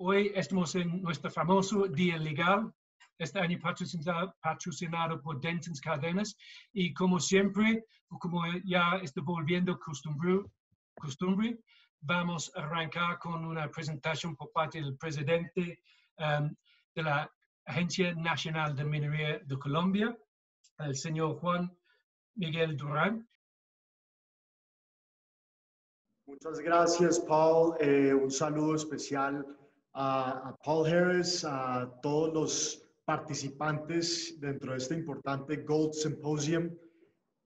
Hoy estamos en nuestro famoso Día Legal, este año patrocinado, patrocinado por Dentons Cadenas y como siempre, como ya está volviendo costumbre, costumbre vamos a arrancar con una presentación por parte del presidente um, de la Agencia Nacional de Minería de Colombia, el señor Juan Miguel Durán. Muchas gracias, Paul. Eh, un saludo especial a, a, Paul Harris, a todos los participantes dentro de este importante Gold Symposium.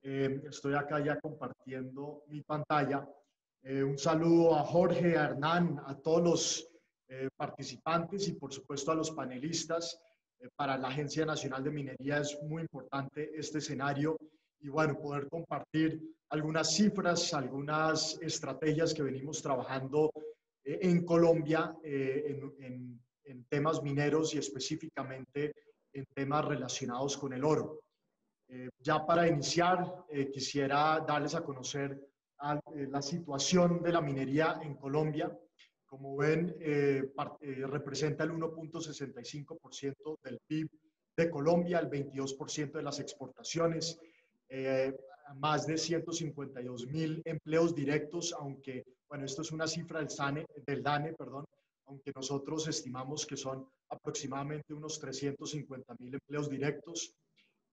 Eh, estoy acá ya compartiendo mi pantalla. Eh, un saludo a Jorge, a Hernán, a todos los eh, participantes y por supuesto a los panelistas. Eh, para la Agencia Nacional de Minería es muy importante este escenario y bueno, poder compartir algunas cifras, algunas estrategias que venimos trabajando en Colombia en, en, en temas mineros y específicamente en temas relacionados con el oro. ya para iniciar, quisiera darles a conocer eh, la situación de la minería en Colombia. Como ven, eh, eh, representa el 1.65% del PIB de Colombia, el 22% de las exportaciones, más de 152 mil empleos directos, aunque, bueno, esto es una cifra del, del DANE, perdón, aunque nosotros estimamos que son aproximadamente unos 350 mil empleos directos.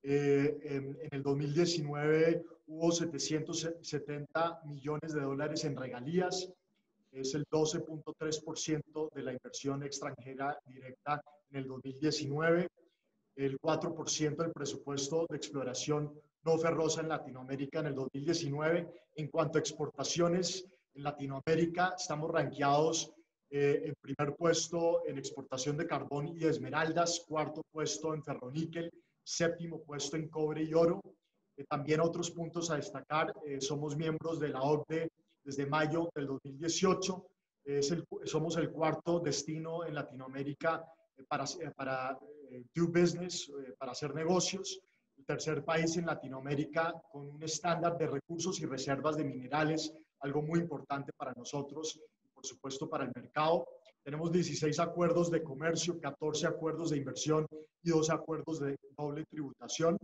Eh, en, el 2019 hubo 770 millones de dólares en regalías, es el 12.3% de la inversión extranjera directa en el 2019, el 4% del presupuesto de exploración no ferrosa en Latinoamérica en el 2019. En cuanto a exportaciones, en Latinoamérica estamos rankeados eh, en primer puesto en exportación de carbón y de esmeraldas, cuarto puesto en ferroníquel, séptimo puesto en cobre y oro. Eh, también otros puntos a destacar, eh, somos miembros de la OCDE desde mayo del 2018. Es el, somos el cuarto destino en Latinoamérica eh, para, para do business, para hacer negocios. El tercer país en Latinoamérica con un estándar de recursos y reservas de minerales, algo muy importante para nosotros por supuesto para el mercado. Tenemos 16 acuerdos de comercio, 14 acuerdos de inversión y 12 acuerdos de doble tributación.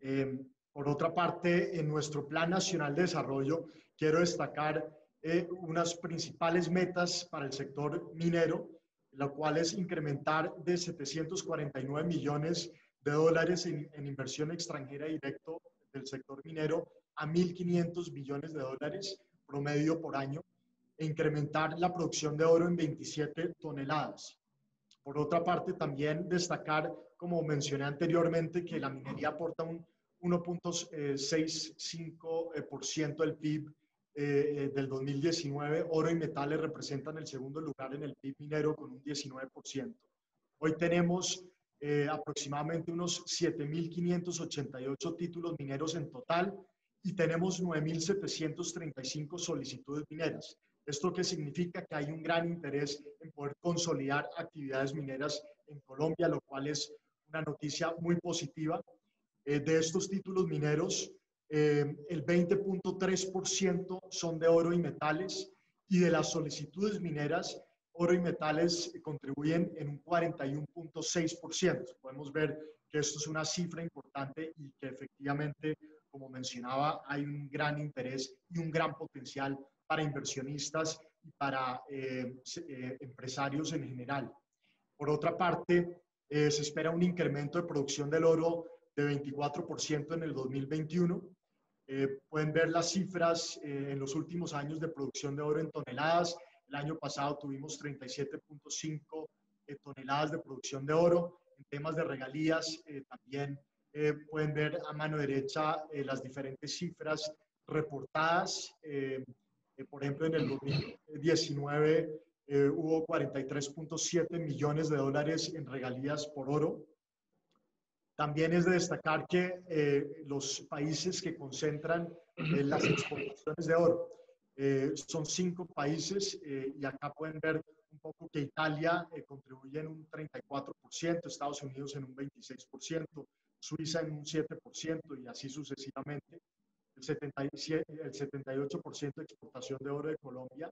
Eh, por otra parte, en nuestro Plan Nacional de Desarrollo, quiero destacar eh, unas principales metas para el sector minero, la cual es incrementar de 749 millones de dólares en, en inversión extranjera directo del sector minero a 1.500 millones de dólares promedio por año e incrementar la producción de oro en 27 toneladas. Por otra parte, también destacar, como mencioné anteriormente, que la minería aporta un 1.65% del PIB eh, del 2019. Oro y metales representan el segundo lugar en el PIB minero con un 19%. Hoy tenemos eh, aproximadamente unos 7.588 títulos mineros en total y tenemos 9.735 solicitudes mineras. ¿Esto qué significa? Que hay un gran interés en poder consolidar actividades mineras en Colombia, lo cual es una noticia muy positiva. Eh, de estos títulos mineros, eh, el 20.3% son de oro y metales y de las solicitudes mineras, oro y metales contribuyen en un 41.6%. Podemos ver que esto es una cifra importante y que efectivamente, como mencionaba, hay un gran interés y un gran potencial para inversionistas y para eh, eh, empresarios en general. Por otra parte, eh, se espera un incremento de producción del oro de 24% en el 2021. pueden ver las cifras en los últimos años de producción de oro en toneladas. El año pasado tuvimos 37.5 toneladas de producción de oro. En temas de regalías, también pueden ver a mano derecha las diferentes cifras reportadas. Eh, por ejemplo, en el 2019 eh, hubo 43.7 millones de dólares en regalías por oro. También es de destacar que eh, los países que concentran las exportaciones de oro son cinco países y acá pueden ver un poco que Italia contribuye en un 34%, Estados Unidos en un 26%, Suiza en un 7% y así sucesivamente el, 77, el 78% de exportación de oro de Colombia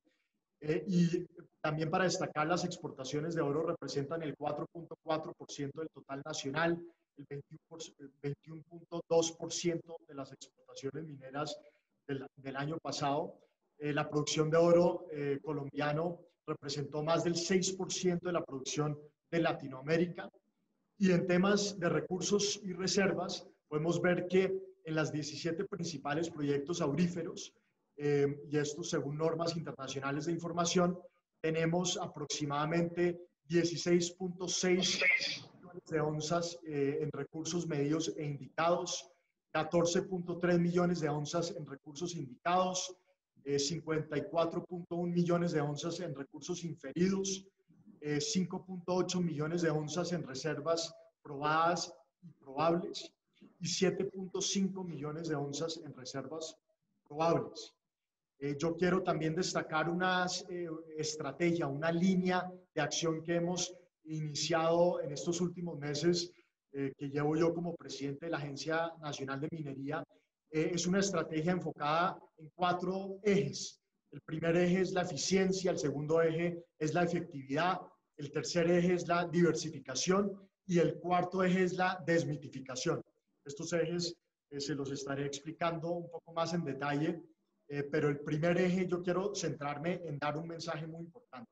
y también para destacar, las exportaciones de oro representan el 4.4% del total nacional, el 21.2% de las exportaciones mineras del, del año pasado. la producción de oro colombiano representó más del 6% de la producción de Latinoamérica. Y en temas de recursos y reservas, podemos ver que en las 17 principales proyectos auríferos, eh, y esto según normas internacionales de información, tenemos aproximadamente 16.6 millones de onzas eh, en recursos medios e indicados, 14.3 millones de onzas en recursos indicados, 54.1 eh, millones de onzas en recursos inferidos, 5.8 millones de onzas en reservas probadas y probables, y 7.5 millones de onzas en reservas probables. Eh, yo quiero también destacar una eh, estrategia, una línea de acción que hemos iniciado en estos últimos meses, eh, que llevo yo como presidente de la Agencia Nacional de Minería. es una estrategia enfocada en cuatro ejes. El primer eje es la eficiencia, el segundo eje es la efectividad, el tercer eje es la diversificación y el cuarto eje es la desmitificación. Estos ejes eh, se los estaré explicando un poco más en detalle, eh, pero el primer eje yo quiero centrarme en dar un mensaje muy importante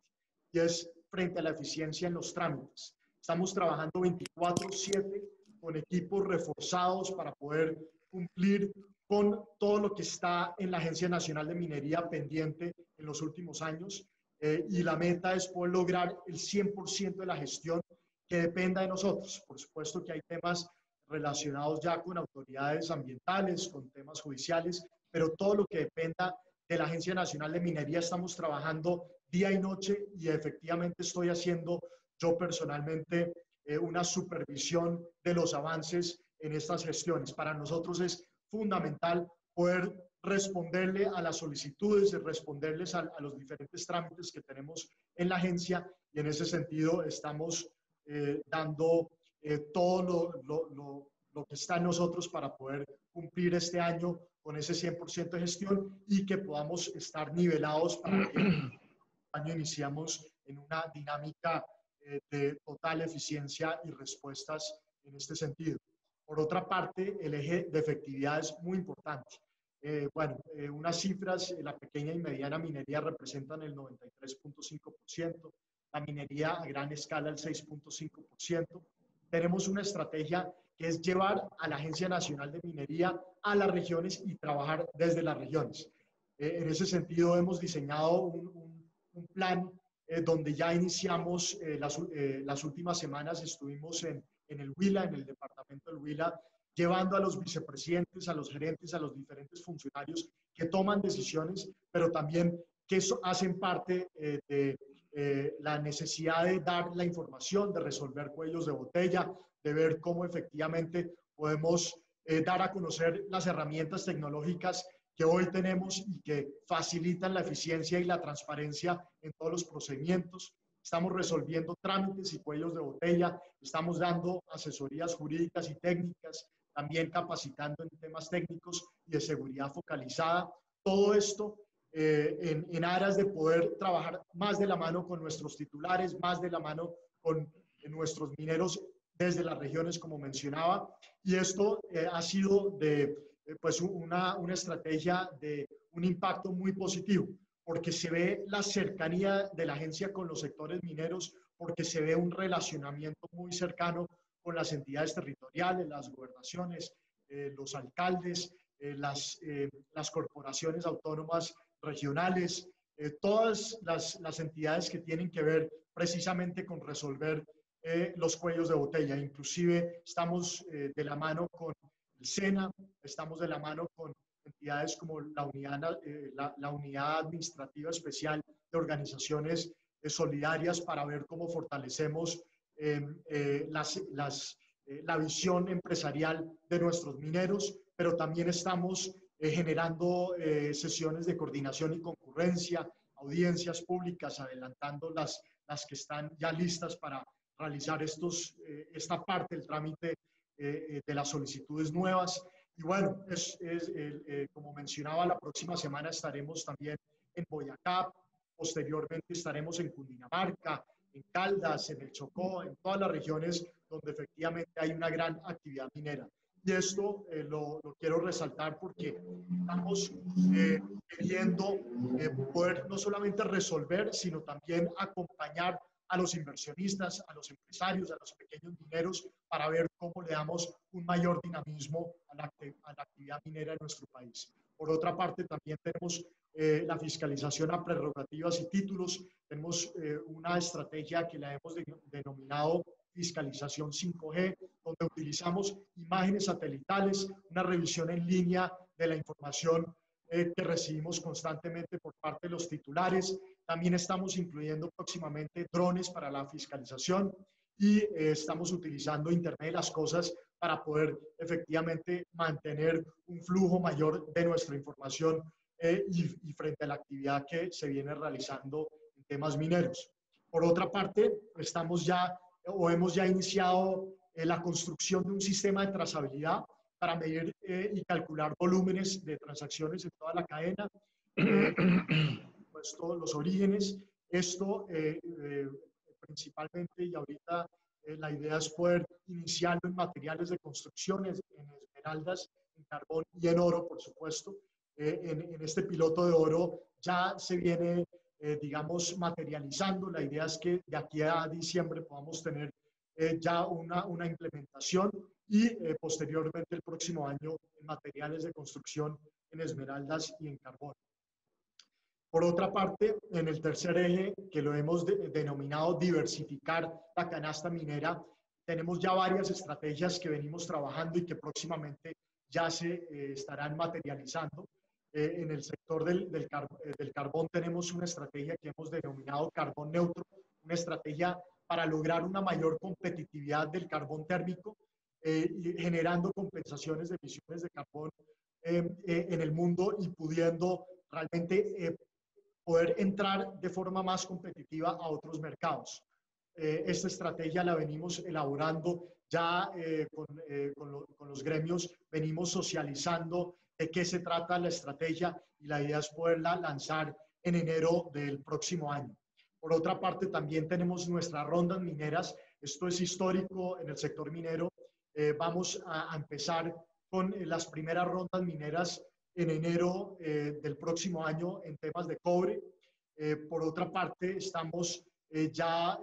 y es frente a la eficiencia en los trámites. Estamos trabajando 24/7 con equipos reforzados para poder cumplir con todo lo que está en la Agencia Nacional de Minería pendiente en los últimos años eh, y la meta es poder lograr el 100% de la gestión que dependa de nosotros. Por supuesto que hay temas relacionados ya con autoridades ambientales, con temas judiciales, pero todo lo que dependa de la Agencia Nacional de Minería estamos trabajando día y noche y efectivamente estoy haciendo yo personalmente eh, una supervisión de los avances en estas gestiones. Para nosotros es fundamental poder responderle a las solicitudes, responderles a, los diferentes trámites que tenemos en la agencia y en ese sentido estamos eh, dando eh, todo lo, que está en nosotros para poder cumplir este año con ese 100% de gestión y que podamos estar nivelados para que el año iniciamos en una dinámica eh, de total eficiencia y respuestas en este sentido. Por otra parte, el eje de efectividad es muy importante. Eh, bueno, unas cifras, la pequeña y mediana minería representan el 93.5%, la minería a gran escala el 6.5%, tenemos una estrategia que es llevar a la Agencia Nacional de Minería a las regiones y trabajar desde las regiones. Eh, en ese sentido, hemos diseñado un, un, plan eh, donde ya iniciamos eh, las, las, últimas semanas, estuvimos en, en el Huila, en el departamento del Huila, llevando a los vicepresidentes, a los gerentes, a los diferentes funcionarios que toman decisiones, pero también que hacen parte de eh, la necesidad de dar la información, de resolver cuellos de botella, de ver cómo efectivamente podemos eh, dar a conocer las herramientas tecnológicas que hoy tenemos y que facilitan la eficiencia y la transparencia en todos los procedimientos. Estamos resolviendo trámites y cuellos de botella, estamos dando asesorías jurídicas y técnicas, también capacitando en temas técnicos y de seguridad focalizada. Todo esto eh, en, en, aras de poder trabajar más de la mano con nuestros titulares, más de la mano con nuestros mineros desde las regiones, como mencionaba. Y esto eh, ha sido de, eh, pues una, una estrategia de un impacto muy positivo, porque se ve la cercanía de la agencia con los sectores mineros, porque se ve un relacionamiento muy cercano con las entidades territoriales, las gobernaciones, los alcaldes, las, las corporaciones autónomas regionales, eh, todas las, las, entidades que tienen que ver precisamente con resolver eh, los cuellos de botella. Inclusive estamos eh, de la mano con el SENA, estamos de la mano con entidades como la unidad, la, la unidad administrativa especial de organizaciones solidarias para ver cómo fortalecemos las, las, la visión empresarial de nuestros mineros, pero también estamos eh, generando eh, sesiones de coordinación y concurrencia, audiencias públicas, adelantando las, las que están ya listas para realizar estos, eh, esta parte del trámite de las solicitudes nuevas. Y bueno, es, es como mencionaba, la próxima semana estaremos también en Boyacá Posteriormente estaremos en Cundinamarca, en Caldas, en el Chocó, en todas las regiones donde efectivamente hay una gran actividad minera. Y esto eh, lo, quiero resaltar porque estamos eh, queriendo eh, poder no solamente resolver, sino también acompañar a los inversionistas, a los empresarios, a los pequeños mineros, para ver cómo le damos un mayor dinamismo a la, a la actividad minera en nuestro país. Por otra parte, también tenemos la fiscalización a prerrogativas y títulos. Tenemos una estrategia que la hemos denominado fiscalización 5G, donde utilizamos imágenes satelitales, una revisión en línea de la información eh, que recibimos constantemente por parte de los titulares. También estamos incluyendo próximamente drones para la fiscalización y eh, estamos utilizando Internet de las Cosas para poder efectivamente mantener un flujo mayor de nuestra información eh, y, y frente a la actividad que se viene realizando en temas mineros. Por otra parte, estamos ya o hemos ya iniciado eh, la construcción de un sistema de trazabilidad para medir eh, y calcular volúmenes de transacciones en toda la cadena, eh, pues todos los orígenes. Esto principalmente y ahorita la idea es poder iniciarlo en materiales de construcción, en esmeraldas, en carbón y en oro, por supuesto. En, en, este piloto de oro ya se viene eh, digamos, materializando. La idea es que de aquí a diciembre podamos tener eh, ya una, una, implementación y eh, posteriormente el próximo año en materiales de construcción en esmeraldas y en carbón. Por otra parte, en el tercer eje, que lo hemos denominado diversificar la canasta minera, tenemos ya varias estrategias que venimos trabajando y que próximamente ya se estarán materializando. Eh, en el sector del, del, eh, del, carbón tenemos una estrategia que hemos denominado carbón neutro, una estrategia para lograr una mayor competitividad del carbón térmico, eh, generando compensaciones de emisiones de carbón en el mundo y pudiendo realmente poder entrar de forma más competitiva a otros mercados. esta estrategia la venimos elaborando ya con, con, con los gremios, venimos socializando de qué se trata la estrategia y la idea es poderla lanzar en enero del próximo año. Por otra parte, también tenemos nuestras rondas mineras. Esto es histórico en el sector minero. Eh, vamos a, empezar con eh, las primeras rondas mineras en enero eh, del próximo año en temas de cobre. por otra parte, estamos ya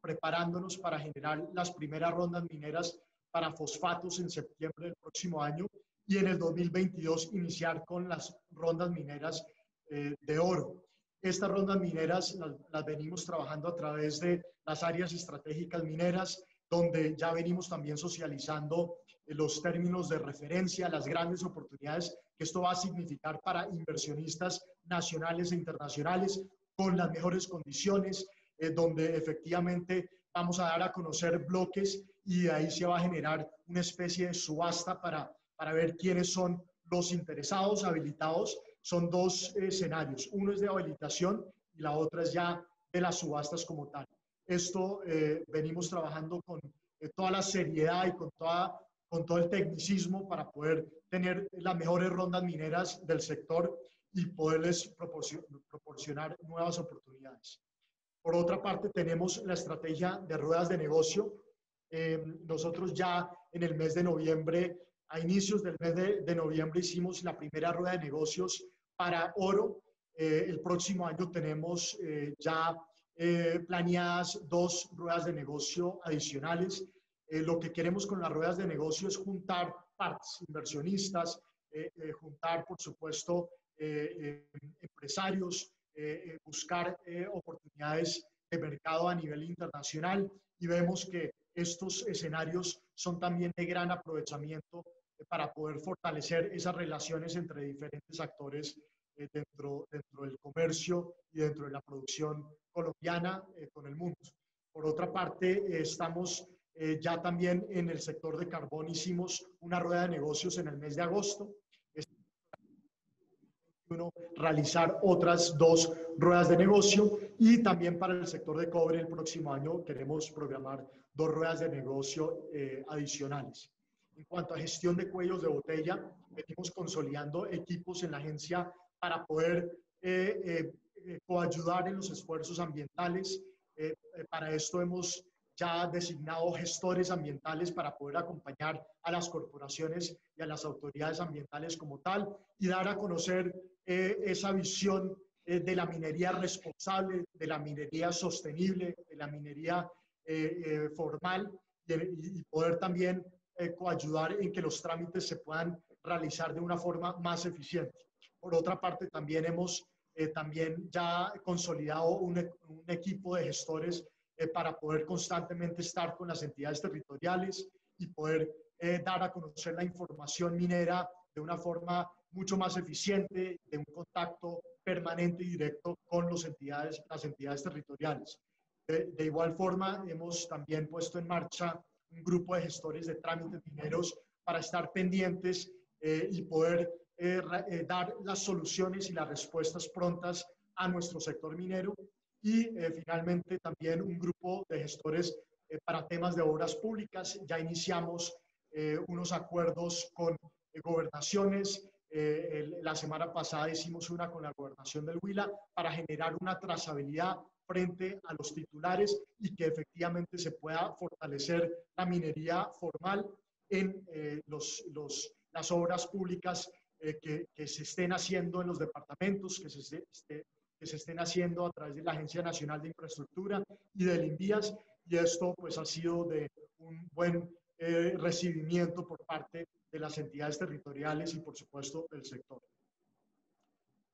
preparándonos para generar las primeras rondas mineras para fosfatos en septiembre del próximo año y en el 2022 iniciar con las rondas mineras eh, de oro. Estas rondas mineras las, venimos trabajando a través de las áreas estratégicas mineras, donde ya venimos también socializando eh, los términos de referencia, las grandes oportunidades que esto va a significar para inversionistas nacionales e internacionales con las mejores condiciones, eh, donde efectivamente vamos a dar a conocer bloques y de ahí se va a generar una especie de subasta para para ver quiénes son los interesados habilitados. Son dos escenarios. Uno es de habilitación y la otra es ya de las subastas como tal. Esto eh, venimos trabajando con eh, toda la seriedad y con, toda, con todo el tecnicismo para poder tener las mejores rondas mineras del sector y poderles proporcionar nuevas oportunidades. Por otra parte, tenemos la estrategia de ruedas de negocio. Eh, nosotros ya en el mes de noviembre a inicios del mes de, noviembre hicimos la primera rueda de negocios para oro. Eh, el próximo año tenemos eh, ya eh, planeadas dos ruedas de negocio adicionales. lo que queremos con las ruedas de negocio es juntar partes, inversionistas, juntar, por supuesto, empresarios, buscar oportunidades de mercado a nivel internacional y vemos que estos escenarios son también de gran aprovechamiento para poder fortalecer esas relaciones entre diferentes actores eh, dentro, dentro del comercio y dentro de la producción colombiana eh, con el mundo. Por otra parte, eh, ya también en el sector de carbón, hicimos una rueda de negocios en el mes de agosto. realizar otras dos ruedas de negocio y también para el sector de cobre el próximo año queremos programar dos ruedas de negocio adicionales. En cuanto a gestión de cuellos de botella, venimos consolidando equipos en la agencia para poder eh, eh, eh, coayudar en los esfuerzos ambientales. Eh, para esto hemos ya designado gestores ambientales para poder acompañar a las corporaciones y a las autoridades ambientales como tal y dar a conocer esa visión de la minería responsable, de la minería sostenible, de la minería formal y, poder también coayudar en que los trámites se puedan realizar de una forma más eficiente. Por otra parte, también hemos eh, también ya consolidado un, un equipo de gestores eh, para poder constantemente estar con las entidades territoriales y poder eh, dar a conocer la información minera de una forma mucho más eficiente, de un contacto permanente y directo con los entidades, las entidades territoriales. De, de, igual forma, hemos también puesto en marcha un grupo de gestores de trámites mineros para estar pendientes eh, y poder eh, eh, dar las soluciones y las respuestas prontas a nuestro sector minero. Y finalmente también un grupo de gestores para temas de obras públicas. Ya iniciamos unos acuerdos con gobernaciones. la semana pasada hicimos una con la gobernación del Huila para generar una trazabilidad frente a los titulares y que efectivamente se pueda fortalecer la minería formal en los, los las obras públicas eh, que, que, se estén haciendo en los departamentos, que se, esté, que se estén haciendo a través de la Agencia Nacional de Infraestructura y del INVIAS. Y esto pues ha sido de un buen eh, recibimiento por parte de las entidades territoriales y por supuesto del sector.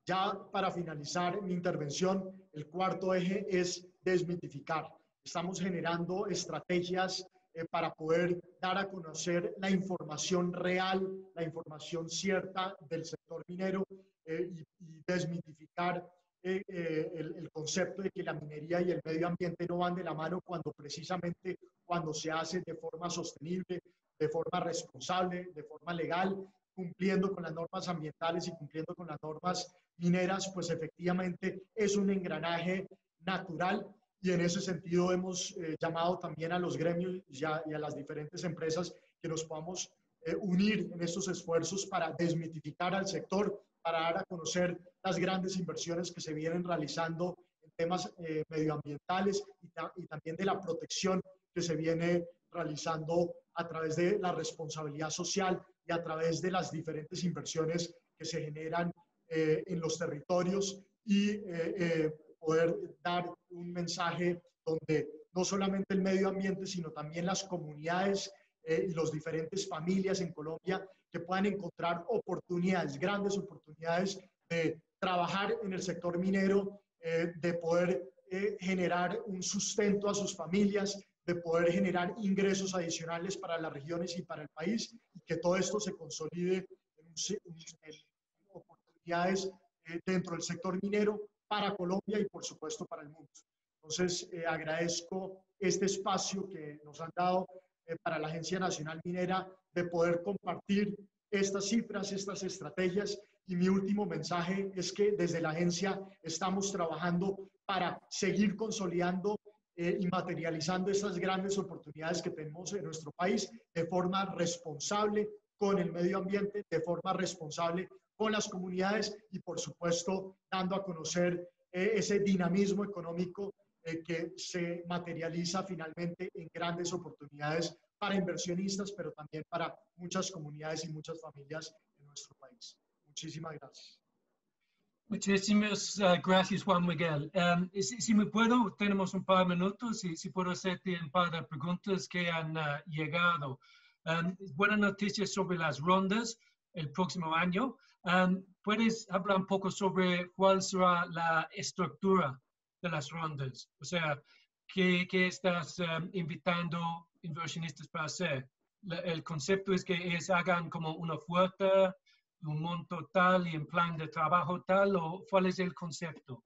Ya para finalizar mi intervención, el cuarto eje es desmitificar. Estamos generando estrategias eh, para poder dar a conocer la información real, la información cierta del sector minero eh, y, desmitificar eh, el, el, concepto de que la minería y el medio ambiente no van de la mano cuando precisamente cuando se hace de forma sostenible, de forma responsable, de forma legal, cumpliendo con las normas ambientales y cumpliendo con las normas mineras, pues efectivamente es un engranaje natural y en ese sentido hemos eh, llamado también a los gremios y a, las diferentes empresas que nos podamos eh, unir en estos esfuerzos para desmitificar al sector, para dar a conocer las grandes inversiones que se vienen realizando en temas eh, medioambientales y, también de la protección que se viene realizando a través de la responsabilidad social y a través de las diferentes inversiones que se generan en los territorios y poder dar un mensaje donde no solamente el medio ambiente, sino también las comunidades eh, y las diferentes familias en Colombia que puedan encontrar oportunidades, grandes oportunidades de trabajar en el sector minero, eh, de poder eh, generar un sustento a sus familias, de poder generar ingresos adicionales para las regiones y para el país, y que todo esto se consolide en, en oportunidades dentro del sector minero para Colombia y por supuesto para el mundo. Entonces, eh, agradezco este espacio que nos han dado eh, para la Agencia Nacional Minera de poder compartir estas cifras, estas estrategias. Y mi último mensaje es que desde la agencia estamos trabajando para seguir consolidando eh, y materializando estas grandes oportunidades que tenemos en nuestro país de forma responsable con el medio ambiente, de forma responsable con las comunidades y, por supuesto, dando a conocer eh, ese dinamismo económico eh, que se materializa finalmente en grandes oportunidades para inversionistas, pero también para muchas comunidades y muchas familias en nuestro país. Muchísimas gracias. Muchísimas uh, gracias, Juan Miguel. Um, si, si, me puedo, tenemos un par de minutos y si puedo hacerte un par de preguntas que han uh, llegado. Um, buenas noticias sobre las rondas el próximo año. Um, ¿Puedes hablar un poco sobre cuál será la estructura de las rondas? O sea, ¿qué, qué estás um, invitando inversionistas para hacer? el concepto es que ellos hagan como una oferta, un monto tal y en plan de trabajo tal, o cuál es el concepto?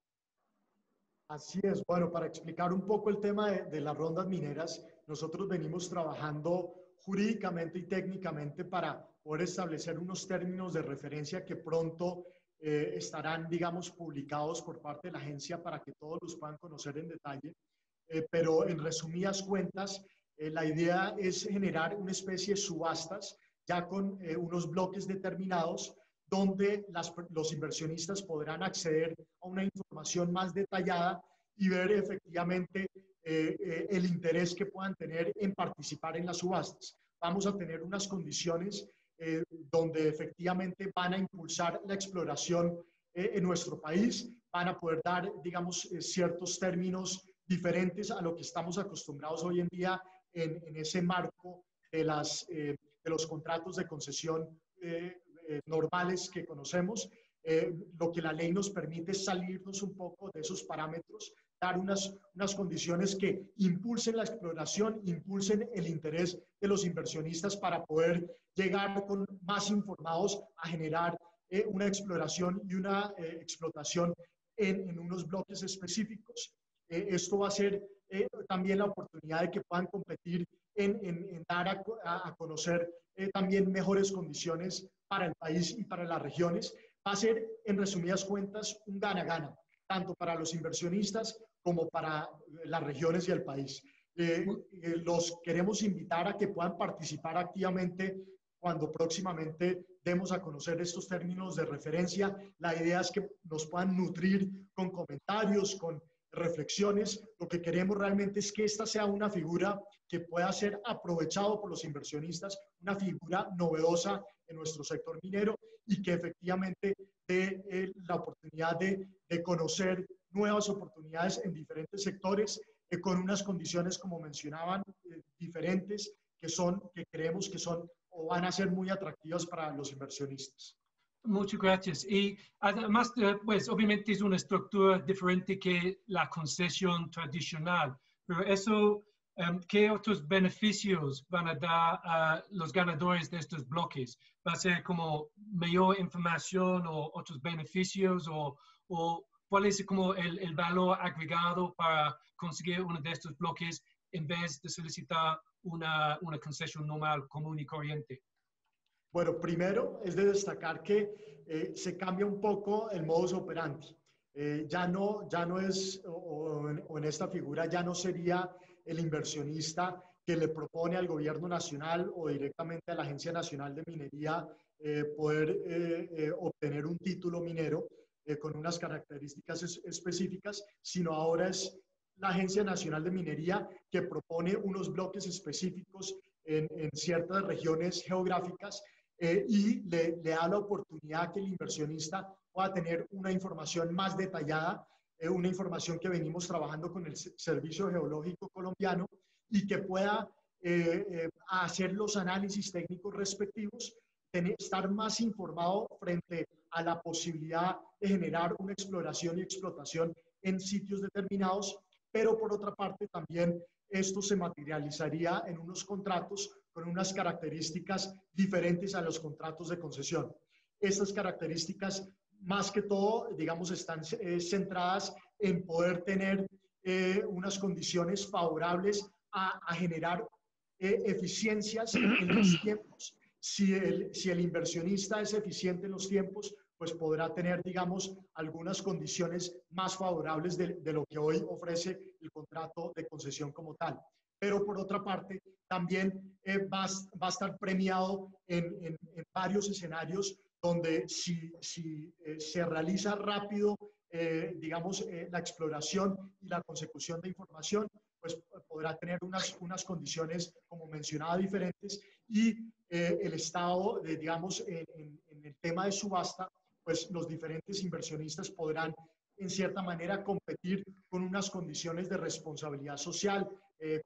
Así es. Bueno, para explicar un poco el tema de, de las rondas mineras, nosotros venimos trabajando jurídicamente y técnicamente para poder establecer unos términos de referencia que pronto eh, estarán, digamos, publicados por parte de la agencia para que todos los puedan conocer en detalle. Eh, pero en resumidas cuentas, eh, la idea es generar una especie de subastas ya con unos bloques determinados donde las, los inversionistas podrán acceder a una información más detallada y ver efectivamente eh, eh, el interés que puedan tener en participar en las subastas. Vamos a tener unas condiciones eh, donde efectivamente van a impulsar la exploración en nuestro país, van a poder dar, digamos, ciertos términos diferentes a lo que estamos acostumbrados hoy en día en, en ese marco de, las, de los contratos de concesión normales que conocemos. lo que la ley nos permite es salirnos un poco de esos parámetros dar unas, unas condiciones que impulsen la exploración, impulsen el interés de los inversionistas para poder llegar con más informados a generar eh, una exploración y una eh, explotación en, en, unos bloques específicos. Eh, esto va a ser también la oportunidad de que puedan competir en, en, dar a, a conocer también mejores condiciones para el país y para las regiones. Va a ser, en resumidas cuentas, un gana-gana tanto para los inversionistas como para las regiones y el país. Eh, eh, los queremos invitar a que puedan participar activamente cuando próximamente demos a conocer estos términos de referencia. La idea es que nos puedan nutrir con comentarios, con reflexiones. Lo que queremos realmente es que esta sea una figura que pueda ser aprovechado por los inversionistas, una figura novedosa en nuestro sector minero y que efectivamente dé eh, la oportunidad de, de, conocer nuevas oportunidades en diferentes sectores eh, con unas condiciones, como mencionaban, eh, diferentes que son, que creemos que son o van a ser muy atractivas para los inversionistas. Muchas gracias. Y además, pues obviamente es una estructura diferente que la concesión tradicional, pero eso Um, ¿Qué otros beneficios van a dar a los ganadores de estos bloques? ¿Va a ser como mayor información o otros beneficios o, o cuál es como el, el, valor agregado para conseguir uno de estos bloques en vez de solicitar una, una concesión normal, común y corriente? Bueno, primero es de destacar que eh, se cambia un poco el modus operandi. Eh, ya, no, ya no es, o, en, o en esta figura ya no sería el inversionista que le propone al gobierno nacional o directamente a la Agencia Nacional de Minería eh, poder eh, eh, obtener un título minero con unas características específicas, sino ahora es la Agencia Nacional de Minería que propone unos bloques específicos en, ciertas regiones geográficas y le, le, da la oportunidad que el inversionista pueda tener una información más detallada una información que venimos trabajando con el Servicio Geológico Colombiano y que pueda eh, eh, hacer los análisis técnicos respectivos, tener, estar más informado frente a la posibilidad generar una exploración y explotación en sitios determinados, pero por otra parte también esto se materializaría en unos contratos con unas características diferentes a los contratos de concesión. Estas características más que todo, digamos, están eh, centradas en poder tener eh, unas condiciones favorables a, generar eh, eficiencias en los tiempos. Si el inversionista es eficiente en los tiempos, pues podrá tener, digamos, algunas condiciones más favorables de, lo que hoy ofrece el contrato de concesión como tal. Pero por otra parte, también va, va, a estar premiado en, varios escenarios donde si, si eh, se realiza rápido, eh, digamos, eh, la exploración y la consecución de información, pues podrá tener unas, unas condiciones, como mencionaba, diferentes y el Estado, de, digamos, en, el tema de subasta, pues los diferentes inversionistas podrán, en cierta manera, competir con unas condiciones de responsabilidad social,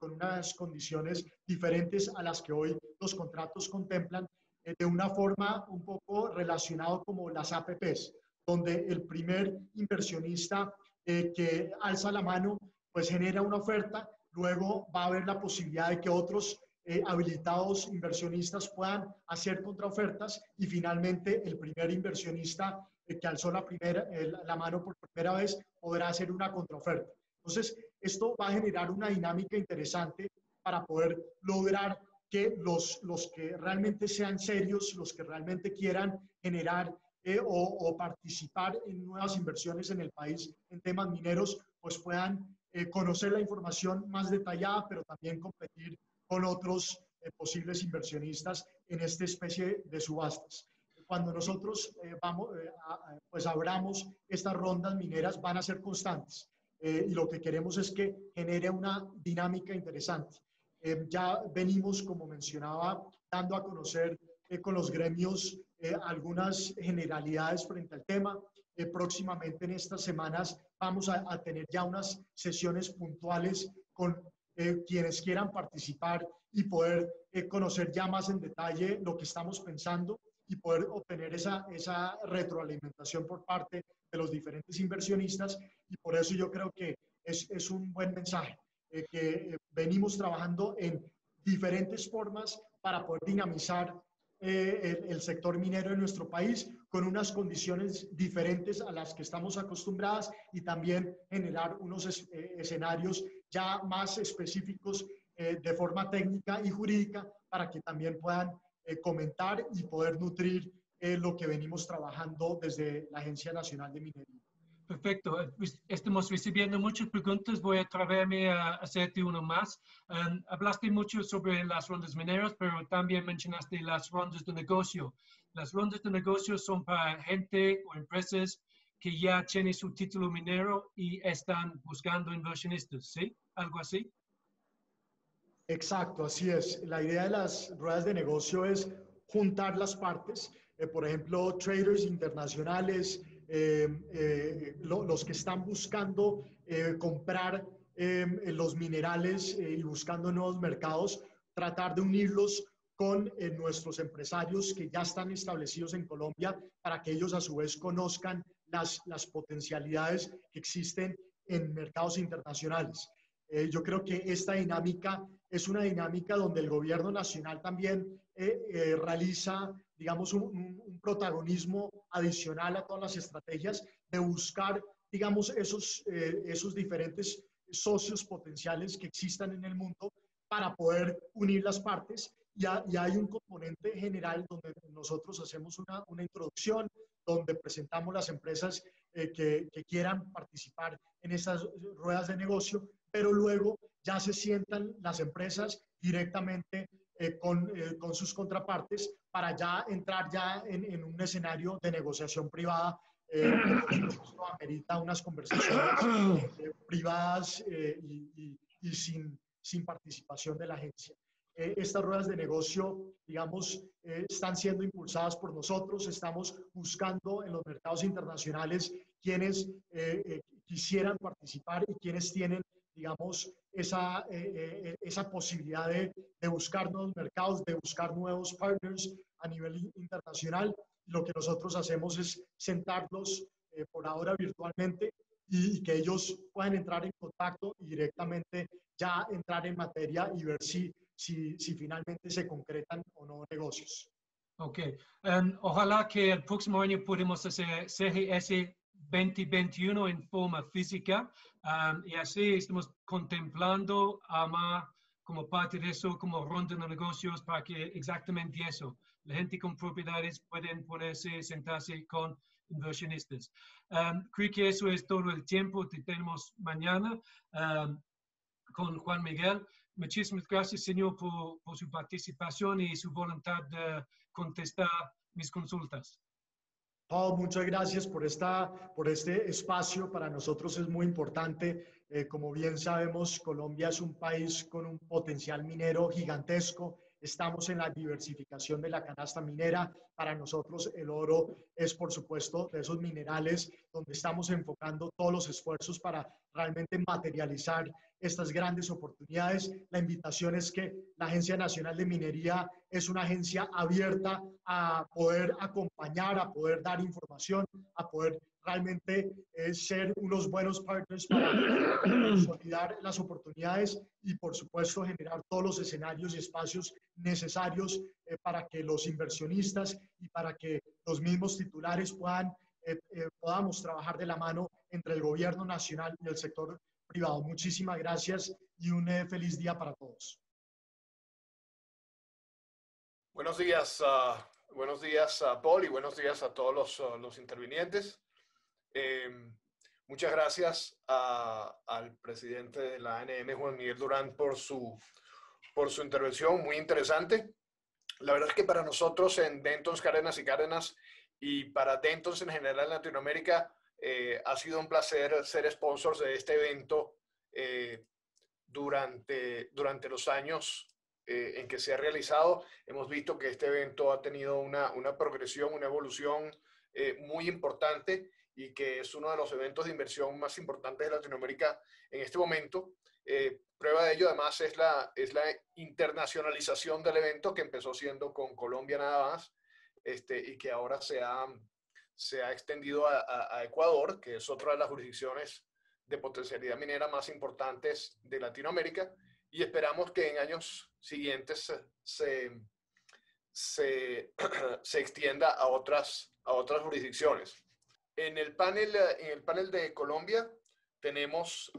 con unas condiciones diferentes a las que hoy los contratos contemplan eh, de una forma un poco relacionado como las APPs, donde el primer inversionista eh, que alza la mano, pues genera una oferta, luego va a haber la posibilidad de que otros eh, habilitados inversionistas puedan hacer contraofertas y finalmente el primer inversionista que alzó la, primera, la mano por primera vez podrá hacer una contraoferta. Entonces, esto va a generar una dinámica interesante para poder lograr que los, los que realmente sean serios, los que realmente quieran generar eh, o, participar en nuevas inversiones en el país en temas mineros, pues puedan eh, conocer la información más detallada, pero también competir con otros eh, posibles inversionistas en esta especie de subastas. cuando nosotros eh, vamos, eh, pues abramos estas rondas mineras, van a ser constantes. Eh, y lo que queremos es que genere una dinámica interesante. ya venimos, como mencionaba, dando a conocer con los gremios algunas generalidades frente al tema. próximamente en estas semanas vamos a, a, tener ya unas sesiones puntuales con quienes quieran participar y poder conocer ya más en detalle lo que estamos pensando y poder obtener esa, esa retroalimentación por parte de los diferentes inversionistas. Y por eso yo creo que es, es un buen mensaje, eh, que eh, venimos trabajando en diferentes formas para poder dinamizar eh, el, sector minero en nuestro país con unas condiciones diferentes a las que estamos acostumbradas y también generar unos escenarios ya más específicos de forma técnica y jurídica para que también puedan eh, comentar y poder nutrir eh, lo que venimos trabajando desde la Agencia Nacional de Minería. Perfecto. Eh, pues, estamos recibiendo muchas preguntas. Voy a atreverme a hacerte uno más. Um, hablaste mucho sobre las rondas mineras, pero también mencionaste las rondas de negocio. Las rondas de negocio son para gente o empresas que ya tienen su título minero y están buscando inversionistas, ¿sí? ¿Algo así? Exacto, así es. La idea de las ruedas de negocio es juntar las partes. Eh, por ejemplo, traders internacionales, eh, eh, los que están buscando comprar los minerales y buscando nuevos mercados, tratar de unirlos con nuestros empresarios que ya están establecidos en Colombia para que ellos a su vez conozcan las, potencialidades que existen en mercados internacionales. yo creo que esta dinámica es una dinámica donde el gobierno nacional también eh, eh, realiza, digamos, un, protagonismo adicional a todas las estrategias de buscar, digamos, esos, eh, esos diferentes socios potenciales que existan en el mundo para poder unir las partes. Y, hay un componente general donde nosotros hacemos una, una introducción, donde presentamos las empresas que, que quieran participar en esas ruedas de negocio, pero luego ya se sientan las empresas directamente eh, con, eh, con, sus contrapartes para ya entrar ya en, un escenario de negociación privada. Eh, amerita unas conversaciones eh, privadas y, sin participación de la agencia. Estas ruedas de negocio, digamos, están siendo impulsadas por nosotros. Estamos buscando en los mercados internacionales quienes quisieran participar y quienes tienen digamos, esa, eh, eh, esa posibilidad de, de, buscar nuevos mercados, de buscar nuevos partners a nivel internacional. Lo que nosotros hacemos es sentarlos eh, por ahora virtualmente y, que ellos puedan entrar en contacto y directamente ya entrar en materia y ver si, si, si finalmente se concretan o no negocios. Ok. Um, ojalá que el próximo año podamos hacer CGS 2021 en forma física y así estamos contemplando AMA como parte de eso, como ronda de negocios para que exactamente eso, la gente con propiedades pueden ponerse, sentarse con inversionistas. creo que eso es todo el tiempo que tenemos mañana con Juan Miguel. Muchísimas gracias, señor, por, por su participación y su voluntad de contestar mis consultas. Paul, muchas gracias por, esta, por este espacio. Para nosotros es muy importante. Eh, como bien sabemos, Colombia es un país con un potencial minero gigantesco. Estamos en la diversificación de la canasta minera. Para nosotros el oro es, por supuesto, de esos minerales donde estamos enfocando todos los esfuerzos para realmente materializar estas grandes oportunidades. La invitación es que la Agencia Nacional de Minería es una agencia abierta a poder acompañar, a poder dar información, a poder realmente eh, ser unos buenos partners para consolidar las oportunidades y, por supuesto, generar todos los escenarios y espacios necesarios eh, para que los inversionistas y para que los mismos titulares puedan, eh, podamos trabajar de la mano entre el gobierno nacional y el sector privado. Muchísimas gracias y un eh, feliz día para todos. Buenos días, uh, buenos días a Paul y buenos días a todos los, uh, los intervinientes. Eh, muchas gracias al presidente de la ANM, Juan Miguel Durán, por su, por su intervención muy interesante. la verdad es que para nosotros en Dentons, Cárdenas y Cárdenas y para Dentons en general en Latinoamérica eh, ha sido un placer ser sponsors de este evento eh, durante, durante los años eh, en que se ha realizado. Hemos visto que este evento ha tenido una, una progresión, una evolución muy importante y que es uno de los eventos de inversión más importantes de Latinoamérica en este momento. prueba de ello además es la, es la internacionalización del evento que empezó siendo con Colombia nada más este, y que ahora se ha, se ha extendido a, Ecuador, que es otra de las jurisdicciones de potencialidad minera más importantes de Latinoamérica, y esperamos que en años siguientes se, se, se extienda a otras, a otras jurisdicciones. En el panel, en el panel de Colombia tenemos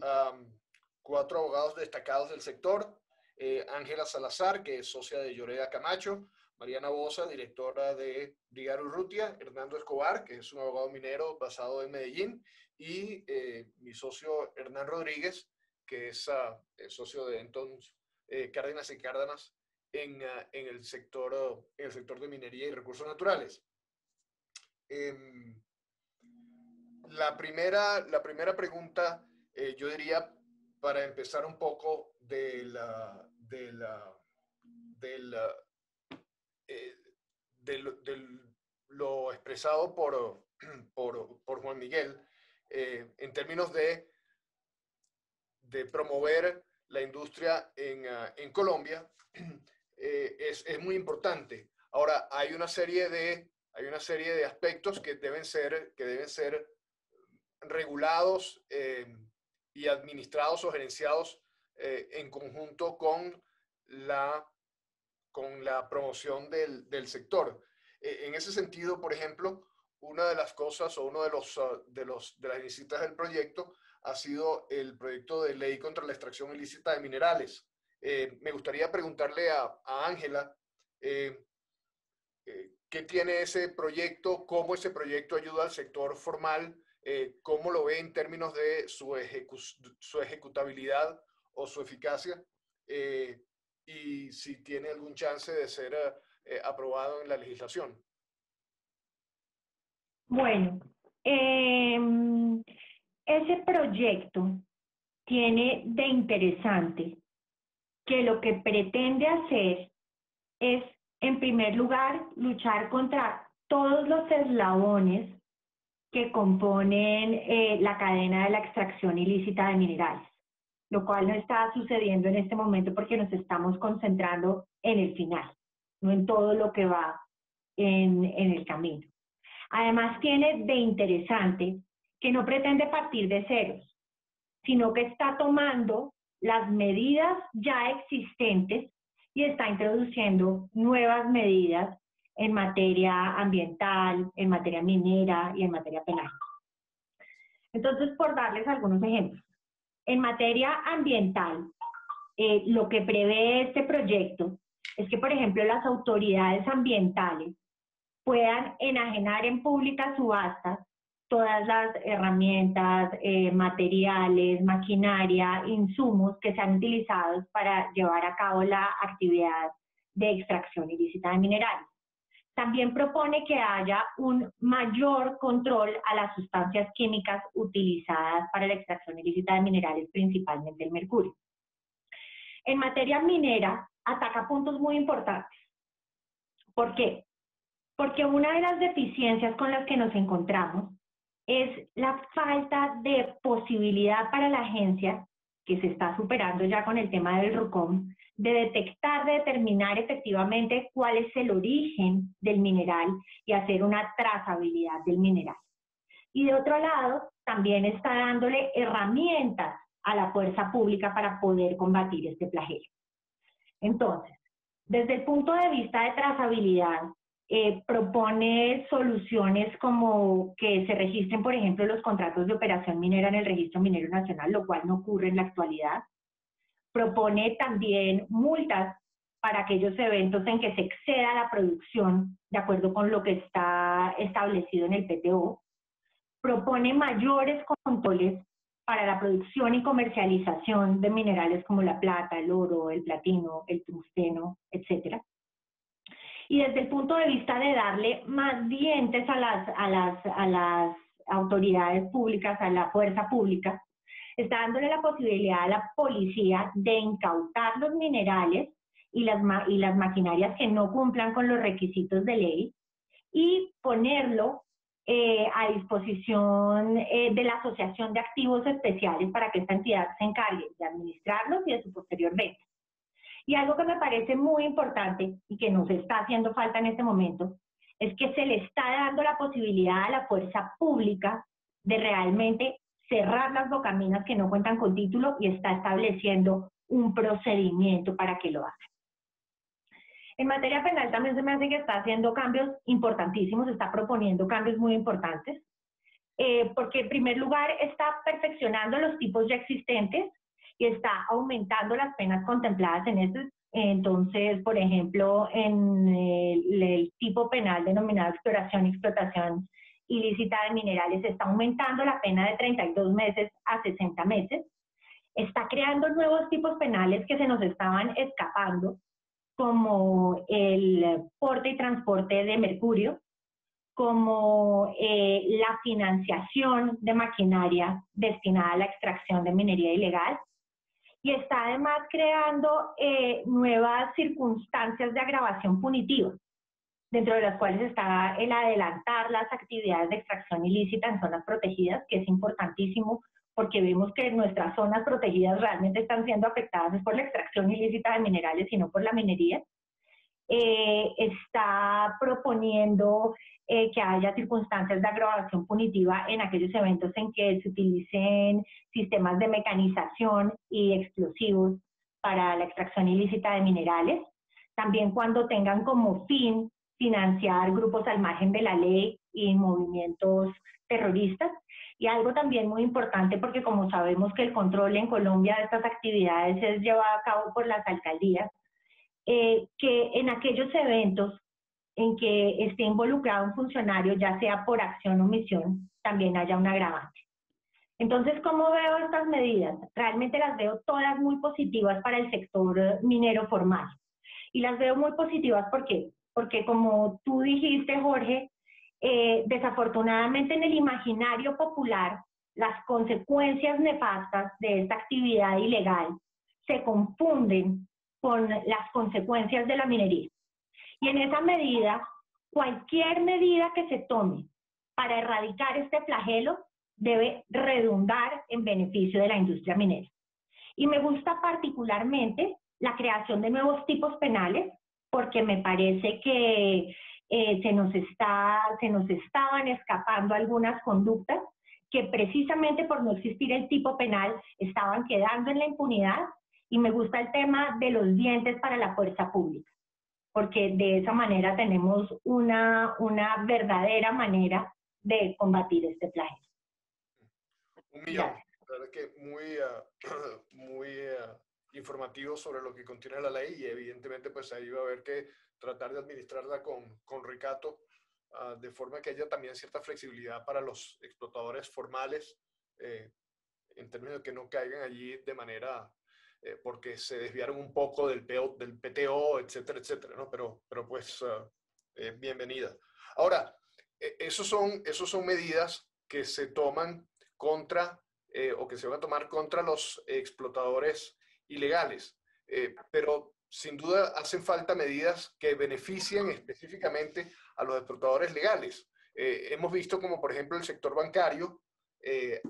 cuatro abogados destacados del sector. Eh, Ángela Salazar, que es socia de Lloreda Camacho, Mariana Bosa, directora de Brigada Urrutia, Hernando Escobar, que es un abogado minero basado en Medellín, y eh, mi socio Hernán Rodríguez, que es uh, socio de entonces eh, Cárdenas y Cárdenas en, uh, en, el sector, en el sector de minería y recursos naturales. Eh, la, primera, la primera pregunta, eh, yo diría, para empezar un poco de la, de la, de la eh, de, lo expresado por, por, Juan Miguel eh, en términos de, de promover la industria en, ah, Colombia eh, es, muy importante. Ahora, hay una serie de, hay una serie de aspectos que deben ser, que deben ser regulados y administrados o gerenciados en conjunto con la con la promoción del, del sector. E, en ese sentido, por ejemplo, una de las cosas o uno de los, ah, de los de las visitas del proyecto ha sido el proyecto de ley contra la extracción ilícita de minerales. Eh, me gustaría preguntarle a Ángela eh, eh, qué tiene ese proyecto, cómo ese proyecto ayuda al sector formal, cómo lo ve en términos de su, su ejecutabilidad o su eficacia y si tiene algún chance de ser eh, eh, aprobado en la legislación. Bueno, em, ese proyecto tiene de interesante que lo que pretende hacer es, en primer lugar, luchar contra todos los eslabones que componen eh, la cadena de la extracción ilícita de minerales lo cual no está sucediendo en este momento porque nos estamos concentrando en el final, no en todo lo que va en, el camino. Además, tiene de interesante que no pretende partir de ceros, sino que está tomando las medidas ya existentes y está introduciendo nuevas medidas en materia ambiental, en materia minera y en materia penal. Entonces, por darles algunos ejemplos. En materia ambiental, eh, lo que prevé este proyecto es que, por ejemplo, las autoridades ambientales puedan enajenar en públicas subastas todas las herramientas, eh, materiales, maquinaria, insumos que sean utilizados para llevar a cabo la actividad de extracción ilícita de minerales. También propone que haya un mayor control a las sustancias químicas utilizadas para la extracción ilícita de minerales, principalmente el mercurio. En materia minera, ataca puntos muy importantes. ¿Por qué? Porque una de las deficiencias con las que nos encontramos es la falta de posibilidad para la agencia, que se está superando ya con el tema del RUCOM, de detectar, de determinar efectivamente cuál es el origen del mineral y hacer una trazabilidad del mineral. Y de otro lado, también está dándole herramientas a la fuerza pública para poder combatir este plagio. Entonces, desde el punto de vista de trazabilidad, eh, propone soluciones como que se registren, por ejemplo, los contratos de operación minera en el Registro Minero Nacional, lo cual no ocurre en la actualidad propone también multas para aquellos eventos en que se exceda la producción de acuerdo con lo que está establecido en el PTO. Propone mayores controles para la producción y comercialización de minerales como la plata, el oro, el platino, el tungsteno, etc. y desde el punto de vista de darle más dientes a las, a las, a las autoridades públicas, a la fuerza pública, está dándole la posibilidad a la policía de incautar los minerales y las, y las maquinarias que no cumplan con los requisitos de ley y ponerlo eh, a disposición eh, de la Asociación de Activos Especiales para que esta entidad se encargue de administrarlos y de su posterior venta. Y algo que me parece muy importante y que nos está haciendo falta en este momento es que se le está dando la posibilidad a la fuerza pública de realmente cerrar las bocaminas que no cuentan con título y está estableciendo un procedimiento para que lo hagan. En materia penal también se me hace que está haciendo cambios importantísimos, está proponiendo cambios muy importantes, eh, porque en primer lugar está perfeccionando los tipos ya existentes y está aumentando las penas contempladas en estos. Entonces, por ejemplo, en el, tipo penal denominado exploración y explotación ilícita de minerales está aumentando la pena de 32 meses a 60 meses. Está creando nuevos tipos penales que se nos estaban escapando, como el porte y transporte de mercurio, como eh, la financiación de maquinaria destinada a la extracción de minería ilegal, y está además creando eh, nuevas circunstancias de agravación punitiva, dentro de las cuales está el adelantar las actividades de extracción ilícita en zonas protegidas, que es importantísimo porque vemos que nuestras zonas protegidas realmente están siendo afectadas por la extracción ilícita de minerales y no por la minería. Eh, está proponiendo eh, que haya circunstancias de agravación punitiva en aquellos eventos en que se utilicen sistemas de mecanización y explosivos para la extracción ilícita de minerales. También cuando tengan como fin financiar grupos al margen de la ley y movimientos terroristas. Y algo también muy importante porque como sabemos que el control en Colombia de estas actividades es llevado a cabo por las alcaldías, eh, que en aquellos eventos en que esté involucrado un funcionario, ya sea por acción o omisión, también haya un agravante. Entonces, ¿cómo veo estas medidas? Realmente las veo todas muy positivas para el sector minero formal. Y las veo muy positivas porque, porque como tú dijiste, Jorge, eh, desafortunadamente en el imaginario popular, las consecuencias nefastas de esta actividad ilegal se confunden con las consecuencias de la minería. Y en esa medida, cualquier medida que se tome para erradicar este flagelo debe redundar en beneficio de la industria minera. Y me gusta particularmente la creación de nuevos tipos penales, porque me parece que eh, se, nos está, se nos estaban escapando algunas conductas que precisamente por no existir el tipo penal estaban quedando en la impunidad y me gusta el tema de los dientes para la fuerza pública, porque de esa manera tenemos una, una verdadera manera de combatir este plagio. Un millón, verdad que muy, ah, muy ah, informativo sobre lo que contiene la ley y evidentemente pues ahí va a haber que tratar de administrarla con, con ricato, ah, de forma que haya también cierta flexibilidad para los explotadores formales, eh, en términos de que no caigan allí de manera eh, porque se desviaron un poco del, del PTO, etcétera, etcétera, ¿no? Pero, pero pues, ah, eh, bienvenida. Ahora, e, esos son, esos son medidas que se toman contra o que se van a tomar contra los explotadores ilegales, pero sin duda hacen falta medidas que beneficien específicamente a los explotadores legales. hemos visto como, por ejemplo, el sector bancario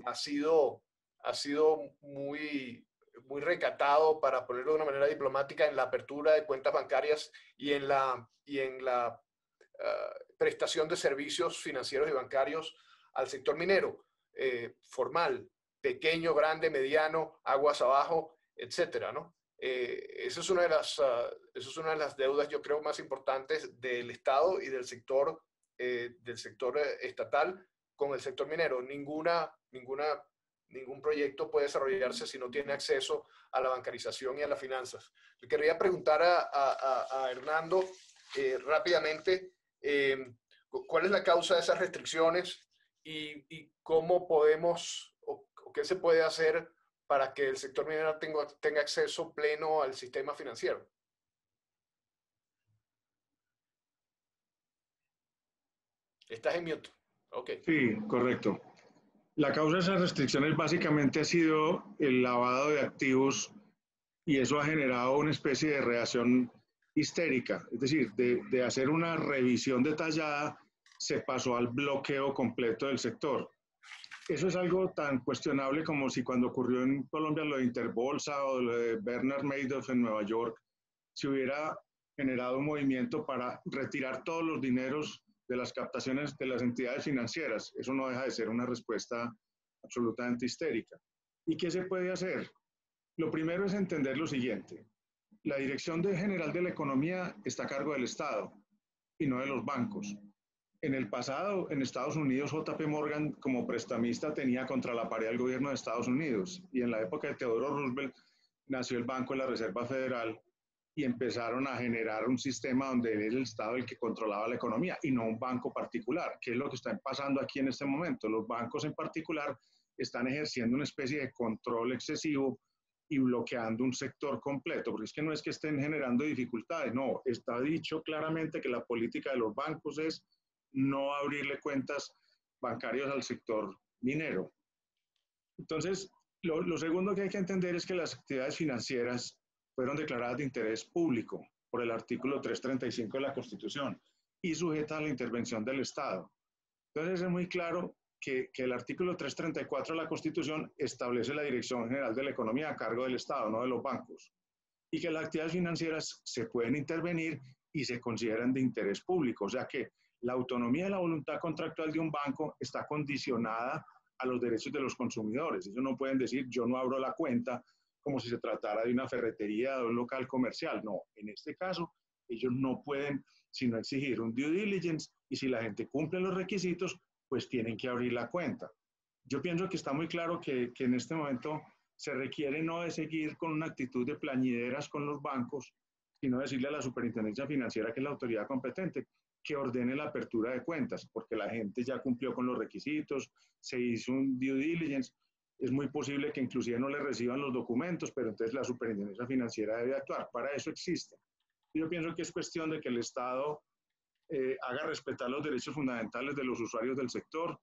ha, sido, ha sido muy muy recatado, para ponerlo de una manera diplomática, en la apertura de cuentas bancarias y en la, y en la ah, prestación de servicios financieros y bancarios al sector minero, eh, formal, pequeño, grande, mediano, aguas abajo, etcétera, ¿no? Eh, esa, es una de las, uh, es una de las deudas, yo creo, más importantes del Estado y del sector, eh, del sector estatal con el sector minero. Ninguna, ninguna ningún proyecto puede desarrollarse si no tiene acceso a la bancarización y a las finanzas. Le quería preguntar a, Hernando eh, rápidamente eh, cuál es la causa de esas restricciones y, cómo podemos o, qué se puede hacer para que el sector minero tenga, acceso pleno al sistema financiero. Estás en mute. Ok. Sí, correcto. La causa de esas restricciones básicamente ha sido el lavado de activos y eso ha generado una especie de reacción histérica. Es decir, de, de hacer una revisión detallada, se pasó al bloqueo completo del sector. Eso es algo tan cuestionable como si cuando ocurrió en Colombia lo de Interbolsa o lo de Bernard Madoff en Nueva York, se hubiera generado un movimiento para retirar todos los dineros de las captaciones de las entidades financieras. Eso no deja de ser una respuesta absolutamente histérica. ¿Y qué se puede hacer? Lo primero es entender lo siguiente. La Dirección General de la Economía está a cargo del Estado y no de los bancos. En el pasado, en Estados Unidos, JP Morgan como prestamista tenía contra la pared al gobierno de Estados Unidos y en la época de Teodoro Roosevelt nació el Banco de la Reserva Federal y empezaron a generar un sistema donde era el Estado el que controlaba la economía y no un banco particular, que es lo que está pasando aquí en este momento. Los bancos en particular están ejerciendo una especie de control excesivo y bloqueando un sector completo, porque es que no es que estén generando dificultades, no, está dicho claramente que la política de los bancos es no abrirle cuentas bancarias al sector minero. Entonces, lo, segundo que hay que entender es que las actividades financieras fueron declaradas de interés público por el artículo 335 de la Constitución y sujetas a la intervención del Estado. Entonces es muy claro que, que, el artículo 334 de la Constitución establece la Dirección General de la Economía a cargo del Estado, no de los bancos, y que las actividades financieras se pueden intervenir y se consideran de interés público, o sea que la autonomía y la voluntad contractual de un banco está condicionada a los derechos de los consumidores. Ellos no pueden decir yo no abro la cuenta como si se tratara de una ferretería, de un local comercial. No, en este caso, ellos no pueden sino exigir un due diligence y si la gente cumple los requisitos, pues tienen que abrir la cuenta. Yo pienso que está muy claro que, que en este momento se requiere no de seguir con una actitud de plañideras con los bancos, sino decirle a la superintendencia financiera, que es la autoridad competente, que ordene la apertura de cuentas, porque la gente ya cumplió con los requisitos, se hizo un due diligence es muy posible que inclusive no le reciban los documentos, pero entonces la superintendencia financiera debe actuar. Para eso existe. Yo pienso que es cuestión de que el Estado eh, haga respetar los derechos fundamentales de los usuarios del sector,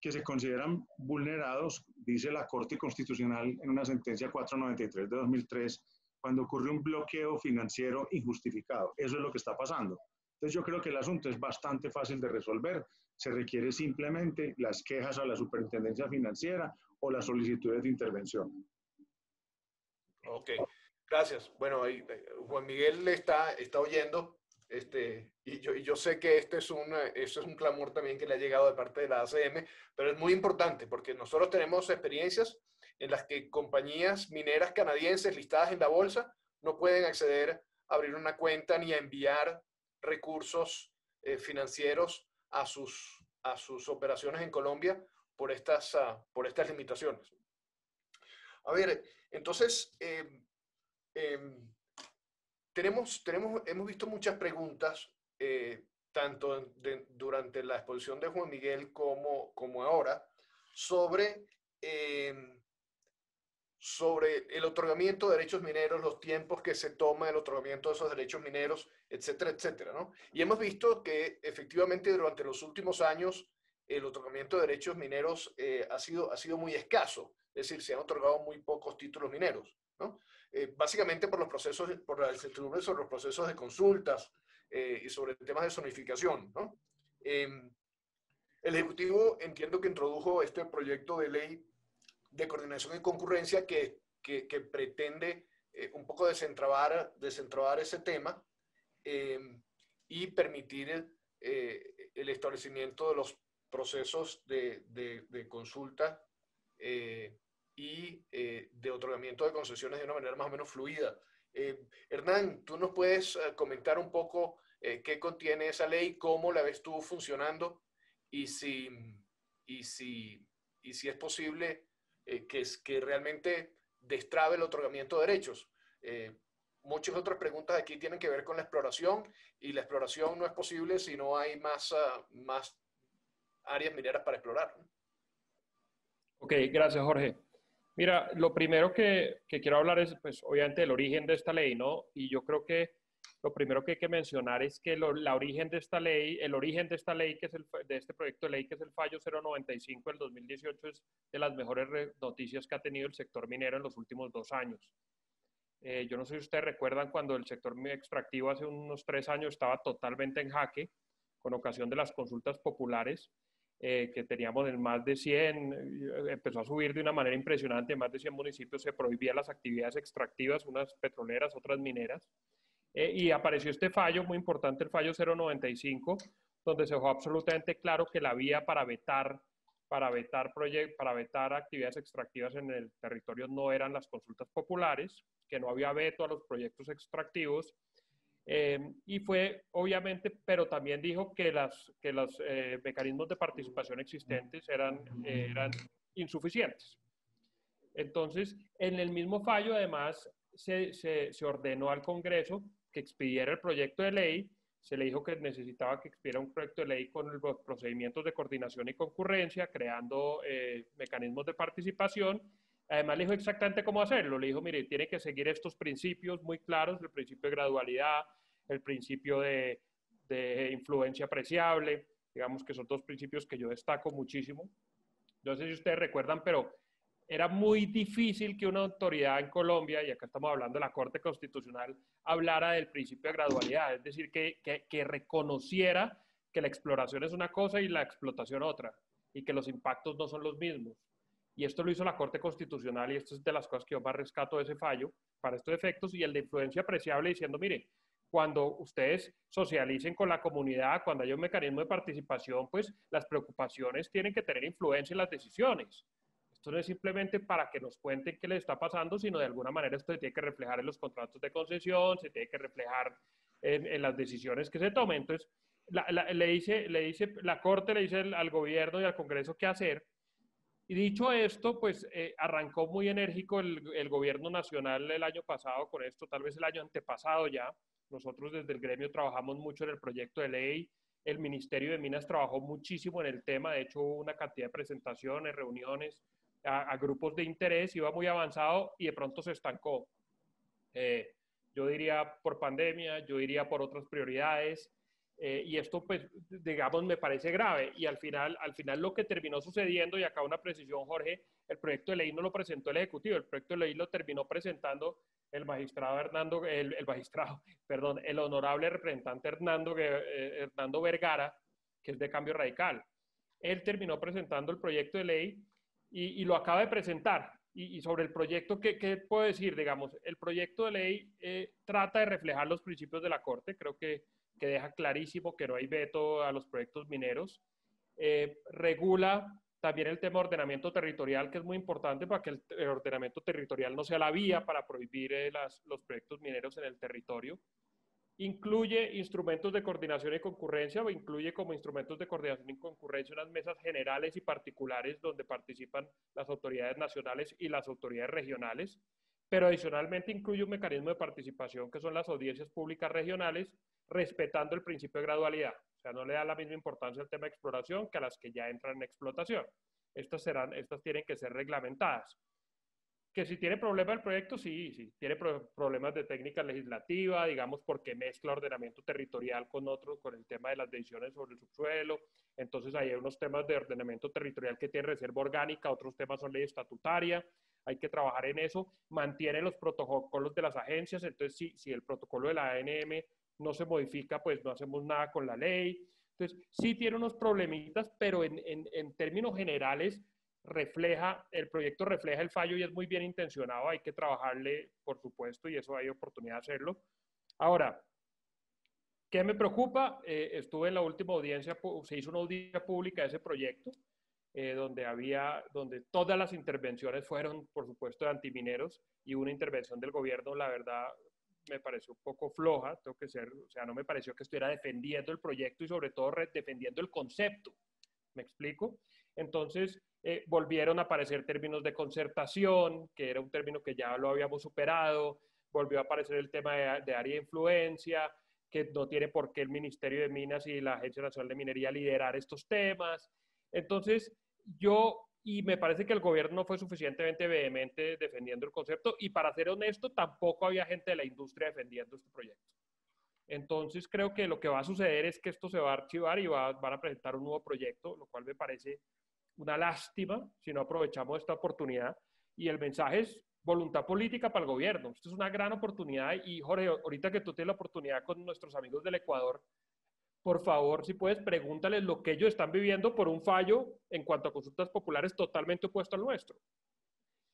que se consideran vulnerados, dice la Corte Constitucional en una sentencia 493 de 2003, cuando ocurre un bloqueo financiero injustificado. Eso es lo que está pasando. Entonces yo creo que el asunto es bastante fácil de resolver. Se requiere simplemente las quejas a la superintendencia financiera o las solicitudes de intervención. Ok, gracias. Bueno, ahí, eh, Juan Miguel le está, está oyendo este, y, yo, y yo sé que este es, un, eso es un clamor también que le ha llegado de parte de la ACM, pero es muy importante porque nosotros tenemos experiencias en las que compañías mineras canadienses listadas en la bolsa no pueden acceder a abrir una cuenta ni a enviar recursos eh, financieros a sus, a sus operaciones en Colombia por estas, uh, por estas limitaciones. A ver, entonces, eh, eh, tenemos, tenemos, hemos visto muchas preguntas, eh, tanto durante la exposición de Juan Miguel como, como ahora, sobre, em, sobre el otorgamiento de derechos mineros, los tiempos que se toma el otorgamiento de esos derechos mineros, etcétera, etcétera. ¿no? Y hemos visto que efectivamente durante los últimos años el otorgamiento de derechos mineros eh, ha, sido, ha sido muy escaso, es decir, se han otorgado muy pocos títulos mineros, ¿no? Eh, básicamente por los procesos, por la incertidumbre sobre los procesos de consultas eh, y sobre temas de zonificación, ¿no? Em, el Ejecutivo entiendo que introdujo este proyecto de ley de coordinación y concurrencia que, que, pretende un poco desentrabar, desentrabar ese tema em, y permitir el establecimiento de los procesos de, de, consulta eh, y eh, de otorgamiento de concesiones de una manera más o menos fluida. Eh, Hernán, ¿tú nos puedes comentar un poco qué contiene esa ley, cómo la ves tú funcionando y si, y si, y si es posible que, que realmente destrabe el otorgamiento de derechos? muchas otras preguntas aquí tienen que ver con la exploración y la exploración no es posible si no hay más, uh, más áreas mineras para explorar. Ok, gracias Jorge. Mira, lo primero que, que, quiero hablar es, pues, obviamente, el origen de esta ley, ¿no? Y yo creo que lo primero que hay que mencionar es que la origen de esta ley, el origen de esta ley, que es el, de este proyecto de ley, que es el fallo 095 del 2018, es de las mejores noticias que ha tenido el sector minero en los últimos dos años. Eh, yo no sé si ustedes recuerdan cuando el sector extractivo hace unos tres años estaba totalmente en jaque con ocasión de las consultas populares, eh, que teníamos en más de 100, eh, empezó a subir de una manera impresionante, en más de 100 municipios se prohibían las actividades extractivas, unas petroleras, otras mineras. Eh, y apareció este fallo muy importante, el fallo 095, donde se dejó absolutamente claro que la vía para vetar, para vetar, para vetar actividades extractivas en el territorio no eran las consultas populares, que no había veto a los proyectos extractivos, eh, y fue, obviamente, pero también dijo que, las, que los eh, mecanismos de participación existentes eran, eran insuficientes. Entonces, en el mismo fallo, además, se, se ordenó al Congreso que expidiera el proyecto de ley, se le dijo que necesitaba que expidiera un proyecto de ley con los procedimientos de coordinación y concurrencia, creando eh, mecanismos de participación. Además, le dijo exactamente cómo hacerlo. Le dijo, mire, tiene que seguir estos principios muy claros, el principio de gradualidad, el principio de, de influencia apreciable, digamos que son dos principios que yo destaco muchísimo. No sé si ustedes recuerdan, pero era muy difícil que una autoridad en Colombia, y acá estamos hablando de la Corte Constitucional, hablara del principio de gradualidad, es decir, que, que, reconociera que la exploración es una cosa y la explotación otra, y que los impactos no son los mismos. Y esto lo hizo la Corte Constitucional, y esto es de las cosas que yo más rescato de ese fallo para estos efectos, y el de influencia apreciable diciendo, mire, cuando ustedes socialicen con la comunidad, cuando haya un mecanismo de participación, pues las preocupaciones tienen que tener influencia en las decisiones. Esto no es simplemente para que nos cuenten qué les está pasando, sino de alguna manera esto se tiene que reflejar en los contratos de concesión, se tiene que reflejar en, las decisiones que se tomen. Entonces, le, dice, le dice, la Corte le dice al gobierno y al Congreso qué hacer. Y dicho esto, pues eh, arrancó muy enérgico el, el, gobierno nacional el año pasado con esto, tal vez el año antepasado ya. Nosotros desde el gremio trabajamos mucho en el proyecto de ley. El Ministerio de Minas trabajó muchísimo en el tema. De hecho, hubo una cantidad de presentaciones, reuniones a, grupos de interés, iba muy avanzado y de pronto se estancó. Eh, yo diría por pandemia, yo diría por otras prioridades, eh, y esto, pues, digamos, me parece grave. Y al final, al final lo que terminó sucediendo, y acá una precisión, Jorge, el proyecto de ley no lo presentó el Ejecutivo, el proyecto de ley lo terminó presentando el magistrado Hernando, el, el magistrado, perdón, el honorable representante Hernando, eh, Hernando Vergara, que es de Cambio Radical. Él terminó presentando el proyecto de ley y, lo acaba de presentar. Y, sobre el proyecto, ¿qué, ¿qué, puedo decir? Digamos, el proyecto de ley eh, trata de reflejar los principios de la Corte, creo que, que, deja clarísimo que no hay veto a los proyectos mineros, eh, regula también el tema de ordenamiento territorial, que es muy importante para que el, ordenamiento territorial no sea la vía para prohibir eh, las, los proyectos mineros en el territorio. Incluye instrumentos de coordinación y concurrencia o incluye como instrumentos de coordinación y concurrencia unas mesas generales y particulares donde participan las autoridades nacionales y las autoridades regionales, pero adicionalmente incluye un mecanismo de participación que son las audiencias públicas regionales, respetando el principio de gradualidad. O sea, no le da la misma importancia al tema de exploración que a las que ya entran en explotación. Estas, serán, estas tienen que ser reglamentadas. Que si tiene problemas el proyecto, sí, sí, tiene problemas de técnica legislativa, digamos, porque mezcla ordenamiento territorial con otro, con el tema de las decisiones sobre el subsuelo. Entonces, hay unos temas de ordenamiento territorial que tienen reserva orgánica, otros temas son ley estatutaria. Hay que trabajar en eso. Mantiene los protocolos de las agencias. Entonces, si, si el protocolo de la ANM no se modifica, pues no hacemos nada con la ley. Entonces, sí tiene unos problemitas, pero en, en, en términos generales, refleja, el proyecto refleja el fallo y es muy bien intencionado, hay que trabajarle, por supuesto, y eso hay oportunidad de hacerlo. Ahora, ¿qué me preocupa? Eh, estuve en la última audiencia, se hizo una audiencia pública de ese proyecto, eh, donde había, donde todas las intervenciones fueron, por supuesto, de antimineros y una intervención del gobierno, la verdad, me pareció un poco floja, tengo que ser, o sea, no me pareció que estuviera defendiendo el proyecto y sobre todo defendiendo el concepto. ¿Me explico? Entonces, eh, volvieron a aparecer términos de concertación, que era un término que ya lo habíamos superado, volvió a aparecer el tema de, de área de influencia, que no tiene por qué el Ministerio de Minas y la Agencia Nacional de Minería liderar estos temas. Entonces, yo, y me parece que el gobierno no fue suficientemente vehemente defendiendo el concepto, y para ser honesto, tampoco había gente de la industria defendiendo este proyecto. Entonces creo que lo que va a suceder es que esto se va a archivar y va, van a presentar un nuevo proyecto, lo cual me parece una lástima si no aprovechamos esta oportunidad. Y el mensaje es voluntad política para el gobierno. Esto es una gran oportunidad y Jorge, ahorita que tú tienes la oportunidad con nuestros amigos del Ecuador, por favor, si puedes, pregúntales lo que ellos están viviendo por un fallo en cuanto a consultas populares totalmente opuesto al nuestro.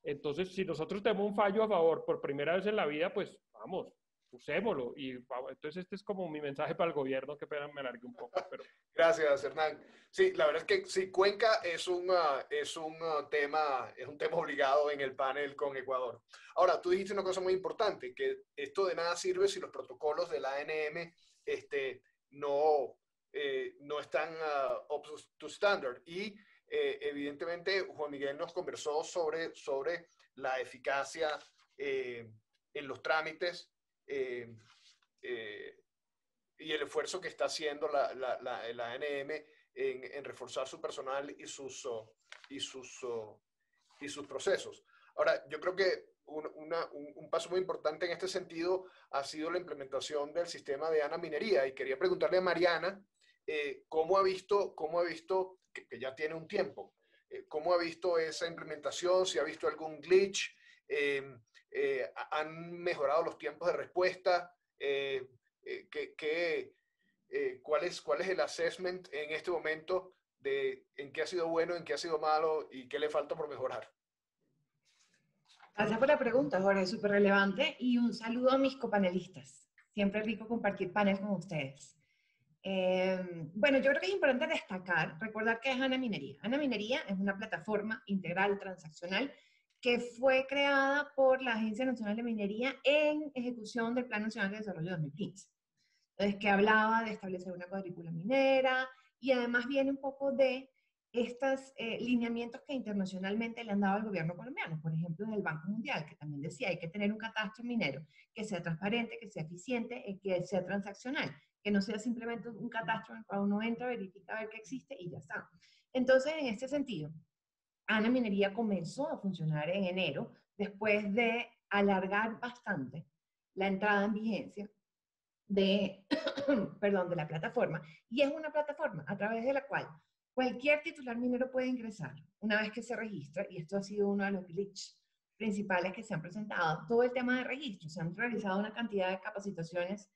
Entonces, si nosotros tenemos un fallo a favor por primera vez en la vida, pues vamos, usémoslo. Y entonces este es como mi mensaje para el gobierno, que pena me alargue un poco. Pero... Gracias, Hernán. Sí, la verdad es que sí, Cuenca es un, uh, es un uh, tema, es un tema obligado en el panel con Ecuador. Ahora, tú dijiste una cosa muy importante, que esto de nada sirve si los protocolos de la ANM este, no, eh, no están uh, up to standard. Y eh, evidentemente Juan Miguel nos conversó sobre, sobre la eficacia eh, en los trámites eh, eh, y el esfuerzo que está haciendo la, la, la, ANM en, en, reforzar su personal y sus, y, sus, y sus procesos. Ahora, yo creo que un, una, un, paso muy importante en este sentido ha sido la implementación del sistema de ANA Minería. Y quería preguntarle a Mariana eh, cómo ha visto, cómo ha visto que, que ya tiene un tiempo, cómo ha visto esa implementación, si ha visto algún glitch, eh, eh, han mejorado los tiempos de respuesta, eh, eh, cuál, es, cuál es el assessment en este momento de en qué ha sido bueno, en qué ha sido malo y qué le falta por mejorar. Gracias por la pregunta, Jorge, súper relevante. Y un saludo a mis copanelistas. Siempre rico compartir panel con ustedes. bueno, yo creo que es importante destacar, recordar que es Ana Minería. Ana Minería es una plataforma integral transaccional que fue creada por la Agencia Nacional de Minería en ejecución del Plan Nacional de Desarrollo 2015. Entonces, que hablaba de establecer una cuadrícula minera y además viene un poco de estos eh, lineamientos que internacionalmente le han dado al gobierno colombiano, por ejemplo, del Banco Mundial, que también decía hay que tener un catastro minero que sea transparente, que sea eficiente y que sea transaccional, que no sea simplemente un catastro en el cual uno entra, verifica a ver qué existe y ya está. Entonces, en este sentido, Ana Minería comenzó a funcionar en enero después de alargar bastante la entrada en vigencia de, perdón, de la plataforma. Y es una plataforma a través de la cual cualquier titular minero puede ingresar una vez que se registra, y esto ha sido uno de los glitches principales que se han presentado, todo el tema de registro. Se han realizado una cantidad de capacitaciones,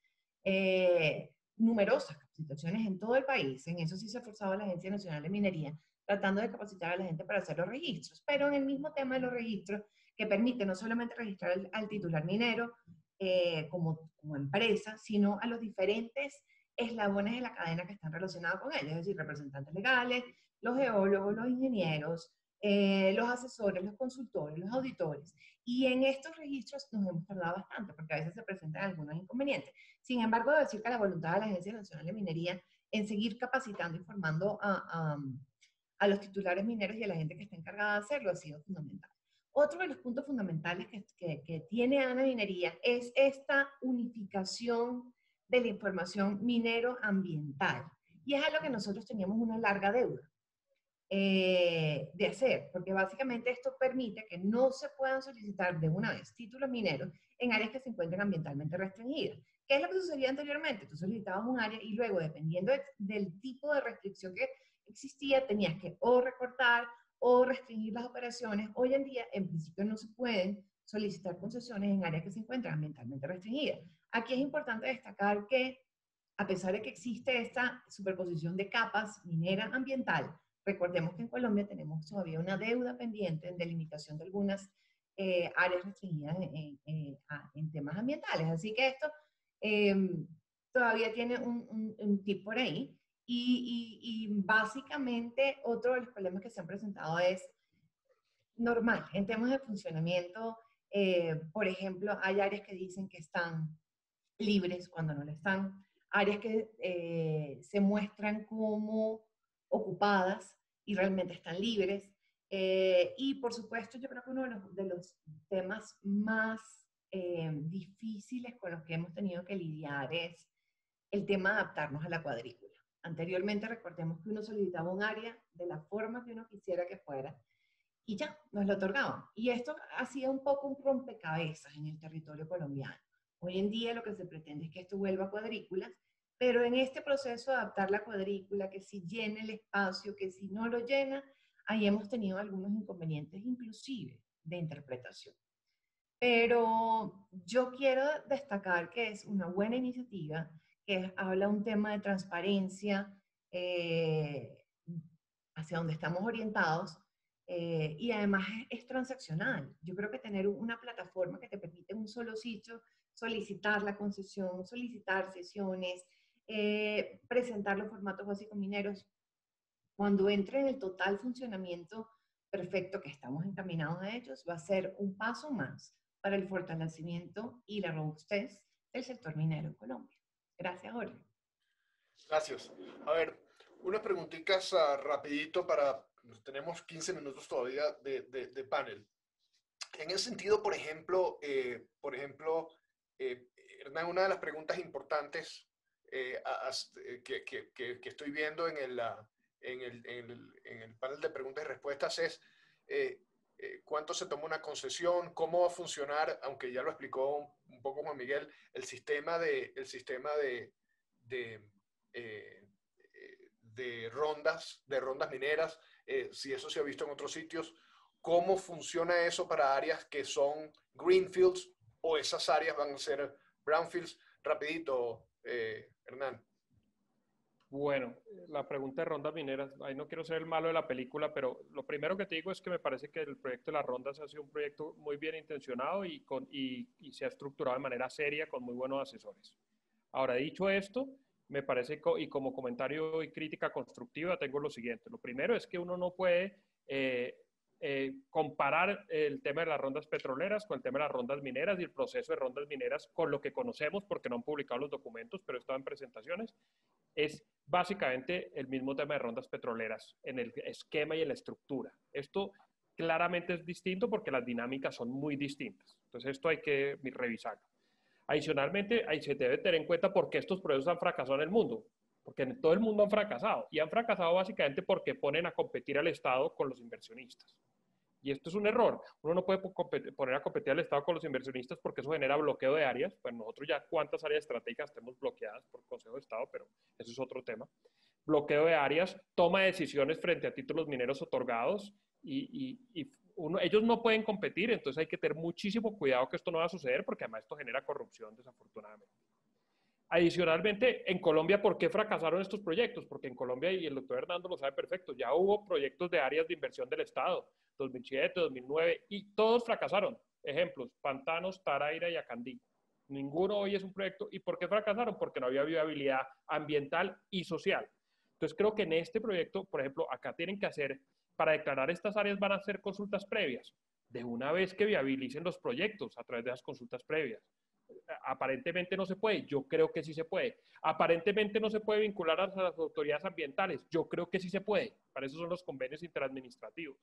eh, numerosas capacitaciones en todo el país. En eso sí se ha forzado la Agencia Nacional de Minería tratando de capacitar a la gente para hacer los registros, pero en el mismo tema de los registros, que permite no solamente registrar al, titular minero eh, como, como empresa, sino a los diferentes eslabones de la cadena que están relacionados con él, es decir, representantes legales, los geólogos, los ingenieros, eh, los asesores, los consultores, los auditores. Y en estos registros nos hemos tardado bastante, porque a veces se presentan algunos inconvenientes. Sin embargo, debo decir que la voluntad de la Agencia Nacional de Minería en seguir capacitando y formando a, a los titulares mineros y a la gente que está encargada de hacerlo ha sido fundamental. Otro de los puntos fundamentales que, que, tiene Ana Minería es esta unificación de la información minero-ambiental. Y es algo que nosotros teníamos una larga deuda eh, de hacer, porque básicamente esto permite que no se puedan solicitar de una vez títulos mineros en áreas que se encuentren ambientalmente restringidas. ¿Qué es lo que sucedía anteriormente? Tú solicitabas un área y luego, dependiendo del tipo de restricción que existía, tenías que o recortar o restringir las operaciones. Hoy en día, en principio, no se pueden solicitar concesiones en áreas que se encuentran ambientalmente restringidas. Aquí es importante destacar que, a pesar de que existe esta superposición de capas minera ambiental, recordemos que en Colombia tenemos todavía una deuda pendiente en delimitación de algunas eh, áreas restringidas en, temas ambientales. Así que esto em, todavía tiene un, un tip por ahí. Y, básicamente otro de los problemas que se han presentado es normal, en temas de funcionamiento, eh, por ejemplo, hay áreas que dicen que están libres cuando no lo están, áreas que eh, se muestran como ocupadas y realmente están libres. Eh, y por supuesto, yo creo que uno de los, de los temas más difíciles con los que hemos tenido que lidiar es el tema de adaptarnos a la cuadrícula. Anteriormente recordemos que uno solicitaba un área de la forma que uno quisiera que fuera y ya, nos lo otorgaban. Y esto hacía un poco un rompecabezas en el territorio colombiano, Hoy en día lo que se pretende es que esto vuelva a cuadrículas, pero en este proceso de adaptar la cuadrícula, que si llena el espacio, que si no lo llena, ahí hemos tenido algunos inconvenientes inclusive de interpretación. Pero yo quiero destacar que es una buena iniciativa, que habla un tema de transparencia eh, hacia donde estamos orientados eh, y además es, es, transaccional. Yo creo que tener una plataforma que te permite en un solo sitio solicitar la concesión, solicitar sesiones, eh, presentar los formatos básicos mineros, cuando entre en el total funcionamiento perfecto que estamos encaminados a ellos, va a ser un paso más para el fortalecimiento y la robustez del sector minero en Colombia. Gracias, Jorge. Gracias. A ver, unas preguntitas uh, rapidito para, tenemos 15 minutos todavía de, de, de panel. En ese sentido, por ejemplo, eh, por ejemplo, eh, Hernán, una de las preguntas importantes eh, eh, que, que, que, estoy viendo en el, en el, en el, en el panel de preguntas y respuestas es eh, eh, cuánto se toma una concesión, cómo va a funcionar, aunque ya lo explicó poco Juan Miguel, el sistema de, el sistema de, de, eh, rondas, de rondas mineras, si eso se ha visto en otros sitios, cómo funciona eso para áreas que son greenfields o esas áreas van a ser brownfields. Rapidito, Hernán. Bueno, la pregunta de rondas mineras, ahí no quiero ser el malo de la película, pero lo primero que te digo es que me parece que el proyecto de las rondas ha sido un proyecto muy bien intencionado y, con, y, se ha estructurado de manera seria con muy buenos asesores. Ahora, dicho esto, me parece, y como comentario y crítica constructiva, tengo lo siguiente. Lo primero es que uno no puede eh, eh, comparar el tema de las rondas petroleras con el tema de las rondas mineras y el proceso de rondas mineras con lo que conocemos, porque no han publicado los documentos, pero están en presentaciones, es básicamente el mismo tema de rondas petroleras en el esquema y en la estructura. Esto claramente es distinto porque las dinámicas son muy distintas. Entonces esto hay que revisarlo. Adicionalmente, ahí se debe tener en cuenta por qué estos procesos han fracasado en el mundo porque en todo el mundo han fracasado y han fracasado básicamente porque ponen a competir al Estado con los inversionistas. Y esto es un error. Uno no puede poner a competir al Estado con los inversionistas porque eso genera bloqueo de áreas. Pues nosotros ya cuántas áreas estratégicas tenemos bloqueadas por Consejo de Estado, pero eso es otro tema. Bloqueo de áreas, toma de decisiones frente a títulos mineros otorgados y, y, uno, ellos no pueden competir, entonces hay que tener muchísimo cuidado que esto no va a suceder porque además esto genera corrupción desafortunadamente. Adicionalmente, en Colombia, ¿por qué fracasaron estos proyectos? Porque en Colombia, y el doctor Hernando lo sabe perfecto, ya hubo proyectos de áreas de inversión del Estado, 2007, 2009, y todos fracasaron. Ejemplos, Pantanos, Taraira y Acandí. Ninguno hoy es un proyecto. ¿Y por qué fracasaron? Porque no había viabilidad ambiental y social. Entonces, creo que en este proyecto, por ejemplo, acá tienen que hacer, para declarar estas áreas van a hacer consultas previas, de una vez que viabilicen los proyectos a través de las consultas previas aparentemente no se puede, yo creo que sí se puede. Aparentemente no se puede vincular a las autoridades ambientales, yo creo que sí se puede. Para eso son los convenios interadministrativos.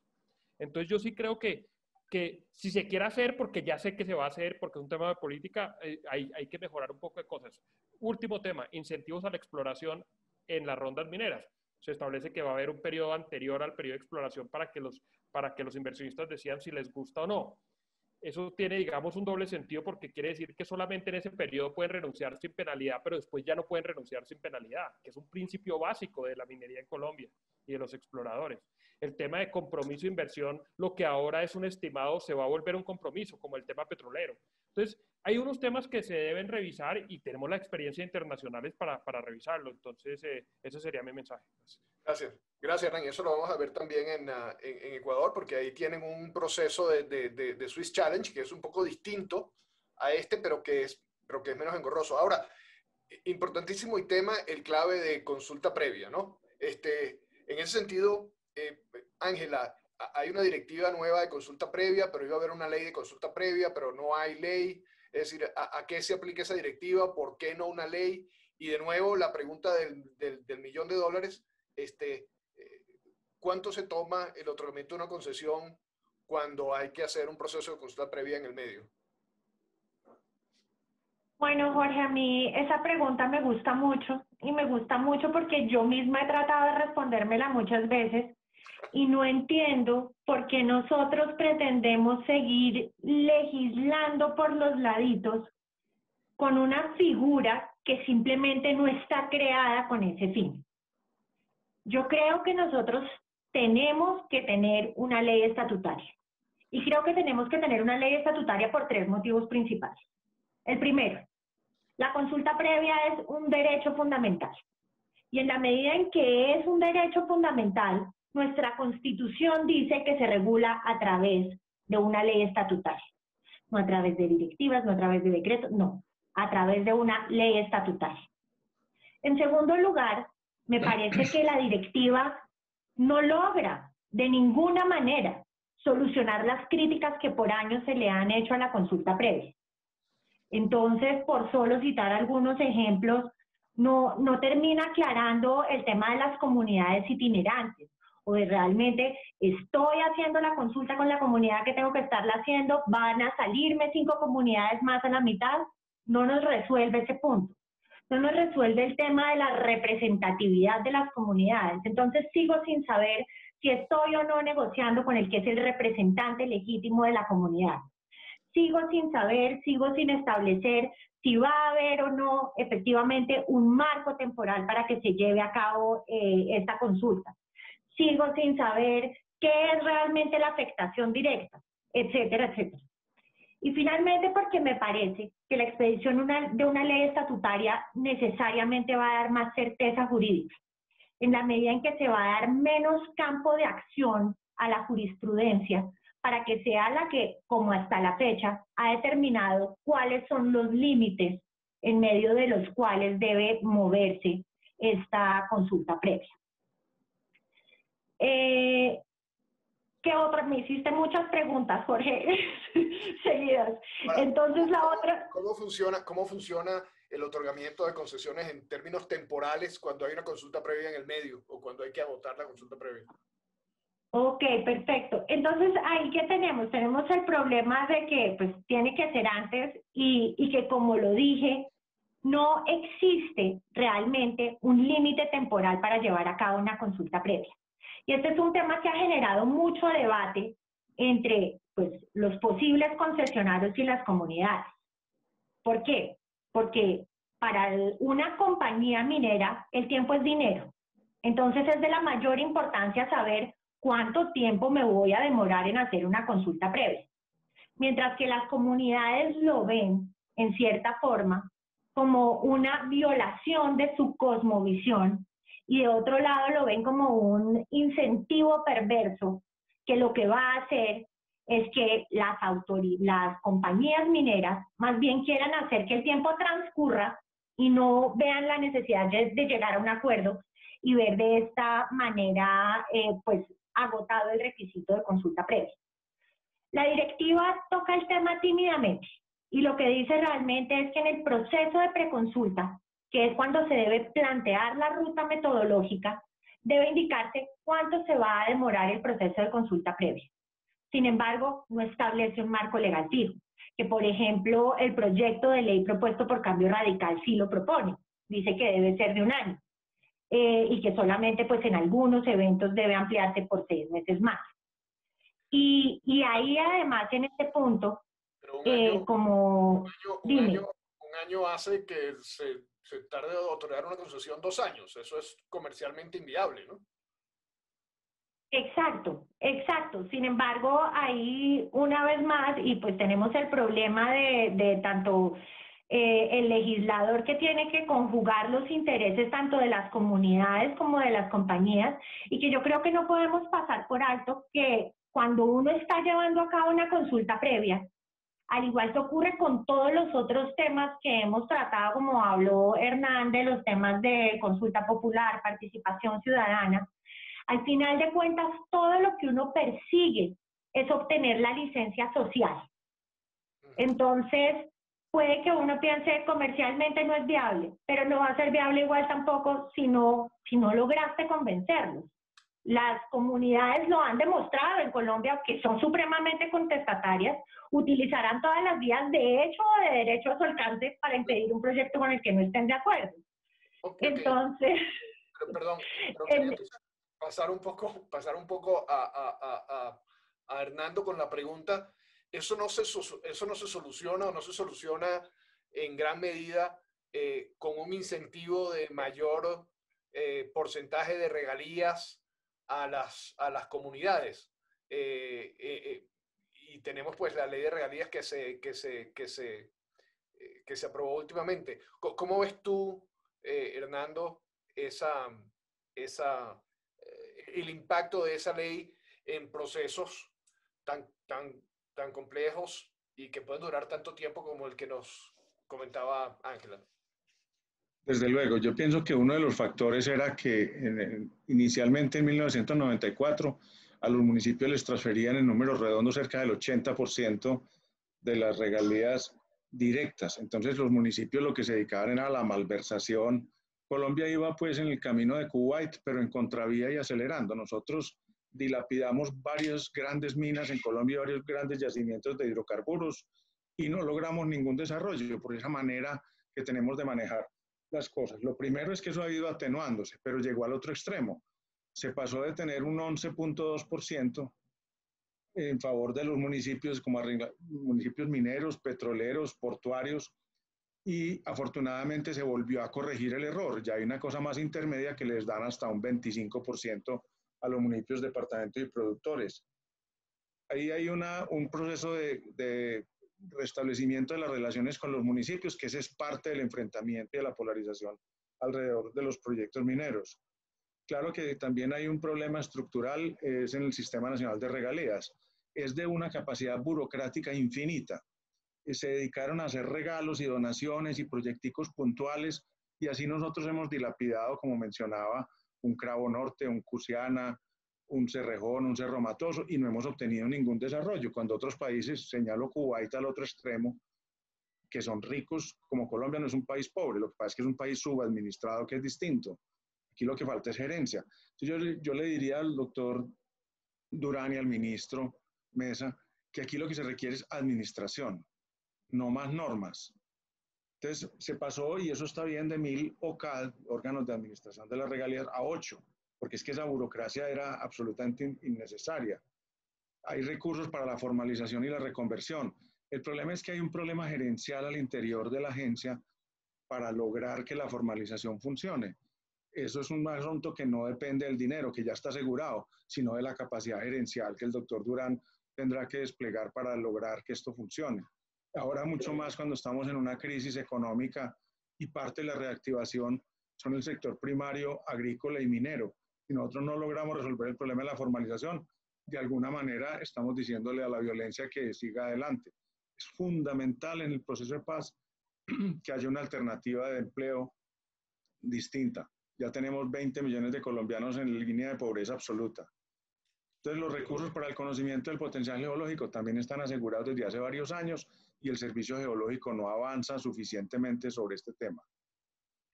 Entonces yo sí creo que, que si se quiere hacer, porque ya sé que se va a hacer, porque es un tema de política, eh, hay, hay que mejorar un poco de cosas. Último tema, incentivos a la exploración en las rondas mineras. Se establece que va a haber un periodo anterior al periodo de exploración para que los, para que los inversionistas decidan si les gusta o no eso tiene, digamos, un doble sentido porque quiere decir que solamente en ese periodo pueden renunciar sin penalidad, pero después ya no pueden renunciar sin penalidad, que es un principio básico de la minería en Colombia y de los exploradores. El tema de compromiso e inversión, lo que ahora es un estimado, se va a volver un compromiso, como el tema petrolero. Entonces, hay unos temas que se deben revisar y tenemos la experiencia internacionales para, para revisarlo. Entonces, eh, ese sería mi mensaje. Gracias. Gracias, Hernán. Eso lo vamos a ver también ah, en, en, Ecuador, porque ahí tienen un proceso de, de, de, Swiss Challenge que es un poco distinto a este, pero que es, pero que es menos engorroso. Ahora, importantísimo y tema, el clave de consulta previa, ¿no? Este, en ese sentido, eh, Ángela, hay una directiva nueva de consulta previa, pero iba a haber una ley de consulta previa, pero no hay ley. Es decir, ¿a, qué se aplica esa directiva? ¿Por qué no una ley? Y de nuevo, la pregunta del, del, millón de dólares, este, ¿cuánto se toma el otorgamiento de una concesión cuando hay que hacer un proceso de consulta previa en el medio? Bueno, Jorge, a mí esa pregunta me gusta mucho y me gusta mucho porque yo misma he tratado de respondérmela muchas veces y no entiendo por qué nosotros pretendemos seguir legislando por los laditos con una figura que simplemente no está creada con ese fin. Yo creo que nosotros tenemos que tener una ley estatutaria. Y creo que tenemos que tener una ley estatutaria por tres motivos principales. El primero, la consulta previa es un derecho fundamental. Y en la medida en que es un derecho fundamental, nuestra constitución dice que se regula a través de una ley estatutaria. No a través de directivas, no a través de decretos, no, a través de una ley estatutaria. En segundo lugar, me parece que la directiva no logra de ninguna manera solucionar las críticas que por años se le han hecho a la consulta previa. Entonces, por solo citar algunos ejemplos, no, no termina aclarando el tema de las comunidades itinerantes o de realmente estoy haciendo la consulta con la comunidad que tengo que estarla haciendo, van a salirme cinco comunidades más a la mitad, no nos resuelve ese punto. No nos resuelve el tema de la representatividad de las comunidades. Entonces sigo sin saber si estoy o no negociando con el que es el representante legítimo de la comunidad. Sigo sin saber, sigo sin establecer si va a haber o no efectivamente un marco temporal para que se lleve a cabo eh, esta consulta. Sigo sin saber qué es realmente la afectación directa, etcétera, etcétera. Y finalmente, porque me parece que la expedición de una ley estatutaria necesariamente va a dar más certeza jurídica, en la medida en que se va a dar menos campo de acción a la jurisprudencia para que sea la que, como hasta la fecha, ha determinado cuáles son los límites en medio de los cuales debe moverse esta consulta previa. Eh, ¿Qué otra? Me hiciste muchas preguntas, Jorge, seguidas. Entonces la otra... ¿Cómo funciona, ¿Cómo funciona el otorgamiento de concesiones en términos temporales cuando hay una consulta previa en el medio o cuando hay que agotar la consulta previa? Ok, perfecto. Entonces, ahí que tenemos, tenemos el problema de que pues tiene que ser antes y, y que como lo dije, no existe realmente un límite temporal para llevar a cabo una consulta previa. Y este es un tema que ha generado mucho debate entre pues, los posibles concesionarios y las comunidades. ¿Por qué? Porque para una compañía minera el tiempo es dinero. Entonces es de la mayor importancia saber cuánto tiempo me voy a demorar en hacer una consulta previa. Mientras que las comunidades lo ven, en cierta forma, como una violación de su cosmovisión y de otro lado lo ven como un incentivo perverso que lo que va a hacer es que las, las compañías mineras más bien quieran hacer que el tiempo transcurra y no vean la necesidad de, llegar a un acuerdo y ver de esta manera eh, pues agotado el requisito de consulta previa. La directiva toca el tema tímidamente y lo que dice realmente es que en el proceso de preconsulta que es cuando se debe plantear la ruta metodológica, debe indicarse cuánto se va a demorar el proceso de consulta previa. Sin embargo, no establece un marco legal fijo, que por ejemplo el proyecto de ley propuesto por Cambio Radical sí lo propone, dice que debe ser de un año eh, y que solamente pues en algunos eventos debe ampliarse por seis meses más. Y, y ahí además en este punto, eh, como... Un un año hace que se se tarde en otorgar una concesión dos años. Eso es comercialmente inviable, ¿no? Exacto, exacto. Sin embargo, ahí una vez más, y pues tenemos el problema de, tanto eh, el legislador que tiene que conjugar los intereses tanto de las comunidades como de las compañías, y que yo creo que no podemos pasar por alto que cuando uno está llevando a cabo una consulta previa, al igual que ocurre con todos los otros temas que hemos tratado, como habló Hernán, de los temas de consulta popular, participación ciudadana, al final de cuentas todo lo que uno persigue es obtener la licencia social. Entonces, puede que uno piense comercialmente no es viable, pero no va a ser viable igual tampoco si no, si no lograste convencerlos. Las comunidades lo han demostrado en Colombia, que son supremamente contestatarias, utilizarán todas las vías de hecho o de derecho a su alcance para impedir un proyecto con el que no estén de acuerdo. Entonces... perdón, pero pasar un poco, pasar un poco a, a, a, a, Hernando con la pregunta, ¿eso no, se, ¿eso no se soluciona o no se soluciona en gran medida con un incentivo de mayor porcentaje de regalías a las, a las comunidades. y tenemos pues la ley de regalías que se, que se, que se, que se aprobó últimamente. ¿Cómo ves tú, Hernando, esa, esa, el impacto de esa ley en procesos tan, tan complejos y que pueden durar tanto tiempo como el que nos comentaba Ángela. Desde luego, yo pienso que uno de los factores era que inicialmente en 1994 a los municipios les transferían en números redondos cerca del 80% de las regalías directas. Entonces los municipios lo que se dedicaban era a la malversación. Colombia iba pues en el camino de Kuwait, pero en contravía y acelerando. Nosotros dilapidamos varias grandes minas en Colombia, varios grandes yacimientos de hidrocarburos y no logramos ningún desarrollo por esa manera que tenemos de manejar las cosas. Lo primero es que eso ha ido atenuándose, pero llegó al otro extremo. Se pasó de tener un 11.2% en favor de los municipios como municipios mineros, petroleros, portuarios, y afortunadamente se volvió a corregir el error. Ya hay una cosa más intermedia que les dan hasta un 25% a los municipios, departamentos y productores. Ahí hay una, un proceso de, de, restablecimiento de las relaciones con los municipios, que ese es parte del enfrentamiento y de la polarización alrededor de los proyectos mineros. Claro que también hay un problema estructural, es en el Sistema Nacional de Regalías. Es de una capacidad burocrática infinita. Se dedicaron a hacer regalos y donaciones y proyecticos puntuales y así nosotros hemos dilapidado, como mencionaba, un Cravo Norte, un Cusiana, un Cerrejón, un Cerro Matoso, y no hemos obtenido ningún desarrollo. Cuando otros países, señalo Kuwait al otro extremo, que son ricos, como Colombia no es un país pobre, lo que pasa es que es un país subadministrado que es distinto. Aquí lo que falta es gerencia. yo, yo le diría al doctor Durán y al ministro Mesa que aquí lo que se requiere es administración, no más normas. Entonces se pasó, y eso está bien, de mil OCAD, órganos de administración de las regalías, a ocho, porque es que esa burocracia era absolutamente innecesaria. Hay recursos para la formalización y la reconversión. El problema es que hay un problema gerencial al interior de la agencia para lograr que la formalización funcione. Eso es un asunto que no depende del dinero, que ya está asegurado, sino de la capacidad gerencial que el doctor Durán tendrá que desplegar para lograr que esto funcione. Ahora mucho más cuando estamos en una crisis económica y parte de la reactivación son el sector primario, agrícola y minero. Si nosotros no logramos resolver el problema de la formalización, de alguna manera estamos diciéndole a la violencia que siga adelante. Es fundamental en el proceso de paz que haya una alternativa de empleo distinta. Ya tenemos 20 millones de colombianos en línea de pobreza absoluta. Entonces, los recursos para el conocimiento del potencial geológico también están asegurados desde hace varios años y el servicio geológico no avanza suficientemente sobre este tema.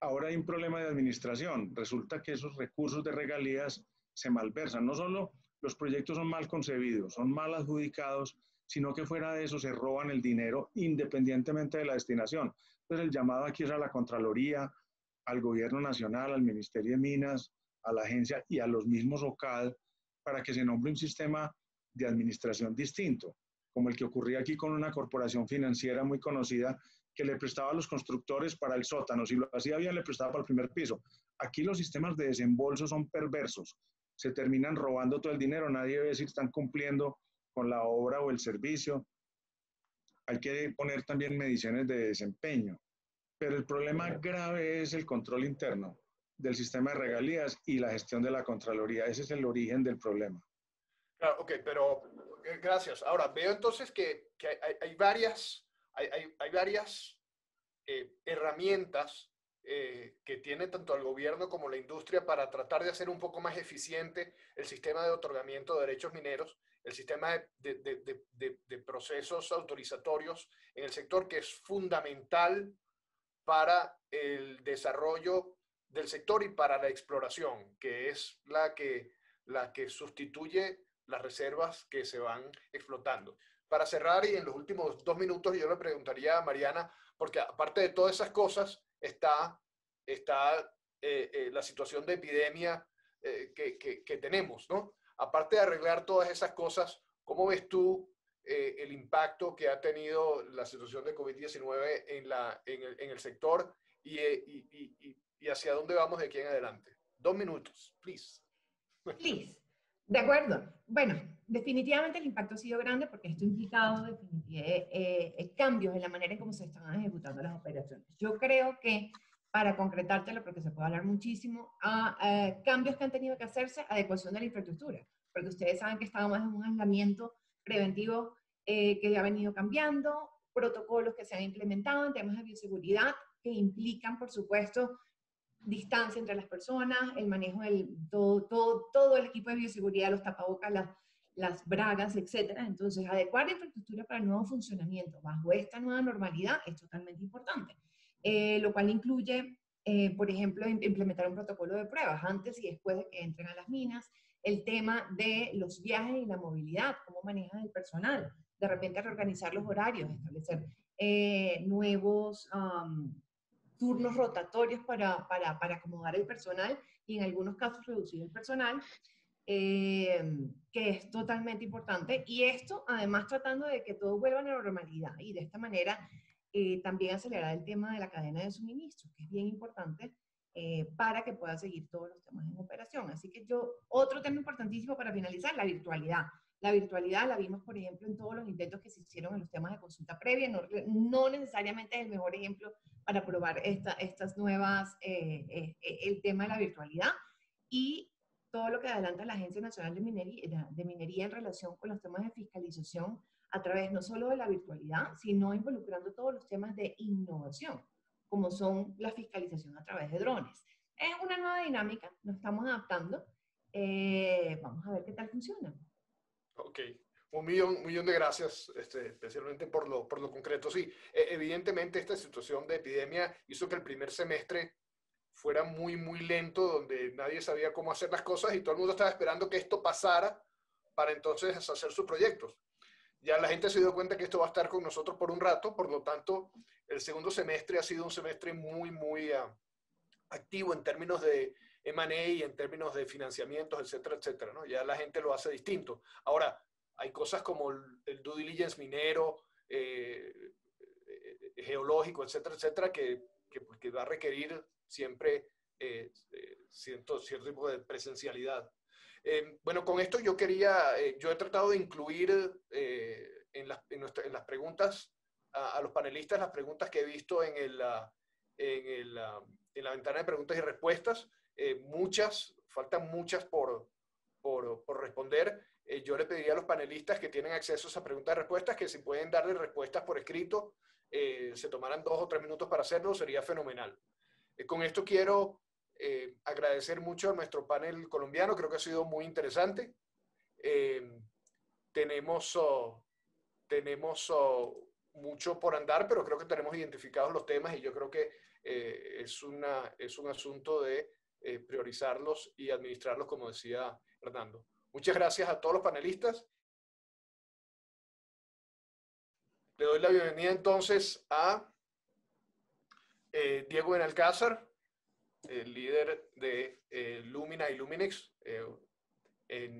Ahora hay un problema de administración. Resulta que esos recursos de regalías se malversan. No solo los proyectos son mal concebidos, son mal adjudicados, sino que fuera de eso se roban el dinero independientemente de la destinación. Entonces el llamado aquí es a la Contraloría, al Gobierno Nacional, al Ministerio de Minas, a la agencia y a los mismos OCAD para que se nombre un sistema de administración distinto como el que ocurría aquí con una corporación financiera muy conocida que le prestaba a los constructores para el sótano. Si lo hacía bien, le prestaba para el primer piso. Aquí los sistemas de desembolso son perversos. Se terminan robando todo el dinero. Nadie ve si están cumpliendo con la obra o el servicio. Hay que poner también mediciones de desempeño. Pero el problema grave es el control interno del sistema de regalías y la gestión de la Contraloría. Ese es el origen del problema. Claro, ok, pero eh, gracias. Ahora, veo entonces que, hay, varias, eh, herramientas eh, que tiene tanto el gobierno como la industria para tratar de hacer un poco más eficiente el sistema de otorgamiento de derechos mineros, el sistema de, procesos autorizatorios en el sector que es fundamental para el desarrollo del sector y para la exploración, que es la que sustituye las reservas que se van explotando. Para cerrar y en los últimos dos minutos yo le preguntaría a Mariana, porque aparte de todas esas cosas está, está eh, eh, la situación de epidemia eh, que, que, tenemos, ¿no? Aparte de arreglar todas esas cosas, ¿cómo ves tú el impacto que ha tenido la situación de COVID-19 en, en, el, en el sector y, y, y, hacia dónde vamos de aquí en adelante. Dos minutos, please. Please. De acuerdo. Bueno, definitivamente el impacto ha sido grande porque esto ha implicado eh, eh, cambios en la manera en cómo se están ejecutando las operaciones. Yo creo que, para concretártelo, porque se puede hablar muchísimo, eh, cambios que han tenido que hacerse, adecuación de la infraestructura, porque ustedes saben que estábamos en un aislamiento preventivo que ya ha venido cambiando, protocolos que se han implementado en temas de bioseguridad que implican, por supuesto, distancia entre las personas, el manejo del todo, todo, todo el equipo de bioseguridad, los tapabocas, las, las bragas, etc. Entonces, adecuar la infraestructura para el nuevo funcionamiento bajo esta nueva normalidad es totalmente importante, eh, lo cual incluye, eh, por ejemplo, implementar un protocolo de pruebas antes y después de que entren a las minas, el tema de los viajes y la movilidad, cómo manejan el personal, de repente reorganizar los horarios, establecer eh, nuevos turnos rotatorios para, para, para, acomodar el personal y en algunos casos reducir el personal, eh, que es totalmente importante. Y esto además tratando de que todo vuelva a la normalidad y de esta manera eh, también acelerar el tema de la cadena de suministro, que es bien importante eh, para que pueda seguir todos los temas en operación. Así que yo, otro tema importantísimo para finalizar, la virtualidad. La virtualidad la vimos, por ejemplo, en todos los intentos que se hicieron en los temas de consulta previa. No, no necesariamente es el mejor ejemplo para probar esta, estas nuevas, eh, eh, eh, el tema de la virtualidad. Y todo lo que adelanta la Agencia Nacional de Minería, de Minería en relación con los temas de fiscalización a través no solo de la virtualidad, sino involucrando todos los temas de innovación, como son la fiscalización a través de drones. Es una nueva dinámica, nos estamos adaptando. vamos a ver qué tal funciona. Ok, un millón, millón de gracias, este, especialmente por lo, por lo concreto. Sí, e, evidentemente esta situación de epidemia hizo que el primer semestre fuera muy, muy lento, donde nadie sabía cómo hacer las cosas y todo el mundo estaba esperando que esto pasara para entonces hacer sus proyectos. Ya la gente se dio cuenta que esto va a estar con nosotros por un rato, por lo tanto, el segundo semestre ha sido un semestre muy, muy uh, activo en términos de M&A en términos de financiamientos, etcétera, etcétera, ¿no? Ya la gente lo hace distinto. Ahora, hay cosas como el, due diligence minero, eh, eh, geológico, etcétera, etcétera, que, que, pues, que va a requerir siempre eh, cierto, cierto, tipo de presencialidad. bueno, con esto yo quería, yo he tratado de incluir en las, en, en, las, preguntas a, a, los panelistas, las preguntas que he visto en, el, en, el, en la ventana de preguntas y respuestas. Eh, muchas, faltan muchas por, por, por responder. Eh, yo le pediría a los panelistas que tienen acceso a esas preguntas y respuestas que si pueden darle respuestas por escrito, eh, se tomaran dos o tres minutos para hacerlo, sería fenomenal. con esto quiero agradecer mucho a nuestro panel colombiano, creo que ha sido muy interesante. tenemos oh, tenemos oh, mucho por andar, pero creo que tenemos identificados los temas y yo creo que es, una, es un asunto de eh, priorizarlos y administrarlos, como decía Hernando. Muchas gracias a todos los panelistas. Le doy la bienvenida entonces a eh, Diego Benalcázar, el líder de eh, Lumina y Luminex,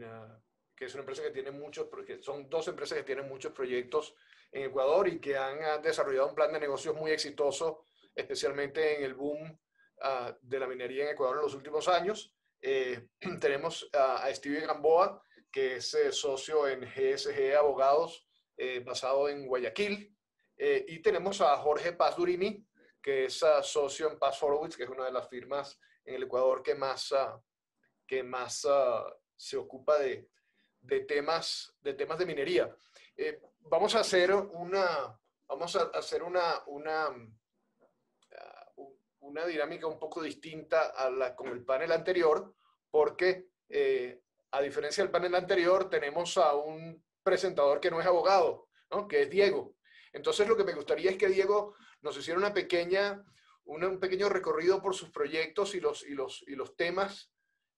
ah, que es una empresa que tiene muchos, son dos empresas que tienen muchos proyectos en Ecuador y que han desarrollado un plan de negocios muy exitoso, especialmente en el boom Ah, de la minería en Ecuador en los últimos años. Eh, tenemos a, a Steven Gamboa, que es eh, socio en GSG Abogados, eh, basado en Guayaquil. y tenemos a Jorge Paz Durini, que es ah, socio en Paz Forward, que es una de las firmas en el Ecuador que más, ah, que más se ocupa de, de, temas, de temas de minería. vamos a hacer una, vamos a hacer una, una una dinámica un poco distinta a la con el panel anterior, porque eh, a diferencia del panel anterior, tenemos a un presentador que no es abogado, ¿no? que es Diego. Entonces, lo que me gustaría es que Diego nos hiciera una pequeña, un pequeño recorrido por sus proyectos y los, y, los, y los temas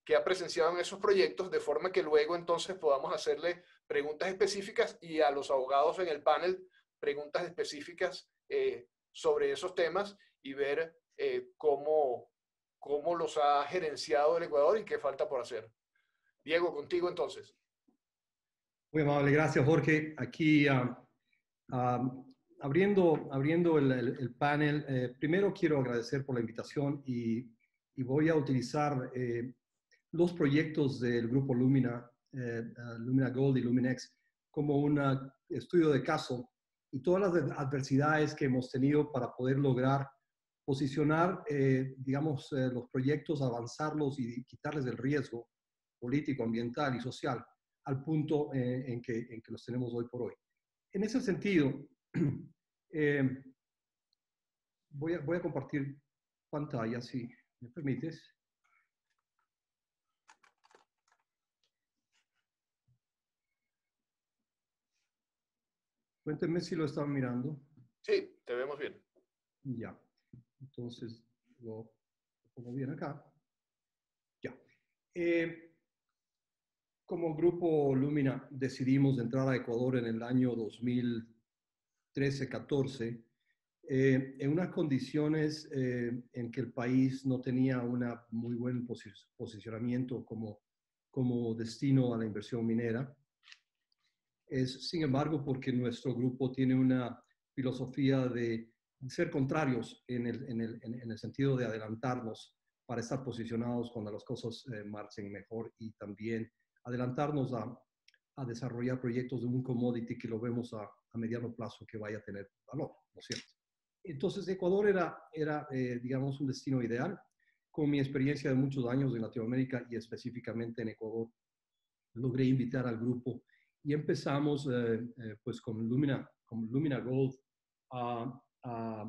que ha presenciado en esos proyectos, de forma que luego entonces podamos hacerle preguntas específicas y a los abogados en el panel preguntas específicas eh, sobre esos temas y ver eh, cómo, cómo los ha gerenciado el Ecuador y qué falta por hacer. Diego, contigo entonces. Muy amable, gracias Jorge. Aquí ah, ah, abriendo, abriendo el, panel, eh, primero quiero agradecer por la invitación y, voy a utilizar eh, los proyectos del grupo Lumina, eh, Lumina Gold y Luminex, como un estudio de caso y todas las adversidades que hemos tenido para poder lograr posicionar, digamos, los proyectos, avanzarlos y quitarles el riesgo político, ambiental y social al punto en, que, en que los tenemos hoy por hoy. En ese sentido, eh, voy, a, voy a compartir pantalla, si me permites. Cuéntenme si lo están mirando. Sí, te vemos bien. Ya. Entonces, lo pongo bien acá. Ya. Eh, como grupo Lumina decidimos entrar a Ecuador en el año 2013-14 eh, en unas condiciones eh, en que el país no tenía un muy buen posicionamiento como, como destino a la inversión minera. Es, sin embargo, porque nuestro grupo tiene una filosofía de ser contrarios en el, en el, en el sentido de adelantarnos para estar posicionados cuando las cosas eh, marchen mejor y también adelantarnos a, a, desarrollar proyectos de un commodity que lo vemos a, a, mediano plazo que vaya a tener valor, ¿no es cierto? Entonces, Ecuador era, era eh, digamos, un destino ideal. Con mi experiencia de muchos años en Latinoamérica y específicamente en Ecuador, logré invitar al grupo y empezamos eh, eh, pues con Lumina, con Lumina Gold a, a,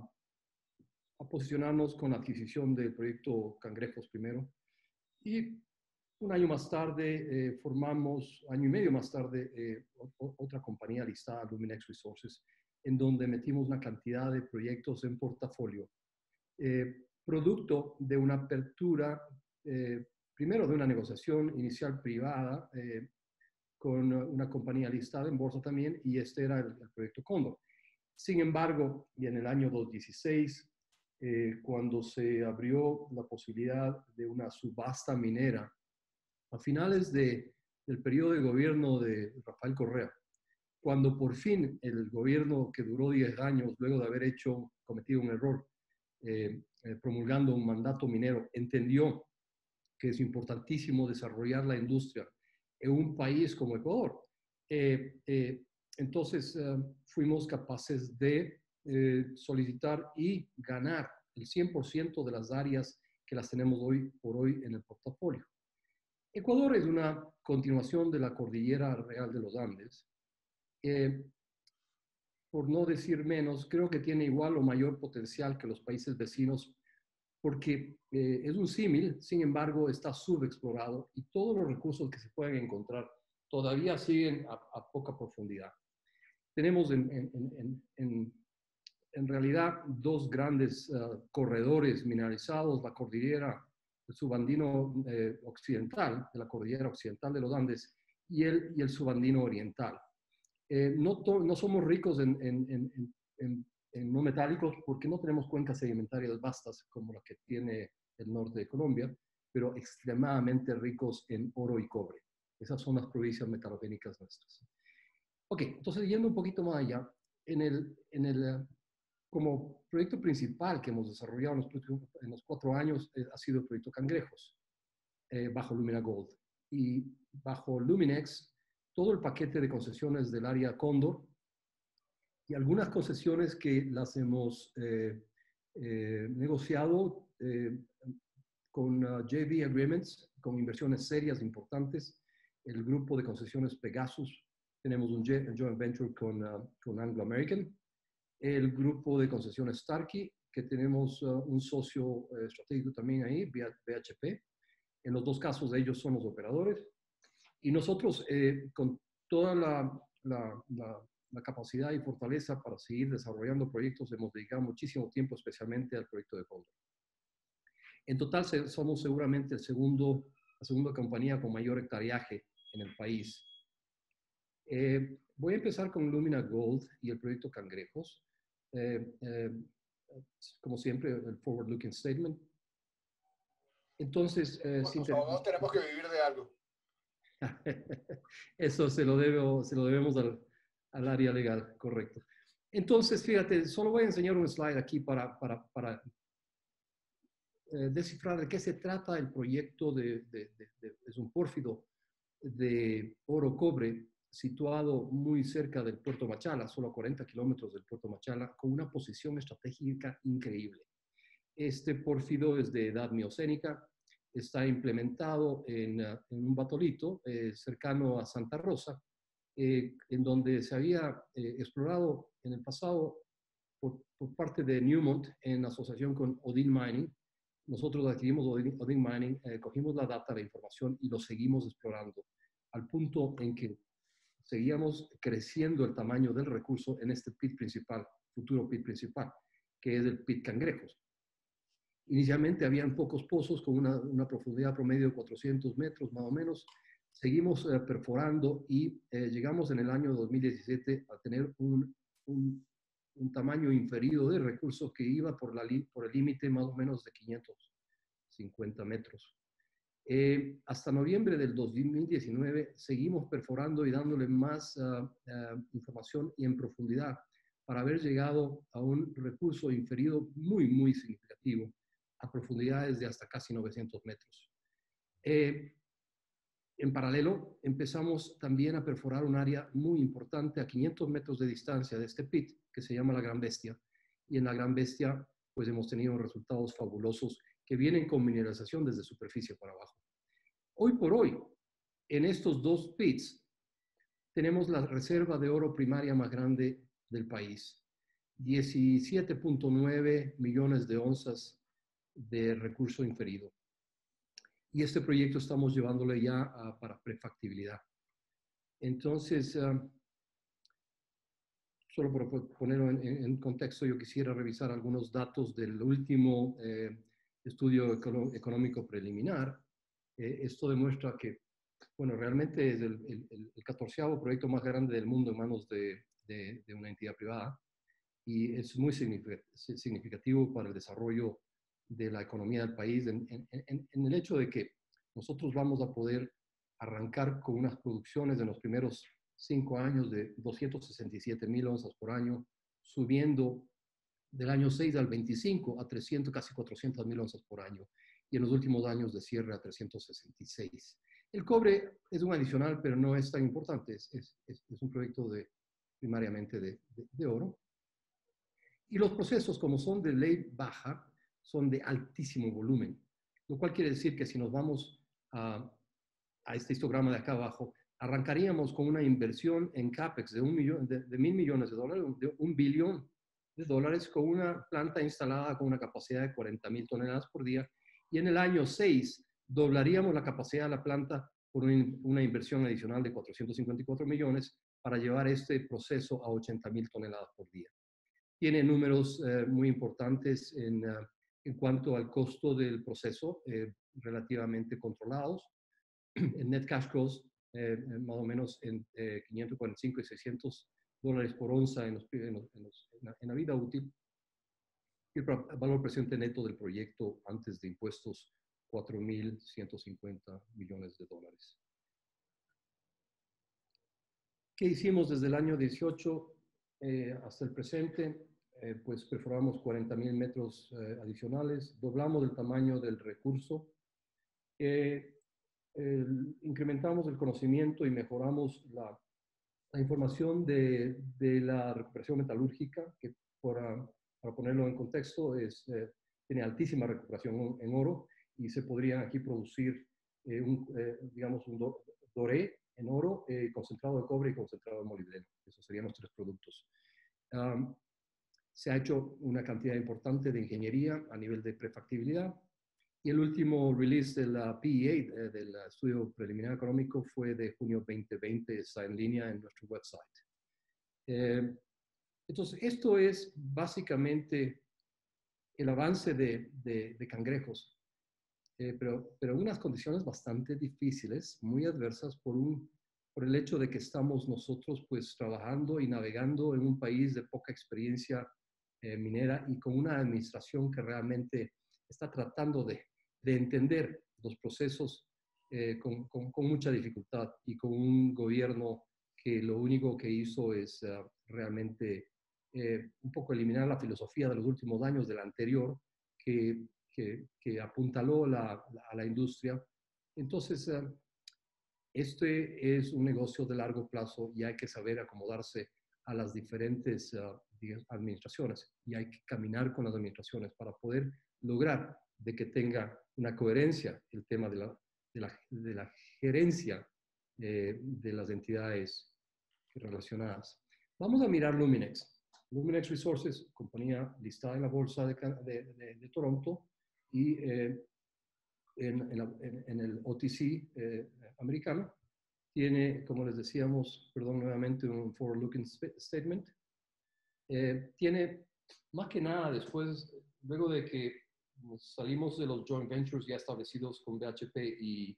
a, posicionarnos con la adquisición del proyecto Cangrejos primero. Y un año más tarde eh, formamos, año y medio más tarde, eh, otra compañía listada, Luminex Resources, en donde metimos una cantidad de proyectos en portafolio, eh, producto de una apertura, primero de una negociación inicial privada con una compañía listada en bolsa también, y este era el, el proyecto Condor. Sin embargo, y en el año 2016, cuando se abrió la posibilidad de una subasta minera a finales de, del periodo de gobierno de Rafael Correa, cuando por fin el gobierno que duró 10 años, luego de haber hecho, cometido un error, eh, eh, promulgando un mandato minero, entendió que es importantísimo desarrollar la industria en un país como Ecuador. Eh, entonces fuimos capaces de solicitar y ganar el 100% de las áreas que las tenemos hoy por hoy en el portafolio. Ecuador es una continuación de la cordillera real de los Andes. por no decir menos, creo que tiene igual o mayor potencial que los países vecinos porque eh, es un símil, sin embargo, está subexplorado y todos los recursos que se pueden encontrar todavía siguen a, poca profundidad. Tenemos en, en, realidad dos grandes eh, corredores mineralizados, la cordillera el subandino eh, occidental, de la cordillera occidental de los Andes, y el, y el subandino oriental. Eh, no, no, somos ricos en, en, en, no metálicos porque no tenemos cuencas sedimentarias vastas como la que tiene el norte de Colombia, pero extremadamente ricos en oro y cobre. Esas son las provincias metalogénicas nuestras. Ok, entonces yendo un poquito más allá, en el, en el como proyecto principal que hemos desarrollado en los, cuatro años eh, ha sido el proyecto Cangrejos, eh, bajo Lumina Gold. Y bajo Luminex, todo el paquete de concesiones del área Cóndor y algunas concesiones que las hemos eh, negociado con uh, JV Agreements, con inversiones serias importantes. El grupo de concesiones Pegasus, tenemos un joint venture con, uh, con Anglo American el grupo de concesiones Starkey, que tenemos uh, un socio eh, estratégico también ahí, BHP. En los dos casos de ellos son los operadores. Y nosotros, eh, con toda la, la, la, capacidad y fortaleza para seguir desarrollando proyectos, hemos dedicado muchísimo tiempo especialmente al proyecto de fondo. En total, somos seguramente el segundo, la segunda compañía con mayor hectareaje en el país. Eh, voy a empezar con Lumina Gold y el proyecto Cangrejos. Eh, eh, como siempre, el forward-looking statement. Entonces, eh, tenemos que vivir de algo. Eso se lo, debo, se lo debemos al, al, área legal, correcto. Entonces, fíjate, solo voy a enseñar un slide aquí para, para, para eh, descifrar de qué se trata el proyecto de, de, de, es un pórfido de oro-cobre situado muy cerca del puerto Machala, solo a 40 kilómetros del puerto Machala, con una posición estratégica increíble. Este pórfido es de edad miocénica, está implementado en, eh, un batolito eh, cercano a Santa Rosa, eh, en donde se había explorado en el pasado por, parte de Newmont en asociación con Odin Mining. Nosotros adquirimos Odin, Odin Mining, cogimos la data, la información y lo seguimos explorando al punto en que seguíamos creciendo el tamaño del recurso en este pit principal, futuro pit principal, que es el pit Cangrejos. Inicialmente habían pocos pozos con una, profundidad promedio de 400 metros más o menos. Seguimos eh, perforando y eh, llegamos en el año 2017 a tener un, un, tamaño inferido de recursos que iba por, la, por el límite más o menos de 550 metros. Eh, hasta noviembre del 2019 seguimos perforando y dándole más ah, ah, información y en profundidad para haber llegado a un recurso inferido muy, muy significativo a profundidades de hasta casi 900 metros. Eh, en paralelo, empezamos también a perforar un área muy importante a 500 metros de distancia de este pit, que se llama la Gran Bestia. Y en la Gran Bestia, pues hemos tenido resultados fabulosos que vienen con mineralización desde superficie para abajo. Hoy por hoy, en estos dos pits, tenemos la reserva de oro primaria más grande del país. 17.9 millones de onzas de recurso inferido. Y este proyecto estamos llevándole ya para prefactibilidad. Entonces, ah, solo por ponerlo en, contexto, yo quisiera revisar algunos datos del último eh, estudio económico preliminar. Eh, esto demuestra que, bueno, realmente es el, el, catorceavo proyecto más grande del mundo en manos de, de, una entidad privada y es muy significativo para el desarrollo de la economía del país, en, en, el hecho de que nosotros vamos a poder arrancar con unas producciones de los primeros cinco años de 267 mil onzas por año, subiendo del año 6 al 25 a 300, casi 400 mil onzas por año, y en los últimos años de cierre a 366. El cobre es un adicional, pero no es tan importante, es, es, es un proyecto de, primariamente de, de, de oro. Y los procesos, como son de ley baja, son de altísimo volumen, lo cual quiere decir que si nos vamos a, a este histograma de acá abajo, arrancaríamos con una inversión en CAPEX de, un millón, de, mil millones de dólares, de un billón de dólares, con una planta instalada con una capacidad de 40 mil toneladas por día, y en el año 6 doblaríamos la capacidad de la planta por una inversión adicional de 454 millones para llevar este proceso a 80 mil toneladas por día. Tiene números eh, muy importantes en, uh, en cuanto al costo del proceso, eh, relativamente controlados. El net cash cost, eh, más o menos en 545 y 600 dólares por onza en, la, vida útil. Y el valor presente neto del proyecto antes de impuestos, 4.150 millones de dólares. ¿Qué hicimos desde el año 18 eh, hasta el presente? Eh, pues perforamos 40.000 metros eh, adicionales, doblamos el tamaño del recurso, eh, incrementamos el conocimiento y mejoramos la, la información de, de, la recuperación metalúrgica, que para, para ponerlo en contexto es, tiene altísima recuperación en oro y se podrían aquí producir, un, digamos, un doré en oro, concentrado de cobre y concentrado de molibdeno. Esos serían los tres productos. Se ha hecho una cantidad importante de ingeniería a nivel de prefactibilidad. Y el último release de la PEA, eh, del estudio preliminar económico, fue de junio 2020, está en línea en nuestro website. Eh, entonces, esto es básicamente el avance de, de, cangrejos, eh, pero, pero unas condiciones bastante difíciles, muy adversas por, un, por el hecho de que estamos nosotros pues trabajando y navegando en un país de poca experiencia eh, minera y con una administración que realmente está tratando de, de entender los procesos con, con, con, mucha dificultad y con un gobierno que lo único que hizo es uh, realmente eh, un poco eliminar la filosofía de los últimos años del anterior, que, que, apuntaló a la industria. Entonces, este es un negocio de largo plazo y hay que saber acomodarse a las diferentes administraciones y hay que caminar con las administraciones para poder lograr de que tenga una coherencia el tema de la, de la, de la gerencia eh, de las entidades relacionadas. Vamos a mirar Luminex. Luminex Resources, compañía listada en la bolsa de, de, de Toronto y eh, en, en, en, el OTC eh, americano, tiene, como les decíamos, perdón, nuevamente un forward-looking statement. Eh, tiene, más que nada, después, luego de que salimos de los joint ventures ya establecidos con BHP y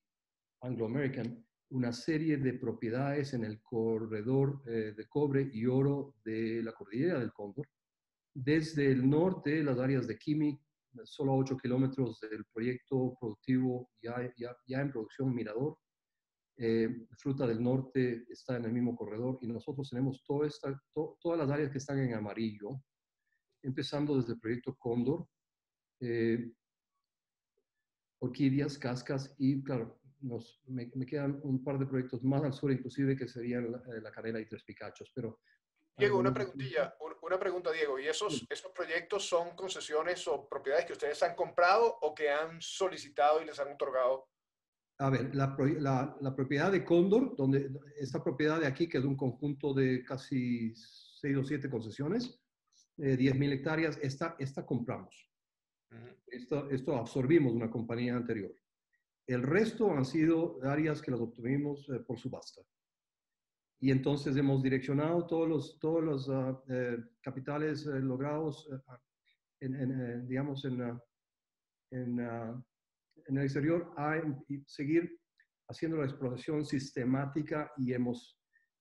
Anglo American, una serie de propiedades en el corredor eh, de cobre y oro de la cordillera del Cóndor. Desde el norte, las áreas de Kimi, solo a 8 kilómetros del proyecto productivo ya, ya, ya en producción Mirador. Eh, Fruta del Norte está en el mismo corredor y nosotros tenemos todas las áreas que están en amarillo, empezando desde el proyecto Cóndor, eh, orquídeas, cascas y, claro, nos, me, me, quedan un par de proyectos más al sur, inclusive, que serían la, eh, la Canela y Tres Picachos. Pero, Diego, una preguntilla, una pregunta, Diego. ¿Y esos, sí. esos proyectos son concesiones o propiedades que ustedes han comprado o que han solicitado y les han otorgado? A ver, la, la, la propiedad de Cóndor, donde esta propiedad de aquí, que es un conjunto de casi 6 o 7 concesiones, eh, 10.000 hectáreas, esta, esta compramos. Uh esto, esto absorbimos una compañía anterior. El resto han sido áreas que las obtuvimos eh, por subasta. Y entonces hemos direccionado todos los, todos los uh, eh, capitales eh, logrados, en, en, digamos, en, en, en, el exterior a seguir haciendo la exploración sistemática y hemos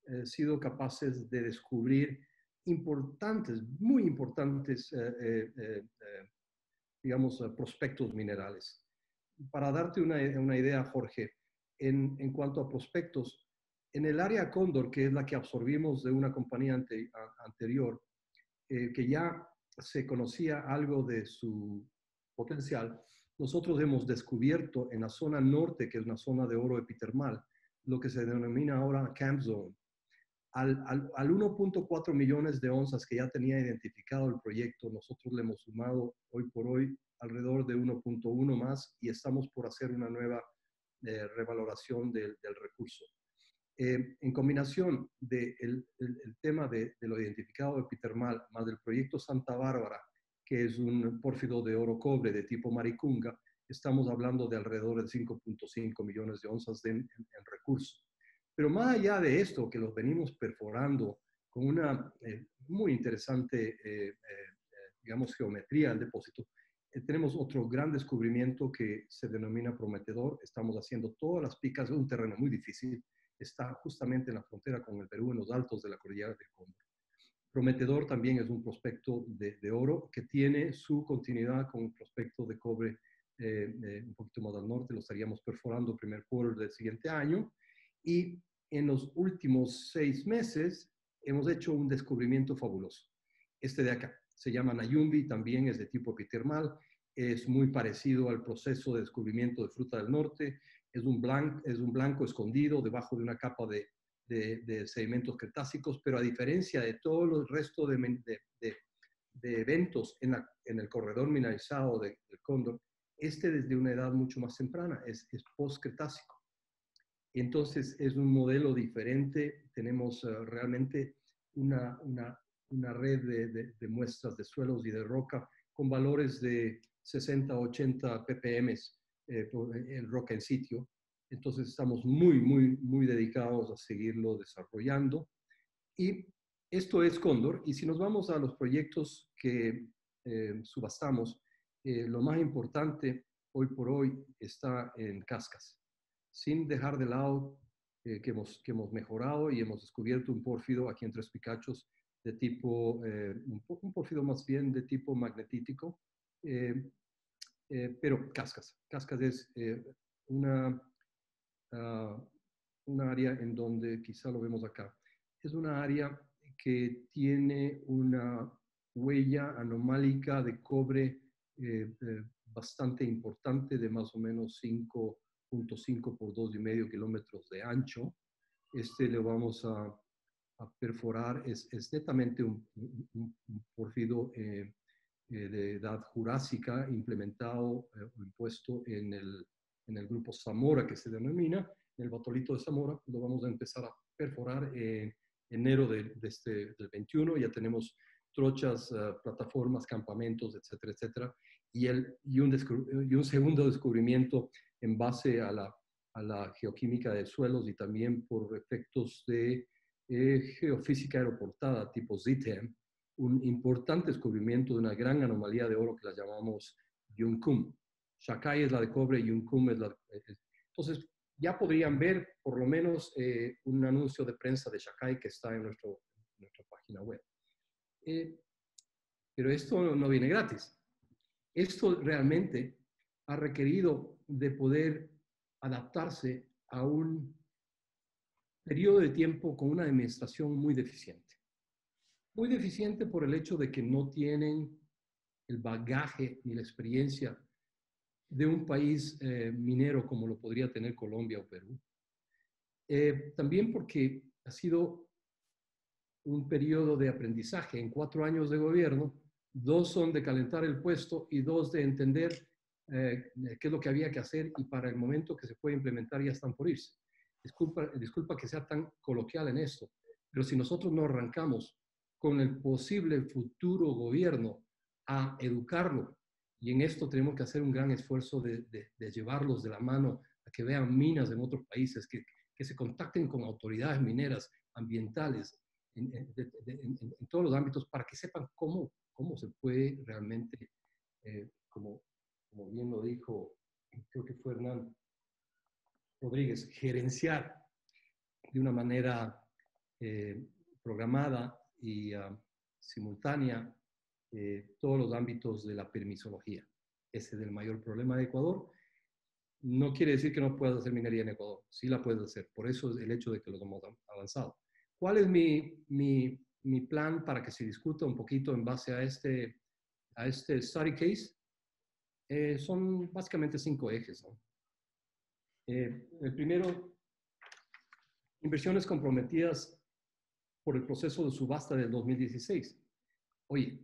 eh, sido capaces de descubrir importantes, muy importantes, eh, eh, digamos, prospectos minerales para darte una, idea, Jorge, en, cuanto a prospectos, en el área Cóndor, que es la que absorbimos de una compañía anterior, eh, que ya se conocía algo de su potencial, nosotros hemos descubierto en la zona norte, que es una zona de oro epitermal, lo que se denomina ahora Camp Zone. Al, al, al 1.4 millones de onzas que ya tenía identificado el proyecto, nosotros le hemos sumado hoy por hoy alrededor de 1.1 más y estamos por hacer una nueva eh, revaloración del, del recurso. Eh, en combinación del de el, tema de, de, lo identificado epitermal más del proyecto Santa Bárbara, que es un pórfido de oro cobre de tipo maricunga, estamos hablando de alrededor de 5.5 millones de onzas de, en recurso. Pero más allá de esto, que los venimos perforando con una eh, muy interesante, eh, eh, digamos, geometría del depósito, eh, tenemos otro gran descubrimiento que se denomina prometedor. Estamos haciendo todas las picas de un terreno muy difícil. Está justamente en la frontera con el Perú, en los altos de la cordillera del Cóndor. Prometedor también es un prospecto de, de, oro que tiene su continuidad con un prospecto de cobre eh, eh, un poquito más al norte. Lo estaríamos perforando el primer quarter del siguiente año. Y en los últimos seis meses hemos hecho un descubrimiento fabuloso. Este de acá se llama Nayumbi, también es de tipo epitermal, es muy parecido al proceso de descubrimiento de fruta del norte, es un, blanco, es un blanco escondido debajo de una capa de, de, de sedimentos cretácicos, pero a diferencia de todo el resto de, de, eventos en, la, en, el corredor mineralizado del cóndor, este desde una edad mucho más temprana, es, es post-cretácico. Entonces es un modelo diferente, tenemos uh, realmente una, una, una red de, muestras de suelos y de roca con valores de 60, 80 ppm eh, en roca en sitio. Entonces estamos muy, muy, muy dedicados a seguirlo desarrollando. Y esto es Cóndor. Y si nos vamos a los proyectos que eh, subastamos, eh, lo más importante hoy por hoy está en Cascas, sin dejar de lado eh, que, hemos, que hemos mejorado y hemos descubierto un pórfido aquí en Tres Picachos de tipo, eh, un, un pórfido más bien de tipo magnetítico, eh, pero Cascas. Cascas es una, ah, un área en donde quizá lo vemos acá. Es una área que tiene una huella anomálica de cobre bastante importante de más o menos 5.5 por 2,5 kilómetros de ancho. Este le vamos a, perforar, es, es, netamente un, un, porfido eh, de edad jurásica implementado o impuesto en el, en el grupo Zamora que se denomina, en el batolito de Zamora, lo vamos a empezar a perforar en enero de, este, del 21, ya tenemos trochas, plataformas, campamentos, etcétera, etcétera. Y, el, y, un, y un segundo descubrimiento en base a la, a la, geoquímica de suelos y también por efectos de eh, geofísica aeroportada tipo ZTEM, un importante descubrimiento de una gran anomalía de oro que la llamamos Yuncum. Shakai es la de cobre, Yuncum es la... Eh, entonces, ya podrían ver por lo menos eh, un anuncio de prensa de Shakai que está en nuestro, nuestra página web. pero esto no viene gratis. Esto realmente ha requerido de poder adaptarse a un periodo de tiempo con una administración muy deficiente. Muy deficiente por el hecho de que no tienen el bagaje ni la experiencia de un país eh, minero como lo podría tener Colombia o Perú. Eh, también porque ha sido un periodo de aprendizaje en cuatro años de gobierno dos son de calentar el puesto y dos de entender eh, qué es lo que había que hacer y para el momento que se puede implementar ya están por irse. Disculpa, disculpa que sea tan coloquial en esto, pero si nosotros no arrancamos con el posible futuro gobierno a educarlo, y en esto tenemos que hacer un gran esfuerzo de, de, llevarlos de la mano a que vean minas en otros países, que, que se contacten con autoridades mineras, ambientales, en, en, todos los ámbitos, para que sepan cómo cómo se puede realmente, eh, como, como bien lo dijo, creo que fue Hernán Rodríguez, gerenciar de una manera eh, programada y ah, simultánea eh, todos los ámbitos de la permisología. Ese es el mayor problema de Ecuador. No quiere decir que no puedas hacer minería en Ecuador, sí la puedes hacer, por eso es el hecho de que los hemos avanzado. ¿Cuál es mi, mi mi plan para que se discuta un poquito en base a este, a este study case eh, son básicamente cinco ejes. Eh, el primero, inversiones comprometidas por el proceso de subasta del 2016. Oye,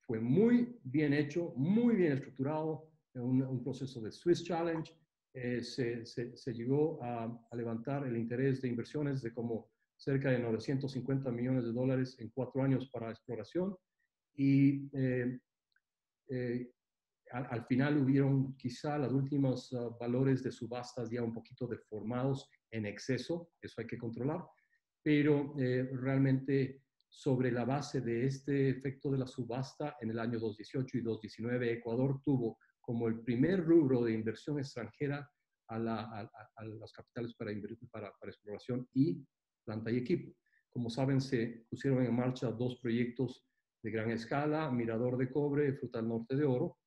fue muy bien hecho, muy bien estructurado, un, proceso de Swiss Challenge. Eh, se, se, llegó a, a, levantar el interés de inversiones de como cerca de 950 millones de dólares en cuatro años para exploración y eh, eh, al, final hubieron quizá los últimos ah, valores de subastas ya un poquito deformados en exceso, eso hay que controlar, pero eh, realmente sobre la base de este efecto de la subasta en el año 2018 y 2019, Ecuador tuvo como el primer rubro de inversión extranjera a, las capitales para, para, para exploración y planta y equipo. Como saben, se pusieron en marcha dos proyectos de gran escala, Mirador de Cobre, Frutal Norte de Oro,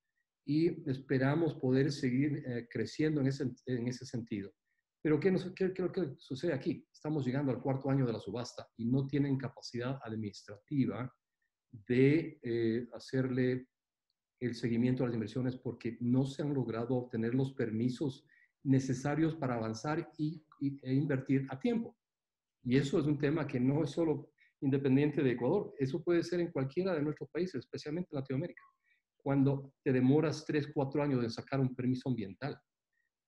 y esperamos poder seguir eh, creciendo en ese, en ese sentido. Pero ¿qué, qué, qué, qué sucede aquí? Estamos llegando al cuarto año de la subasta y no tienen capacidad administrativa de eh, hacerle el seguimiento a las inversiones porque no se han logrado obtener los permisos necesarios para avanzar y, e invertir a tiempo. Y eso es un tema que no es solo independiente de Ecuador, eso puede ser en cualquiera de nuestros países, especialmente en Latinoamérica. Cuando te demoras 3, 4 años de sacar un permiso ambiental,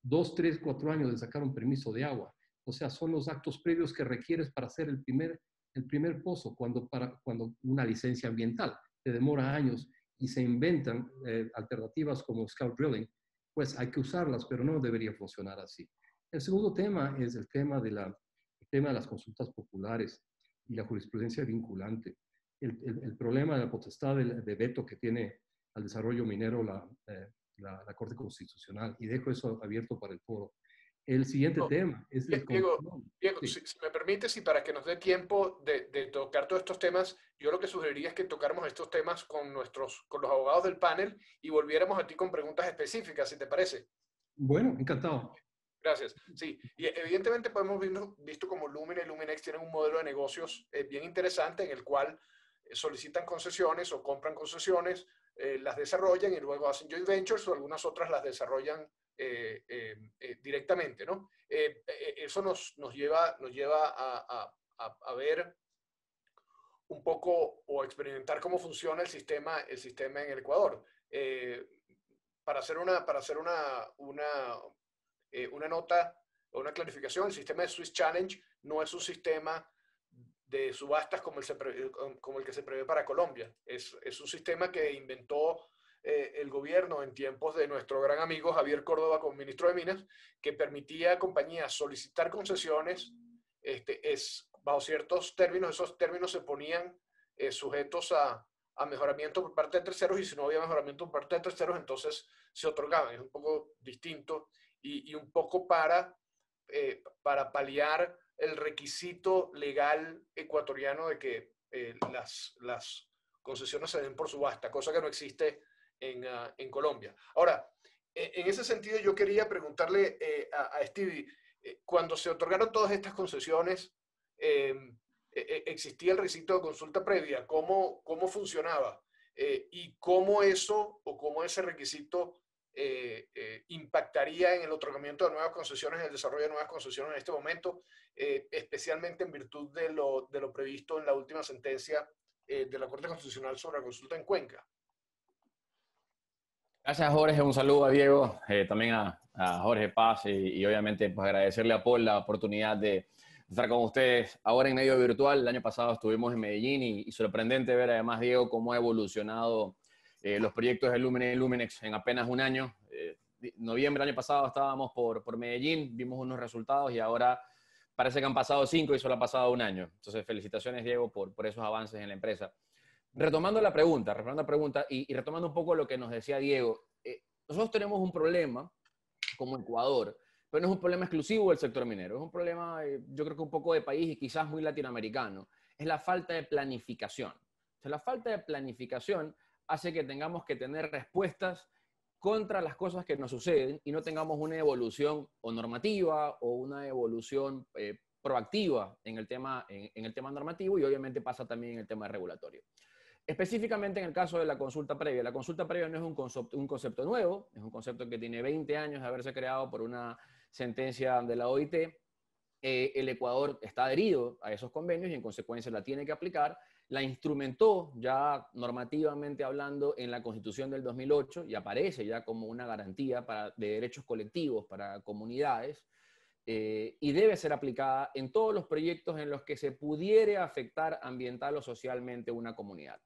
2, 3, 4 años de sacar un permiso de agua, o sea, son los actos previos que requieres para hacer el primer, el primer pozo, cuando, para, cuando una licencia ambiental te demora años y se inventan eh, alternativas como scout drilling, pues hay que usarlas, pero no debería funcionar así. El segundo tema es el tema de la tema de las consultas populares y la jurisprudencia vinculante. El, el, problema de la potestad de, de, veto que tiene al desarrollo minero la, eh, la, la, Corte Constitucional. Y dejo eso abierto para el foro. El siguiente tema es... El Diego, Diego si, si, me permites y para que nos dé tiempo de, de, tocar todos estos temas, yo lo que sugeriría es que tocáramos estos temas con, nuestros, con los abogados del panel y volviéramos a ti con preguntas específicas, si te parece. Bueno, encantado. Gracias. Sí, y evidentemente podemos visto, visto como Lumina y Luminex tienen un modelo de negocios eh, bien interesante en el cual solicitan concesiones o compran concesiones, eh, las desarrollan y luego hacen joint ventures o algunas otras las desarrollan directamente, ¿no? eso nos, nos, lleva, nos lleva a, a, a, ver un poco o experimentar cómo funciona el sistema, el sistema en el Ecuador. para hacer una, para hacer una, una eh, una nota o una clarificación, el sistema de Swiss Challenge no es un sistema subastas como el, como el que se prevé para Colombia. Es, un sistema que inventó eh, el gobierno en tiempos de nuestro gran amigo Javier Córdoba como ministro de Minas, que permitía a compañías solicitar concesiones este, es, bajo ciertos términos. Esos términos se ponían eh, sujetos a, mejoramiento por parte de terceros y si no había mejoramiento por parte de terceros, entonces se otorgaban. Es un poco distinto y, un poco para, eh, para paliar el requisito legal ecuatoriano de que eh, las, las concesiones se den por subasta, cosa que no existe en, ah, en Colombia. Ahora, e, en ese sentido yo quería preguntarle eh, a, a, Stevie, cuando se otorgaron todas estas concesiones, em, e, e, existía el requisito de consulta previa, ¿cómo, cómo funcionaba? y cómo eso o cómo ese requisito eh, eh, impactaría en el otorgamiento de nuevas concesiones, en el desarrollo de nuevas concesiones en este momento, eh, especialmente en virtud de lo, de lo, previsto en la última sentencia de la Corte Constitucional sobre la consulta en Cuenca. Gracias, Jorge. Un saludo a Diego, también a, a, Jorge Paz y, obviamente pues, agradecerle a Paul la oportunidad de estar con ustedes ahora en medio virtual. El año pasado estuvimos en Medellín y, y sorprendente ver además, Diego, cómo ha evolucionado eh, los proyectos de Lumen y Luminex en apenas un año. Eh, noviembre del año pasado estábamos por, por Medellín, vimos unos resultados y ahora parece que han pasado cinco y solo ha pasado un año. Entonces, felicitaciones, Diego, por, por esos avances en la empresa. Retomando la pregunta, retomando la pregunta y, retomando un poco lo que nos decía Diego, eh, nosotros tenemos un problema como Ecuador, pero no es un problema exclusivo del sector minero, es un problema, yo creo que un poco de país y quizás muy latinoamericano, es la falta de planificación. La falta de planificación hace que tengamos que tener respuestas contra las cosas que nos suceden y no tengamos una evolución o normativa o una evolución eh, proactiva en el, tema, en, el tema normativo y obviamente pasa también en el tema regulatorio. Específicamente en el caso de la consulta previa, la consulta previa no es un concepto, un concepto nuevo, es un concepto que tiene 20 años de haberse creado por una sentencia de la OIT. Eh, el Ecuador está adherido a esos convenios y en consecuencia la tiene que aplicar la instrumentó ya normativamente hablando en la Constitución del 2008 y aparece ya como una garantía para, de derechos colectivos para comunidades eh, y debe ser aplicada en todos los proyectos en los que se pudiere afectar ambiental o socialmente una comunidad.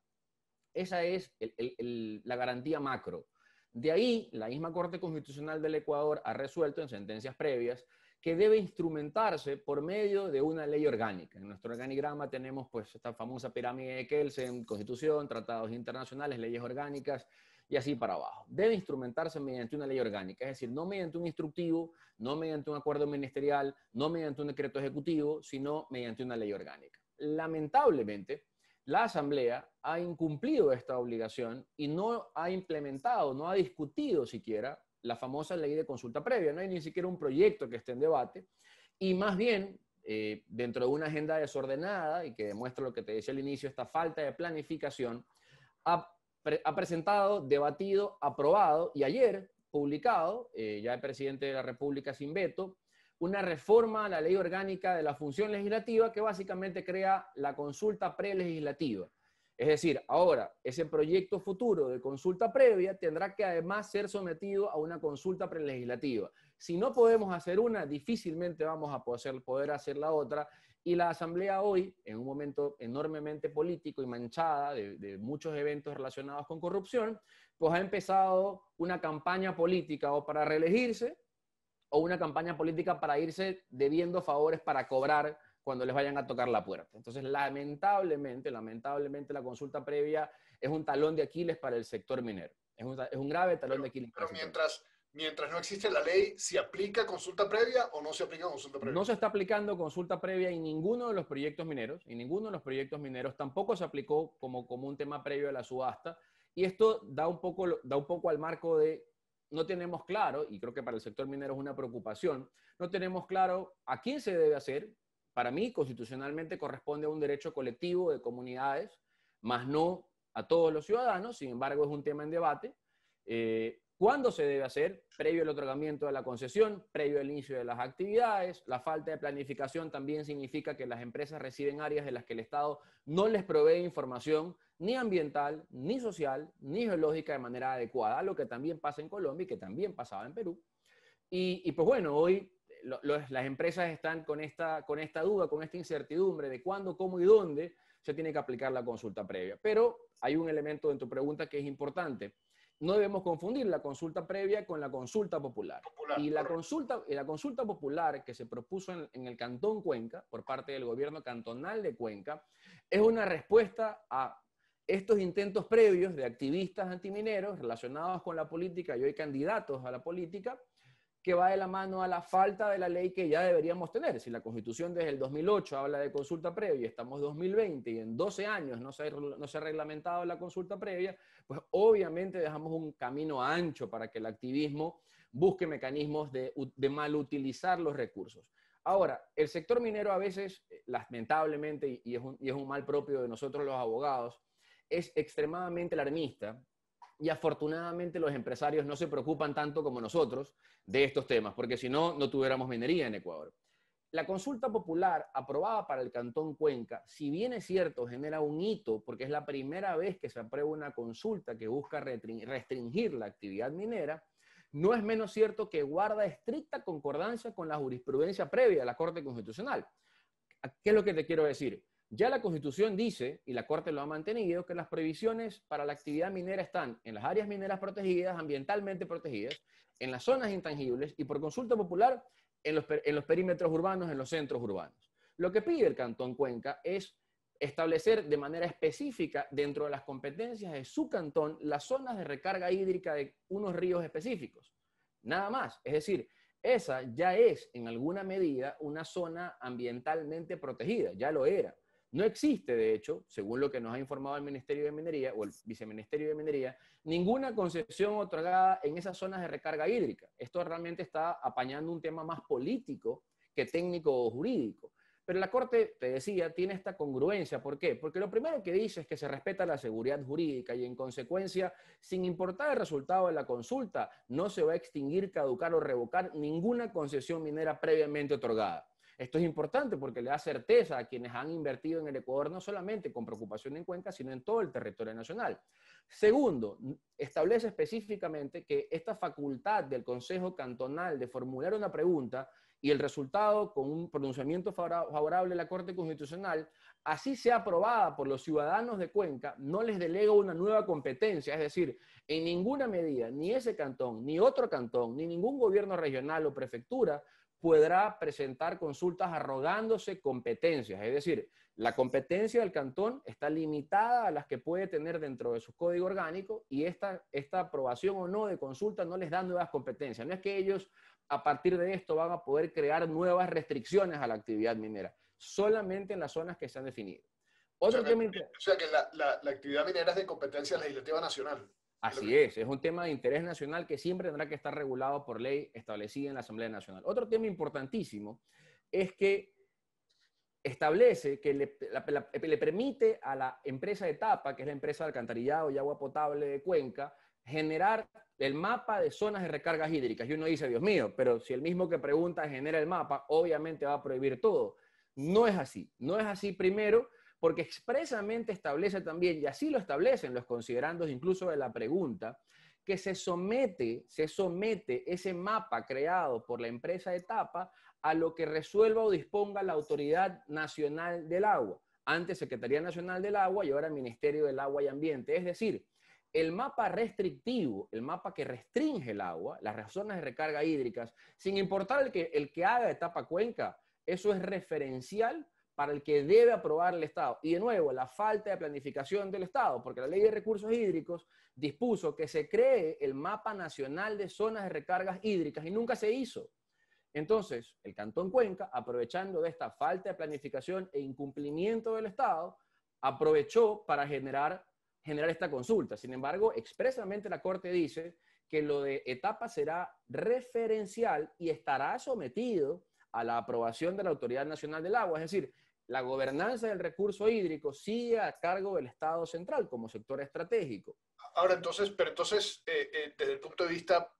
Esa es la garantía macro. De ahí, la misma Corte Constitucional del Ecuador ha resuelto en sentencias previas que debe instrumentarse por medio de una ley orgánica. En nuestro organigrama tenemos pues esta famosa pirámide de Kelsen, constitución, tratados internacionales, leyes orgánicas y así para abajo. Debe instrumentarse mediante una ley orgánica, es decir, no mediante un instructivo, no mediante un acuerdo ministerial, no mediante un decreto ejecutivo, sino mediante una ley orgánica. Lamentablemente, la Asamblea ha incumplido esta obligación y no ha implementado, no ha discutido siquiera la famosa ley de consulta previa. No hay ni siquiera un proyecto que esté en debate. Y más bien, eh, dentro de una agenda desordenada y que demuestra lo que te decía al inicio, esta falta de planificación, ha, presentado, debatido, aprobado y ayer publicado, eh, ya el presidente de la República sin veto, una reforma a la ley orgánica de la función legislativa que básicamente crea la consulta prelegislativa. Es decir, ahora ese proyecto futuro de consulta previa tendrá que además ser sometido a una consulta prelegislativa. Si no podemos hacer una, difícilmente vamos a poder hacer la otra. Y la Asamblea hoy, en un momento enormemente político y manchada de, muchos eventos relacionados con corrupción, pues ha empezado una campaña política o para reelegirse o una campaña política para irse debiendo favores para cobrar cuando les vayan a tocar la puerta. Entonces, lamentablemente, lamentablemente la consulta previa es un talón de Aquiles para el sector minero. Es un, es un grave talón de Aquiles. Pero mientras, mientras no existe la ley, ¿se aplica consulta previa o no se aplica consulta previa? No se está aplicando consulta previa en ninguno de los proyectos mineros, y ninguno de los proyectos mineros tampoco se aplicó como, como un tema previo a la subasta, y esto da un poco, da un poco al marco de no tenemos claro, y creo que para el sector minero es una preocupación, no tenemos claro a quién se debe hacer. Para mí, constitucionalmente corresponde a un derecho colectivo de comunidades, más no a todos los ciudadanos, sin embargo es un tema en debate. Eh, ¿Cuándo se debe hacer? Previo al otorgamiento de la concesión, previo al inicio de las actividades. La falta de planificación también significa que las empresas reciben áreas de las que el Estado no les provee información ni ambiental, ni social, ni geológica de manera adecuada, lo que también pasa en Colombia y que también pasaba en Perú. Y, pues bueno, hoy las empresas están con esta, con esta duda, con esta incertidumbre de cuándo, cómo y dónde se tiene que aplicar la consulta previa. Pero hay un elemento en tu pregunta que es importante no debemos confundir la consulta previa con la consulta popular. y, la consulta, la consulta popular que se propuso en, el Cantón Cuenca por parte del gobierno cantonal de Cuenca es una respuesta a estos intentos previos de activistas antimineros relacionados con la política y hoy candidatos a la política que va de la mano a la falta de la ley que ya deberíamos tener. Si la Constitución desde el 2008 habla de consulta previa, estamos 2020 y en 12 años no se, ha reglamentado la consulta previa, pues obviamente dejamos un camino ancho para que el activismo busque mecanismos de, de mal utilizar los recursos. Ahora, el sector minero a veces, eh, lamentablemente, y es un mal propio de nosotros los abogados, es extremadamente alarmista y afortunadamente los empresarios no se preocupan tanto como nosotros de estos temas, porque si no, no tuviéramos minería en Ecuador. La consulta popular aprobada para el Cantón Cuenca, si bien es cierto, genera un hito, porque es la primera vez que se aprueba una consulta que busca restringir la actividad minera, no es menos cierto que guarda estricta concordancia con la jurisprudencia previa de la Corte Constitucional. ¿Qué es lo que te quiero decir? Ya la Constitución dice, y la Corte lo ha mantenido, que las prohibiciones para la actividad minera están en las áreas mineras protegidas, ambientalmente protegidas, en las zonas intangibles y por consulta popular en los, perímetros urbanos, en los centros urbanos. Lo que pide el Cantón Cuenca es establecer de manera específica dentro de las competencias de su cantón las zonas de recarga hídrica de unos ríos específicos. Nada más. Es decir, esa ya es en alguna medida una zona ambientalmente protegida, ya lo era. No existe, de hecho, según lo que nos ha informado el Ministerio de Minería o el Viceministerio de Minería, ninguna concesión otorgada en esas zonas de recarga hídrica. Esto realmente está apañando un tema más político que técnico o jurídico. Pero la Corte, te decía, tiene esta congruencia. ¿Por qué? Porque lo primero que dice es que se respeta la seguridad jurídica y en consecuencia, sin importar el resultado de la consulta, no se va a extinguir, caducar o revocar ninguna concesión minera previamente otorgada. Esto es importante porque le da certeza a quienes han invertido en el Ecuador, no solamente con preocupación en Cuenca, sino en todo el territorio nacional. Segundo, establece específicamente que esta facultad del Consejo Cantonal de formular una pregunta y el resultado con un pronunciamiento favorable de la Corte Constitucional, así sea aprobada por los ciudadanos de Cuenca, no les delega una nueva competencia, es decir, en ninguna medida, ni ese cantón, ni otro cantón, ni ningún gobierno regional o prefectura podrá presentar consultas arrogándose competencias. Es decir, la competencia del cantón está limitada a las que puede tener dentro de su código orgánico y esta, esta aprobación o no de consulta no les da nuevas competencias. No es que ellos a partir de esto van a poder crear nuevas restricciones a la actividad minera, solamente en las zonas que se han definido. Otro o sea, que, o sea que la, la actividad minera es de competencia legislativa nacional. Así es, es un tema de interés nacional que siempre tendrá que estar regulado por ley establecida en la Asamblea Nacional. Otro tema importantísimo es que establece que le, permite a la empresa de tapa, que es la empresa de alcantarillado y agua potable de Cuenca, generar el mapa de zonas de recargas hídricas. Y uno dice, Dios mío, pero si el mismo que pregunta genera el mapa, obviamente va a prohibir todo. No es así. No es así primero porque expresamente establece también, y así lo establecen los considerandos incluso de la pregunta, que se somete, se somete ese mapa creado por la empresa de tapa a lo que resuelva o disponga la Autoridad Nacional del Agua, antes Secretaría Nacional del Agua y ahora Ministerio del Agua y Ambiente. Es decir, el mapa restrictivo, el mapa que restringe el agua, las zonas de recarga hídricas, sin importar el que, el que haga etapa cuenca, eso es referencial para el que debe aprobar el Estado. Y de nuevo, la falta de planificación del Estado, porque la Ley de Recursos Hídricos dispuso que se cree el mapa nacional de zonas de recargas hídricas y nunca se hizo. Entonces, el Cantón Cuenca, aprovechando de esta falta de planificación e incumplimiento del Estado, aprovechó para generar, generar esta consulta. Sin embargo, expresamente la Corte dice que lo de etapa será referencial y estará sometido a la aprobación de la Autoridad Nacional del Agua. Es decir, la gobernanza del recurso hídrico sigue a cargo del Estado central como sector estratégico. Ahora, entonces, pero entonces, eh, eh, desde el punto de vista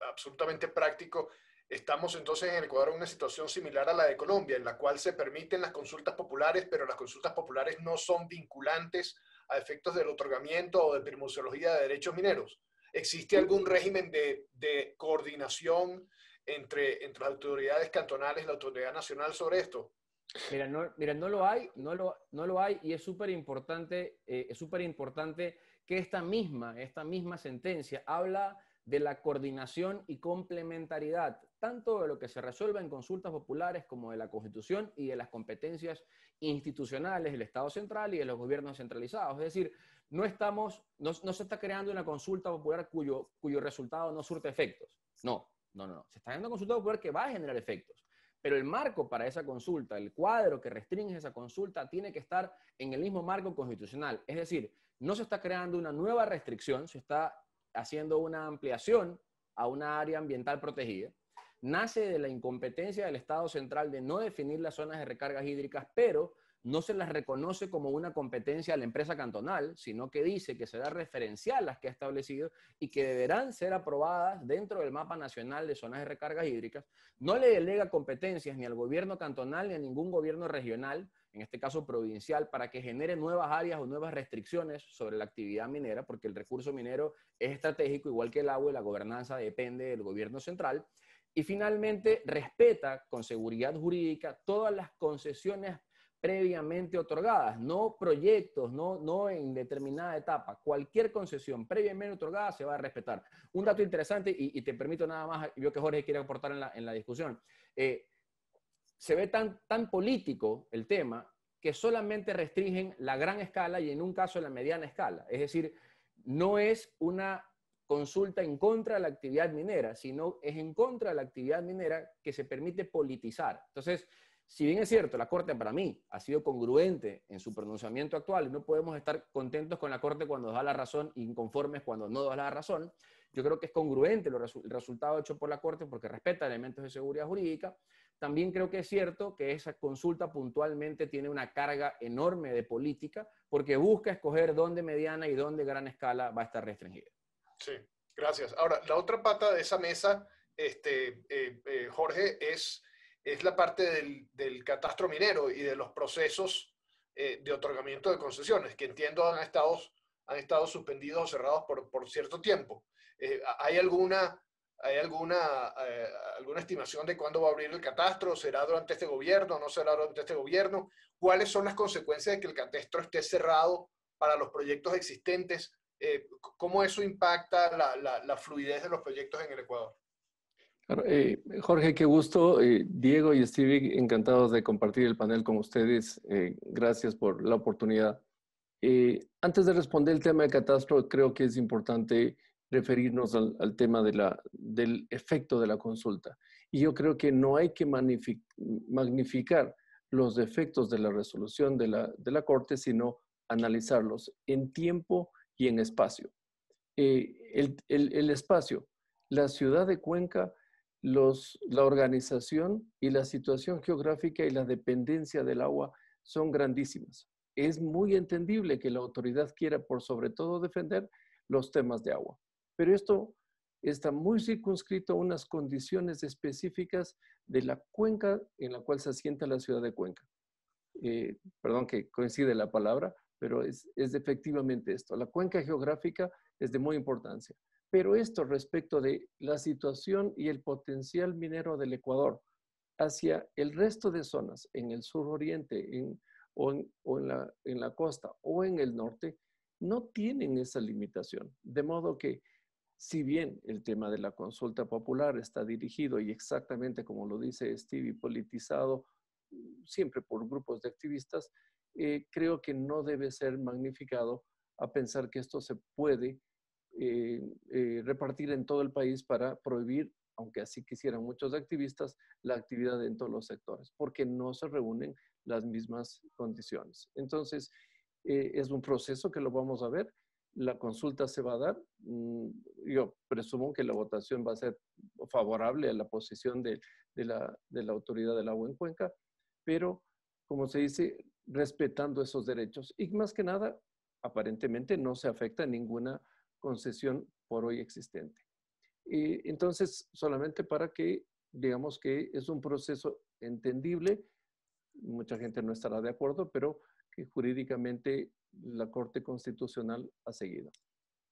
absolutamente práctico, estamos entonces en Ecuador en una situación similar a la de Colombia, en la cual se permiten las consultas populares, pero las consultas populares no son vinculantes a efectos del otorgamiento o de permusología de derechos mineros. ¿Existe algún régimen de, de coordinación entre, entre las autoridades cantonales y la autoridad nacional sobre esto? Mira, no, mira, no lo hay, no lo, no lo hay y es súper importante, eh, es súper importante que esta misma, esta misma sentencia habla de la coordinación y complementariedad, tanto de lo que se resuelve en consultas populares como de la Constitución y de las competencias institucionales del Estado central y de los gobiernos centralizados. Es decir, no, estamos, no, se está creando una consulta popular cuyo, cuyo resultado no surte efectos. No, no, no, no. Se está creando una consulta popular que va a generar efectos. Pero el marco para esa consulta, el cuadro que restringe esa consulta, tiene que estar en el mismo marco constitucional. Es decir, no se está creando una nueva restricción, se está haciendo una ampliación a una área ambiental protegida. Nace de la incompetencia del Estado central de no definir las zonas de recargas hídricas, pero no se las reconoce como una competencia a la empresa cantonal, sino que dice que será referencial las que ha establecido y que deberán ser aprobadas dentro del mapa nacional de zonas de recargas hídricas. No le delega competencias ni al gobierno cantonal ni a ningún gobierno regional, en este caso provincial, para que genere nuevas áreas o nuevas restricciones sobre la actividad minera, porque el recurso minero es estratégico, igual que el agua y la gobernanza depende del gobierno central. Y finalmente, respeta con seguridad jurídica todas las concesiones previamente otorgadas, no proyectos, no, no en determinada etapa. Cualquier concesión previamente otorgada se va a respetar. Un dato interesante, y, te permito nada más, yo que Jorge quiere aportar en la, en la discusión. Eh, se ve tan, tan político el tema que solamente restringen la gran escala y en un caso la mediana escala. Es decir, no es una consulta en contra de la actividad minera, sino es en contra de la actividad minera que se permite politizar. Entonces, si bien es cierto, la Corte para mí ha sido congruente en su pronunciamiento actual no podemos estar contentos con la Corte cuando da la razón y inconformes cuando no da la razón, yo creo que es congruente el resultado hecho por la Corte porque respeta elementos de seguridad jurídica. También creo que es cierto que esa consulta puntualmente tiene una carga enorme de política porque busca escoger dónde mediana y dónde gran escala va a estar restringida. Sí, gracias. Ahora, la otra pata de esa mesa, este, eh, eh, Jorge, es es la parte del, catastro minero y de los procesos eh, de otorgamiento de concesiones, que entiendo han estado, han estado suspendidos o cerrados por, cierto tiempo. Eh, ¿Hay alguna, hay alguna, eh, alguna estimación de cuándo va a abrir el catastro? ¿Será durante este gobierno? ¿No será durante este gobierno? ¿Cuáles son las consecuencias de que el catastro esté cerrado para los proyectos existentes? ¿Cómo eso impacta la fluidez de los proyectos en el Ecuador? Eh, Jorge, qué gusto. Eh, Diego y Stevie, encantados de compartir el panel con ustedes. Eh, gracias por la oportunidad. antes de responder el tema de catastro, creo que es importante referirnos al, tema del efecto de la consulta. Y yo creo que no hay que magnificar los efectos de la resolución de la, Corte, sino analizarlos en tiempo y en espacio. el espacio, la ciudad de Cuenca los, la organización y la situación geográfica y la dependencia del agua son grandísimas. Es muy entendible que la autoridad quiera por sobre todo defender los temas de agua, pero esto está muy circunscrito a unas condiciones específicas de la cuenca en la cual se asienta la ciudad de Cuenca. Eh, perdón que coincide la palabra, pero es, es efectivamente esto. La cuenca geográfica es de muy importancia. Pero esto respecto de la situación y el potencial minero del Ecuador hacia el resto de zonas en el sur oriente o, en, la, en la costa o en el norte, no tienen esa limitación. De modo que, si bien el tema de la consulta popular está dirigido y exactamente como lo dice Stevie, politizado siempre por grupos de activistas, eh, creo que no debe ser magnificado a pensar que esto se puede eh, eh, repartir en todo el país para prohibir, aunque así quisieran muchos activistas, la actividad en todos los sectores, porque no se reúnen las mismas condiciones. Entonces, eh, es un proceso que lo vamos a ver. la consulta se va a dar. Mm, yo presumo que la votación va a ser favorable a la posición de, la, de la autoridad del agua en Cuenca, pero, como se dice, respetando esos derechos. Y más que nada, aparentemente no se afecta ninguna concesión por hoy existente. Y entonces, solamente para que digamos que es un proceso entendible, mucha gente no estará de acuerdo, pero que jurídicamente la Corte Constitucional ha seguido.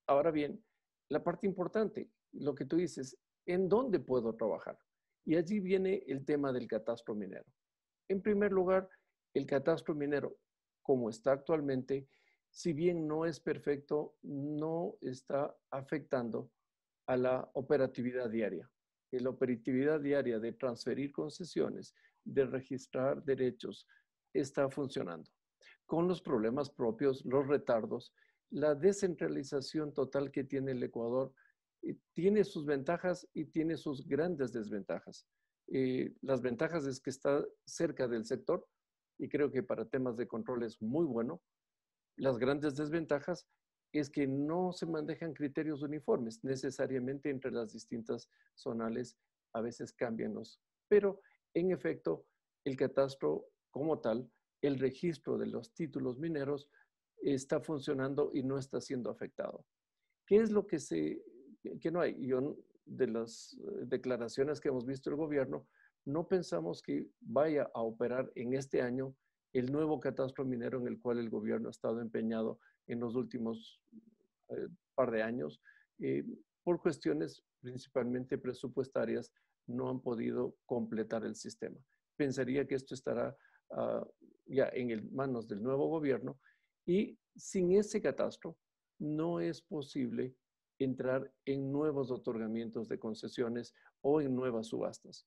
Ahora bien, la parte importante, lo que tú dices, ¿en dónde puedo trabajar? Y allí viene el tema del catastro minero. En primer lugar, el catastro minero, como está actualmente, si bien no es perfecto, no está afectando a la operatividad diaria. La operatividad diaria de transferir concesiones, de registrar derechos, está funcionando con los problemas propios, los retardos, la descentralización total que tiene el Ecuador eh, tiene sus ventajas y tiene sus grandes desventajas. Eh, las ventajas es que está cerca del sector y creo que para temas de control es muy bueno. Las grandes desventajas es que no se manejan criterios uniformes necesariamente entre las distintas zonales, a veces cambian los, pero en efecto el catastro como tal el registro de los títulos mineros está funcionando y no está siendo afectado. ¿Qué es lo que, se, que no hay? Yo, de las eh, declaraciones que hemos visto el gobierno, no pensamos que vaya a operar en este año el nuevo catastro minero en el cual el gobierno ha estado empeñado en los últimos eh, par de años. Eh, por cuestiones principalmente presupuestarias, no han podido completar el sistema. Pensaría que esto estará Ah, ya en manos del nuevo gobierno y sin ese catastro no es posible entrar en nuevos otorgamientos de concesiones o en nuevas subastas.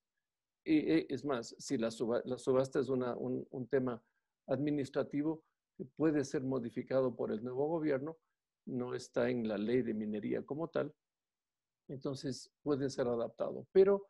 Y, eh, es más, si la, subasta es un, un tema administrativo que puede ser modificado por el nuevo gobierno, no está en la ley de minería como tal, entonces puede ser adaptado. Pero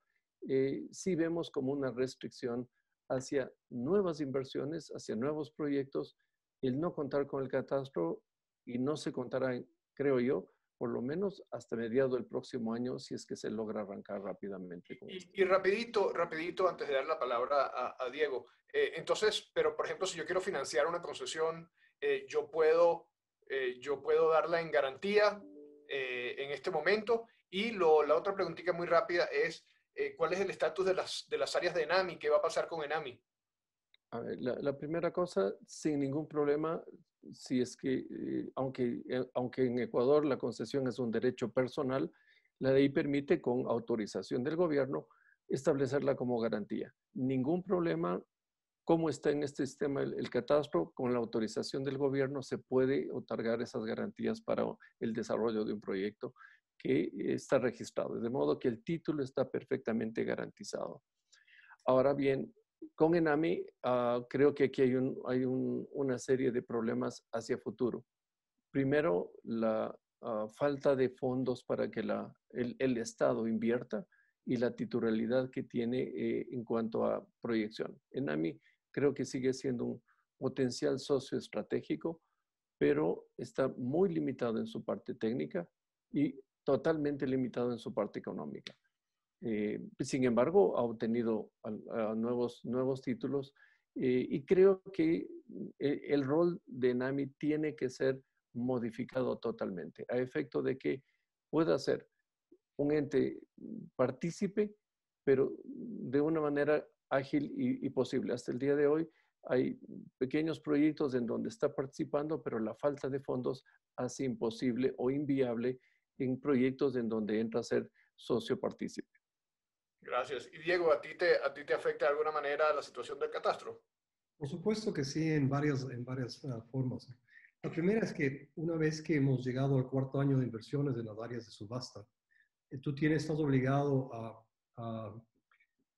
eh, sí vemos como una restricción hacia nuevas inversiones, hacia nuevos proyectos, el no contar con el catastro y no se contará, creo yo, por lo menos hasta mediados del próximo año, si es que se logra arrancar rápidamente. y, rapidito, rapidito, antes de dar la palabra a, Diego, eh, entonces, pero por ejemplo, si yo quiero financiar una concesión, eh, yo, puedo, eh, yo puedo darla en garantía en este momento. Y lo, la otra preguntita muy rápida es, ¿cuál es el estatus de las, de las áreas de ENAMI? ¿Qué va a pasar con ENAMI? la, primera cosa, sin ningún problema, si es que, eh, aunque, eh, aunque en Ecuador la concesión es un derecho personal, la ley permite con autorización del gobierno establecerla como garantía. Ningún problema, como está en este sistema el, el, catastro, con la autorización del gobierno se puede otorgar esas garantías para el desarrollo de un proyecto que está registrado, de modo que el título está perfectamente garantizado. Ahora bien, con Enami ah, creo que aquí hay, una serie de problemas hacia futuro. Primero, la ah, falta de fondos para que el, Estado invierta y la titularidad que tiene eh, en cuanto a proyección. Enami creo que sigue siendo un potencial socio estratégico, pero está muy limitado en su parte técnica y totalmente limitado en su parte económica. Eh, sin embargo, ha obtenido nuevos, nuevos títulos eh, y creo que eh, el rol de NAMI tiene que ser modificado totalmente, a efecto de que pueda ser un ente partícipe, pero de una manera ágil y, y, posible. Hasta el día de hoy hay pequeños proyectos en donde está participando, pero la falta de fondos hace imposible o inviable en proyectos en donde entra a ser socio partícipe. Gracias. Y Diego, ¿a ti, te, ¿a ti te afecta de alguna manera la situación del catastro? Por supuesto que sí, en varias, en varias uh, formas. La primera es que una vez que hemos llegado al cuarto año de inversiones en las áreas de subasta, eh, tú tienes, estás obligado a, a,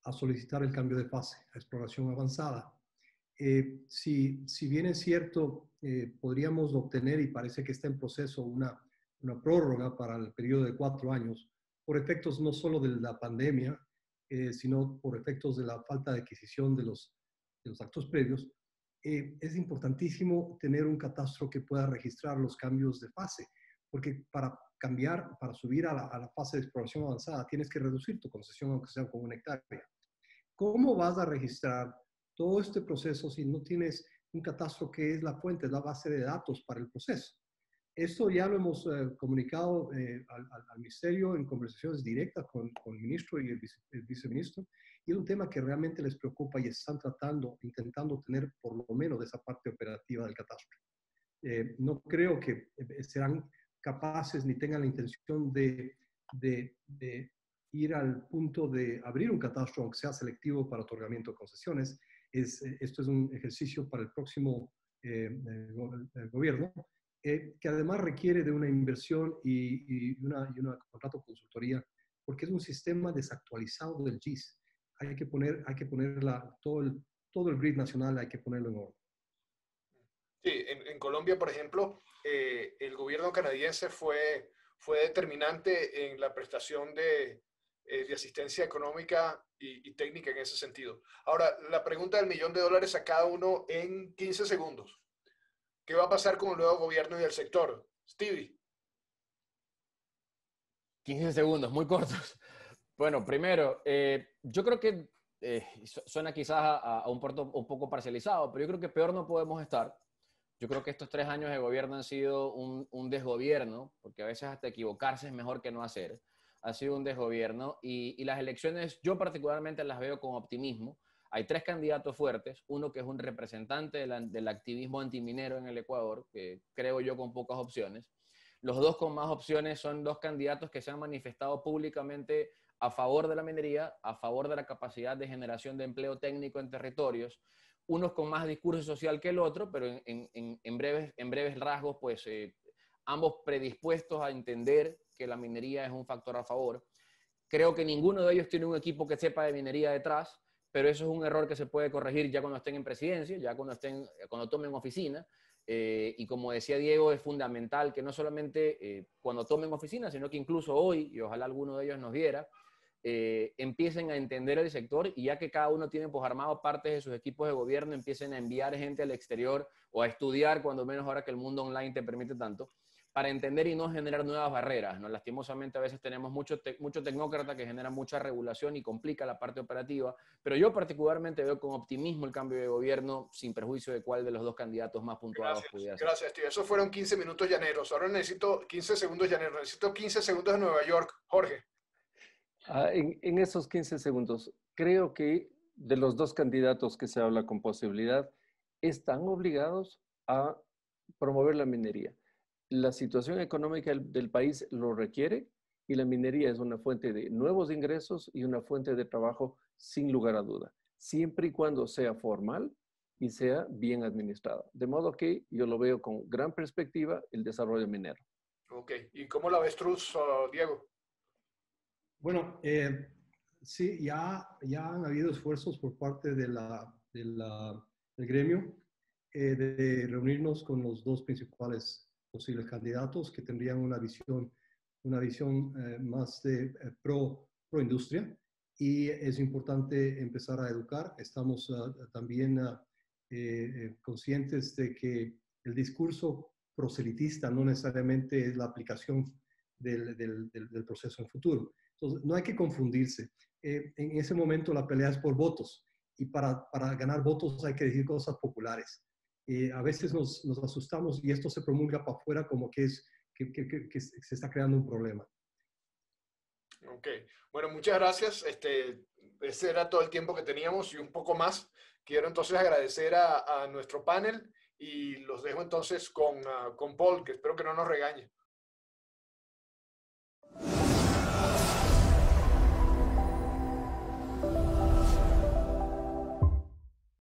a, solicitar el cambio de fase, a exploración avanzada. Eh, si, si bien es cierto, eh, podríamos obtener, y parece que está en proceso, una una prórroga para el periodo de cuatro años por efectos no solo de la pandemia, eh, sino por efectos de la falta de adquisición de los, de los actos previos, eh, es importantísimo tener un catastro que pueda registrar los cambios de fase, porque para cambiar, para subir a la, a la fase de exploración avanzada, tienes que reducir tu concesión, aunque sea con una hectárea. ¿Cómo vas a registrar todo este proceso si no tienes un catastro que es la fuente, es la base de datos para el proceso? Esto ya lo hemos eh, comunicado eh, al, al, Ministerio en conversaciones directas con, con el ministro y el, vice, el, viceministro, y es un tema que realmente les preocupa y están tratando, intentando tener por lo menos esa parte operativa del catastro. Eh, no creo que serán capaces ni tengan la intención de, de, de, ir al punto de abrir un catastro, aunque sea selectivo para otorgamiento de concesiones. Es, esto es un ejercicio para el próximo eh, el gobierno, eh, que además requiere de una inversión y, y, una, y una contrato consultoría, porque es un sistema desactualizado del GIS. Hay que poner, hay que ponerla, todo el, todo el grid nacional hay que ponerlo en orden. Sí, en, en Colombia, por ejemplo, eh, el gobierno canadiense fue, fue determinante en la prestación de, eh, de asistencia económica y, y, técnica en ese sentido. Ahora, la pregunta del millón de dólares a cada uno en 15 segundos. ¿Qué va a pasar con el nuevo gobierno y el sector? Stevie. 15 segundos, muy cortos. Bueno, primero, eh, yo creo que eh, suena quizás a, un, porto, un, poco parcializado, pero yo creo que peor no podemos estar. Yo creo que estos tres años de gobierno han sido un, desgobierno, porque a veces hasta equivocarse es mejor que no hacer. Ha sido un desgobierno y las elecciones yo particularmente las veo con optimismo hay tres candidatos fuertes, uno que es un representante del activismo antiminero en el Ecuador, que creo yo con pocas opciones. Los dos con más opciones son dos candidatos que se han manifestado públicamente a favor de la minería, a favor de la capacidad de generación de empleo técnico en territorios, unos con más discurso social que el otro, pero en, en breves rasgos, pues eh, ambos predispuestos a entender que la minería es un factor a favor. Creo que ninguno de ellos tiene un equipo que sepa de minería detrás pero eso es un error que se puede corregir ya cuando estén en presidencia, ya cuando, estén, cuando tomen oficina. Eh, y como decía Diego, es fundamental que no solamente eh, cuando tomen oficina, sino que incluso hoy, y ojalá alguno de ellos nos viera, eh, empiecen a entender el sector y ya que cada uno tiene pues armado partes de sus equipos de gobierno, empiecen a enviar gente al exterior o a estudiar, cuando menos ahora que el mundo online te permite tanto, para entender y no generar nuevas barreras. ¿no? Lastimosamente a veces tenemos mucho, te mucho tecnócrata que genera mucha regulación y complica la parte operativa, pero yo particularmente veo con optimismo el cambio de gobierno sin perjuicio de cuál de los dos candidatos más puntuados gracias, pudiera ser. Gracias, tío. Eso fueron 15 minutos llaneros. Ahora necesito 15 segundos llaneros. Necesito 15 segundos de Nueva York. Jorge. Ah, en, en esos 15 segundos, creo que de los dos candidatos que se habla con posibilidad, están obligados a promover la minería la situación económica del, del, país lo requiere y la minería es una fuente de nuevos ingresos y una fuente de trabajo sin lugar a duda, siempre y cuando sea formal y sea bien administrada. De modo que yo lo veo con gran perspectiva el desarrollo minero. Ok, ¿y cómo la ves tú, Diego? Bueno, eh, sí, ya, ya han habido esfuerzos por parte de la, de la, del gremio eh, de reunirnos con los dos principales posibles candidatos que tendrían una visión, una visión eh, más de eh, pro, pro industria y es importante empezar a educar. Estamos uh, también uh, eh, conscientes de que el discurso proselitista no necesariamente es la aplicación del, del, del, del proceso en futuro. Entonces, no hay que confundirse. Eh, en ese momento la pelea es por votos y para, para ganar votos hay que decir cosas populares eh, a veces nos, nos, asustamos y esto se promulga para afuera como que, es, que, que, que, se está creando un problema. Ok, bueno, muchas gracias. Este, ese era todo el tiempo que teníamos y un poco más. Quiero entonces agradecer a, a nuestro panel y los dejo entonces con, uh, con Paul, que espero que no nos regañe.